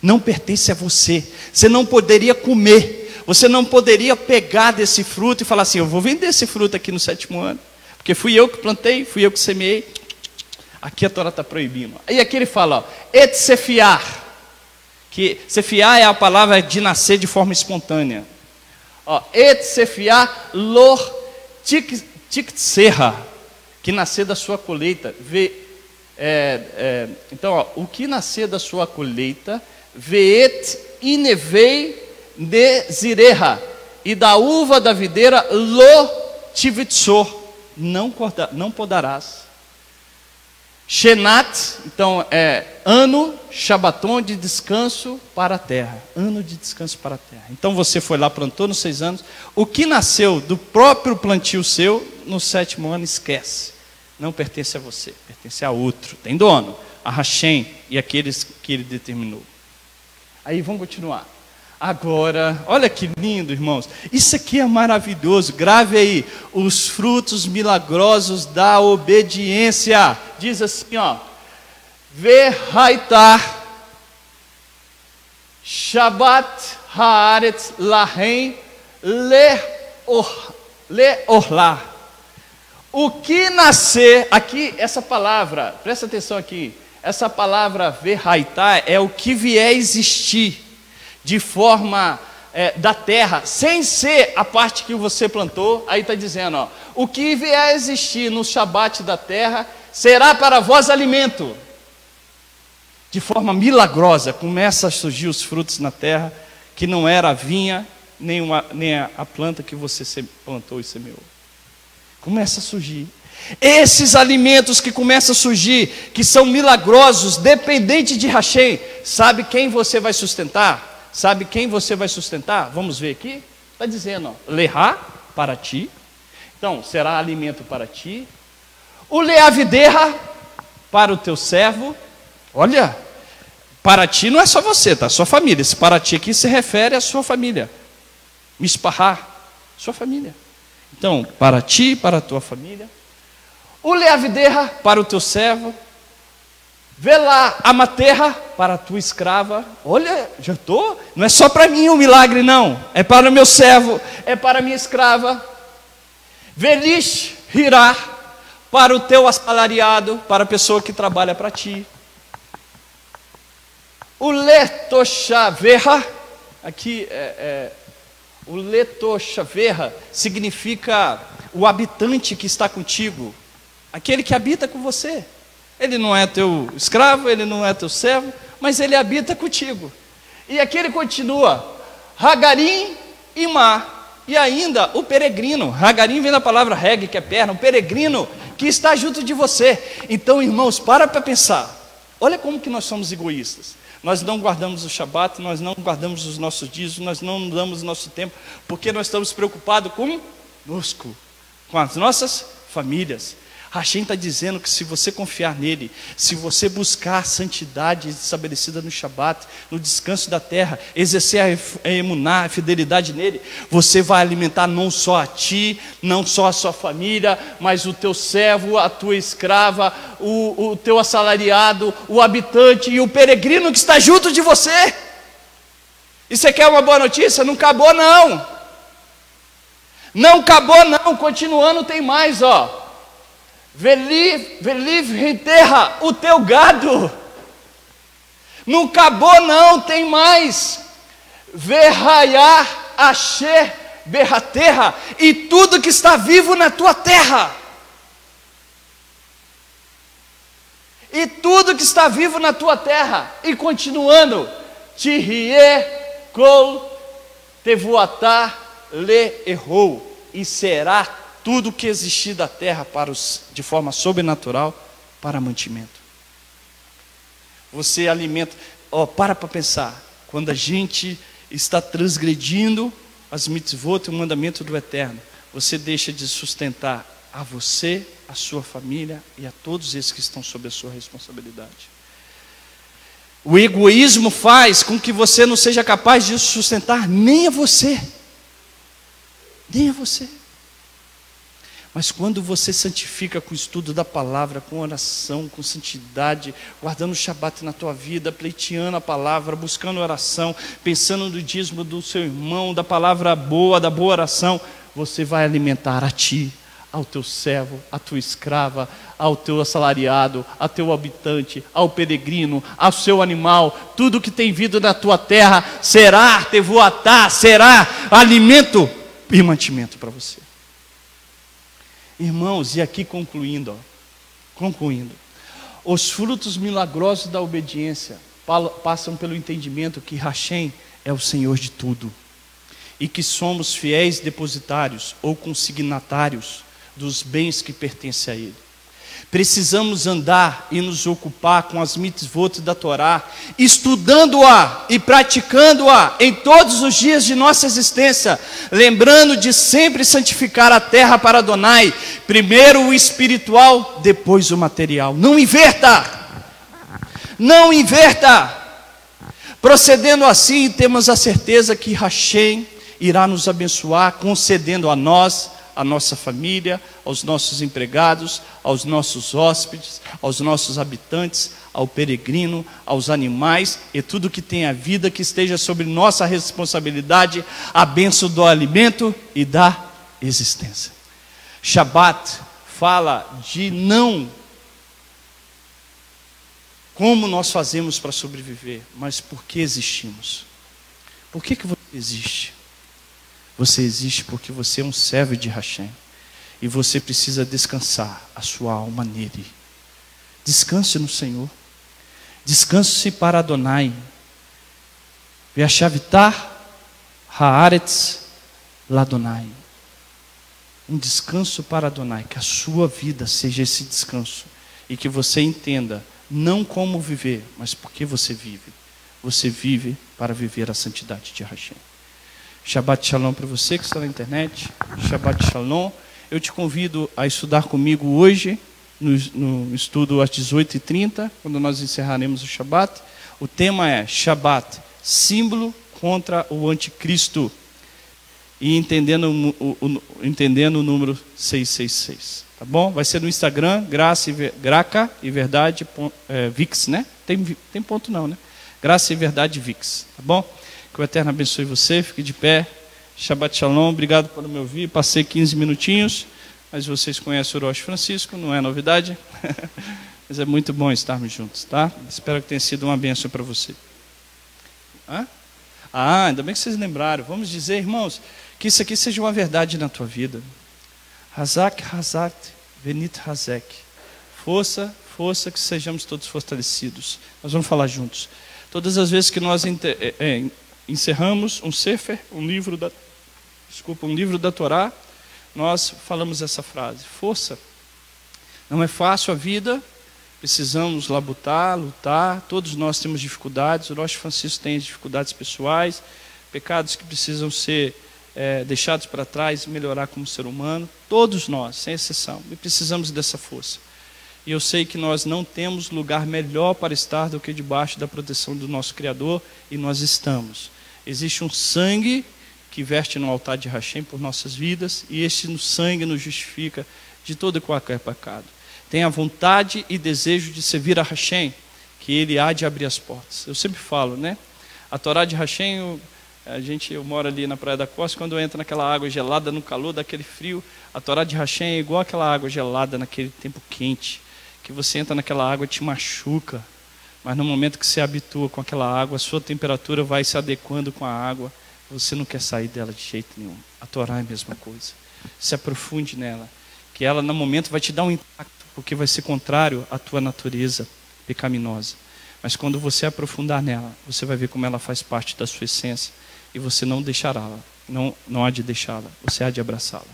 Não pertence a você. Você não poderia comer. Você não poderia pegar desse fruto e falar assim: eu vou vender esse fruto aqui no sétimo ano. Porque fui eu que plantei, fui eu que semeei. Aqui a Torá está proibindo. Aí aqui ele fala: ó, et sefiar. Que sefiar é a palavra de nascer de forma espontânea. Ó, et sefiar lor tik- tiktserra, que nascer da sua colheita. É, é, então, ó, o que nascer da sua colheita, veet inevei nezireha, e da uva da videira lo tivitsor, não, não podarás. Shenat, então é ano, Shabaton de descanso para a terra. Ano de descanso para a terra. Então você foi lá, plantou nos seis anos. O que nasceu do próprio plantio seu, no sétimo ano, esquece. Não pertence a você, pertence a outro. Tem dono, a Hashem e aqueles que ele determinou. Aí vamos continuar. Agora, olha que lindo, irmãos. Isso aqui é maravilhoso. Grave aí os frutos milagrosos da obediência. Diz assim, ó: Verhaitar Shabbat Haaretz Lahem Leor Leorlah. O que nascer, aqui essa palavra, presta atenção aqui. Essa palavra verhaitar é o que vier existir de forma é, da terra, sem ser a parte que você plantou, aí está dizendo, ó, o que vier a existir no Shabat da terra será para vós alimento. De forma milagrosa, começa a surgir os frutos na terra, que não era a vinha, nem, uma, nem a, a planta que você plantou e semeou. Começa a surgir. Esses alimentos que começam a surgir, que são milagrosos, dependente de Hashem, sabe quem você vai sustentar? Sabe quem você vai sustentar? Vamos ver aqui. Está dizendo, ó, Lerá para ti. Então, será alimento para ti. O Leaviderra para o teu servo. Olha, para ti não é só você, tá? Sua família. Esse para ti aqui se refere à sua família. Misparrar, sua família. Então, para ti, para a tua família. O Leaviderra para o teu servo. Vê lá a materra para a tua escrava. Olha, já estou. Não é só para mim o milagre, não. É para o meu servo, é para a minha escrava. Velish irá para o teu assalariado, para a pessoa que trabalha para ti. O letoshaverra, aqui é, é, o letoshaverra significa o habitante que está contigo, aquele que habita com você. Ele não é teu escravo, ele não é teu servo, mas ele habita contigo. E aqui ele continua: Hagarim e Mar. E ainda o peregrino. Hagarim vem da palavra reg, que é perna, o peregrino que está junto de você. Então, irmãos, para para pensar. Olha como que nós somos egoístas. Nós não guardamos o Shabat, nós não guardamos os nossos dias, nós não damos nosso tempo, porque nós estamos preocupados conosco, com as nossas famílias. Hashem está dizendo que se você confiar nele, se você buscar a santidade estabelecida no Shabat, no descanso da terra, exercer a emunar, a fidelidade nele, você vai alimentar não só a ti, não só a sua família, mas o teu servo, a tua escrava, o, o teu assalariado, o habitante e o peregrino que está junto de você. E você quer uma boa notícia? Não acabou, não. Não acabou, não. Continuando, tem mais, ó. Veliv, Veliv enterra o teu gado. Não acabou, não, tem mais. Verraiar, Asher, Berraterra, e tudo que está vivo na tua terra. E tudo que está vivo na tua terra. E continuando, Tirie, Kol, Tevuatá, Le errou, e será tudo que existir da terra para os, de forma sobrenatural para mantimento. Você alimenta, ó, para para pensar, quando a gente está transgredindo as mitzvot, o mandamento do eterno, você deixa de sustentar a você, a sua família e a todos esses que estão sob a sua responsabilidade. O egoísmo faz com que você não seja capaz de sustentar nem a você, nem a você. Mas quando você santifica com o estudo da palavra, com oração, com santidade, guardando o Shabat na tua vida, pleiteando a palavra, buscando oração, pensando no dízimo do seu irmão, da palavra boa, da boa oração, você vai alimentar a ti, ao teu servo, à tua escrava, ao teu assalariado, ao teu habitante, ao peregrino, ao seu animal, tudo que tem vindo na tua terra será tevoatá, será alimento e mantimento para você. Irmãos, e aqui concluindo, ó, concluindo, os frutos milagrosos da obediência passam pelo entendimento que Hashem é o Senhor de tudo e que somos fiéis depositários ou consignatários dos bens que pertencem a Ele. Precisamos andar e nos ocupar com as mitzvot da Torá, estudando-a e praticando-a em todos os dias de nossa existência, lembrando de sempre santificar a terra para Adonai, primeiro o espiritual, depois o material. Não inverta! Não inverta! Procedendo assim, temos a certeza que Hashem irá nos abençoar, concedendo a nós à nossa família, aos nossos empregados, aos nossos hóspedes, aos nossos habitantes, ao peregrino, aos animais e tudo que tem a vida que esteja sobre nossa responsabilidade, a benção do alimento e da existência. Shabat fala de não como nós fazemos para sobreviver, mas por que existimos. Por que, que você existe? Você existe porque você é um servo de Hashem. E você precisa descansar a sua alma nele. Descanse no Senhor. Descanse para Adonai. Veachavitar Haaretz Ladonai. Um descanso para Adonai. Que a sua vida seja esse descanso. E que você entenda, não como viver, mas porque você vive. Você vive para viver a santidade de Hashem. Shabbat Shalom para você que está na internet. Shabbat Shalom. Eu te convido a estudar comigo hoje, no, no estudo às 18h30, quando nós encerraremos o Shabbat. O tema é Shabbat, símbolo contra o anticristo. E entendendo o, o, entendendo o número 666. Tá bom? Vai ser no Instagram, graça e, graca e verdade, é, Vix, né? Tem, tem ponto não, né? Graça e Verdade VIX, tá bom? Que o Eterno abençoe você, fique de pé. Shabbat Shalom, obrigado por me ouvir. Passei 15 minutinhos, mas vocês conhecem o Rocha Francisco, não é novidade. mas é muito bom estarmos juntos, tá? Espero que tenha sido uma bênção para você. Hã? Ah, ainda bem que vocês lembraram. Vamos dizer, irmãos, que isso aqui seja uma verdade na tua vida. Hazak, Hazak, Venit Hazek. Força, força, que sejamos todos fortalecidos. Nós vamos falar juntos. Todas as vezes que nós é, é, encerramos um Sefer, um livro da, desculpa, um livro da Torá, nós falamos essa frase: força. Não é fácil a vida, precisamos labutar, lutar. Todos nós temos dificuldades. O Rocha Francisco tem dificuldades pessoais, pecados que precisam ser é, deixados para trás, melhorar como ser humano. Todos nós, sem exceção, e precisamos dessa força. E eu sei que nós não temos lugar melhor para estar do que debaixo da proteção do nosso Criador, e nós estamos. Existe um sangue que verte no altar de Hashem por nossas vidas, e este sangue nos justifica de todo e qualquer pecado. Tenha vontade e desejo de servir a Hashem, que ele há de abrir as portas. Eu sempre falo, né? A Torá de Hashem, a gente, eu moro ali na Praia da Costa, quando entra naquela água gelada, no calor daquele frio, a Torá de Hashem é igual aquela água gelada naquele tempo quente que você entra naquela água te machuca, mas no momento que você habitua com aquela água, a sua temperatura vai se adequando com a água, você não quer sair dela de jeito nenhum. A Torá é a mesma coisa. Se aprofunde nela, que ela no momento vai te dar um impacto, porque vai ser contrário à tua natureza pecaminosa. Mas quando você aprofundar nela, você vai ver como ela faz parte da sua essência e você não deixará, não, não há de deixá-la, você há de abraçá-la.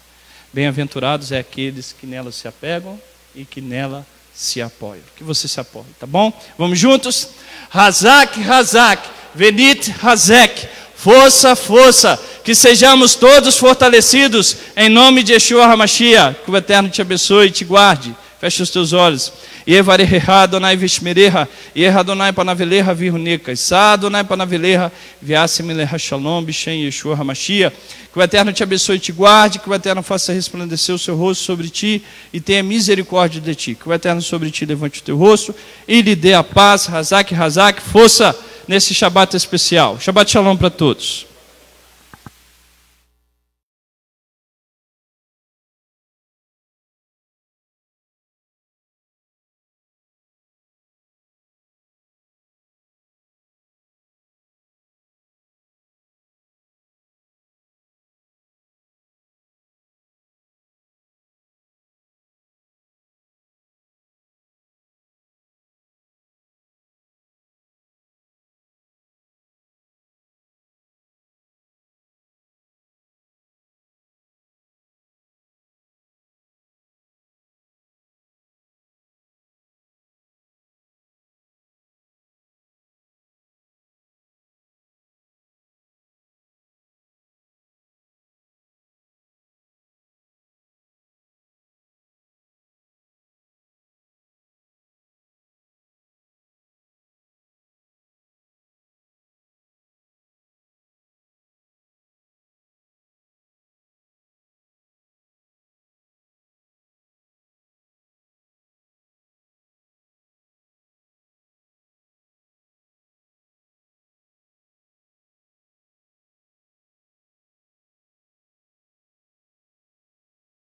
Bem-aventurados é aqueles que nela se apegam e que nela se apoia. Que você se apoie, tá bom? Vamos juntos? Razak, Razak, Venit, Razek. Força, força. Que sejamos todos fortalecidos em nome de Yeshua HaMashiach. Que o Eterno te abençoe e te guarde. Feche os teus olhos. Yevareha Adonai Vishmereha, Yeha Adonai Panaveleha Virunica, Isa Adonai Panaveleha, Viasimeleha Shalom, Bishem Yeshua HaMashiach. Que o Eterno te abençoe e te guarde, que o Eterno faça resplandecer o seu rosto sobre ti e tenha misericórdia de ti. Que o Eterno sobre ti levante o teu rosto e lhe dê a paz, Razak, Razak, força nesse Shabat especial. Shabbat Shalom para todos.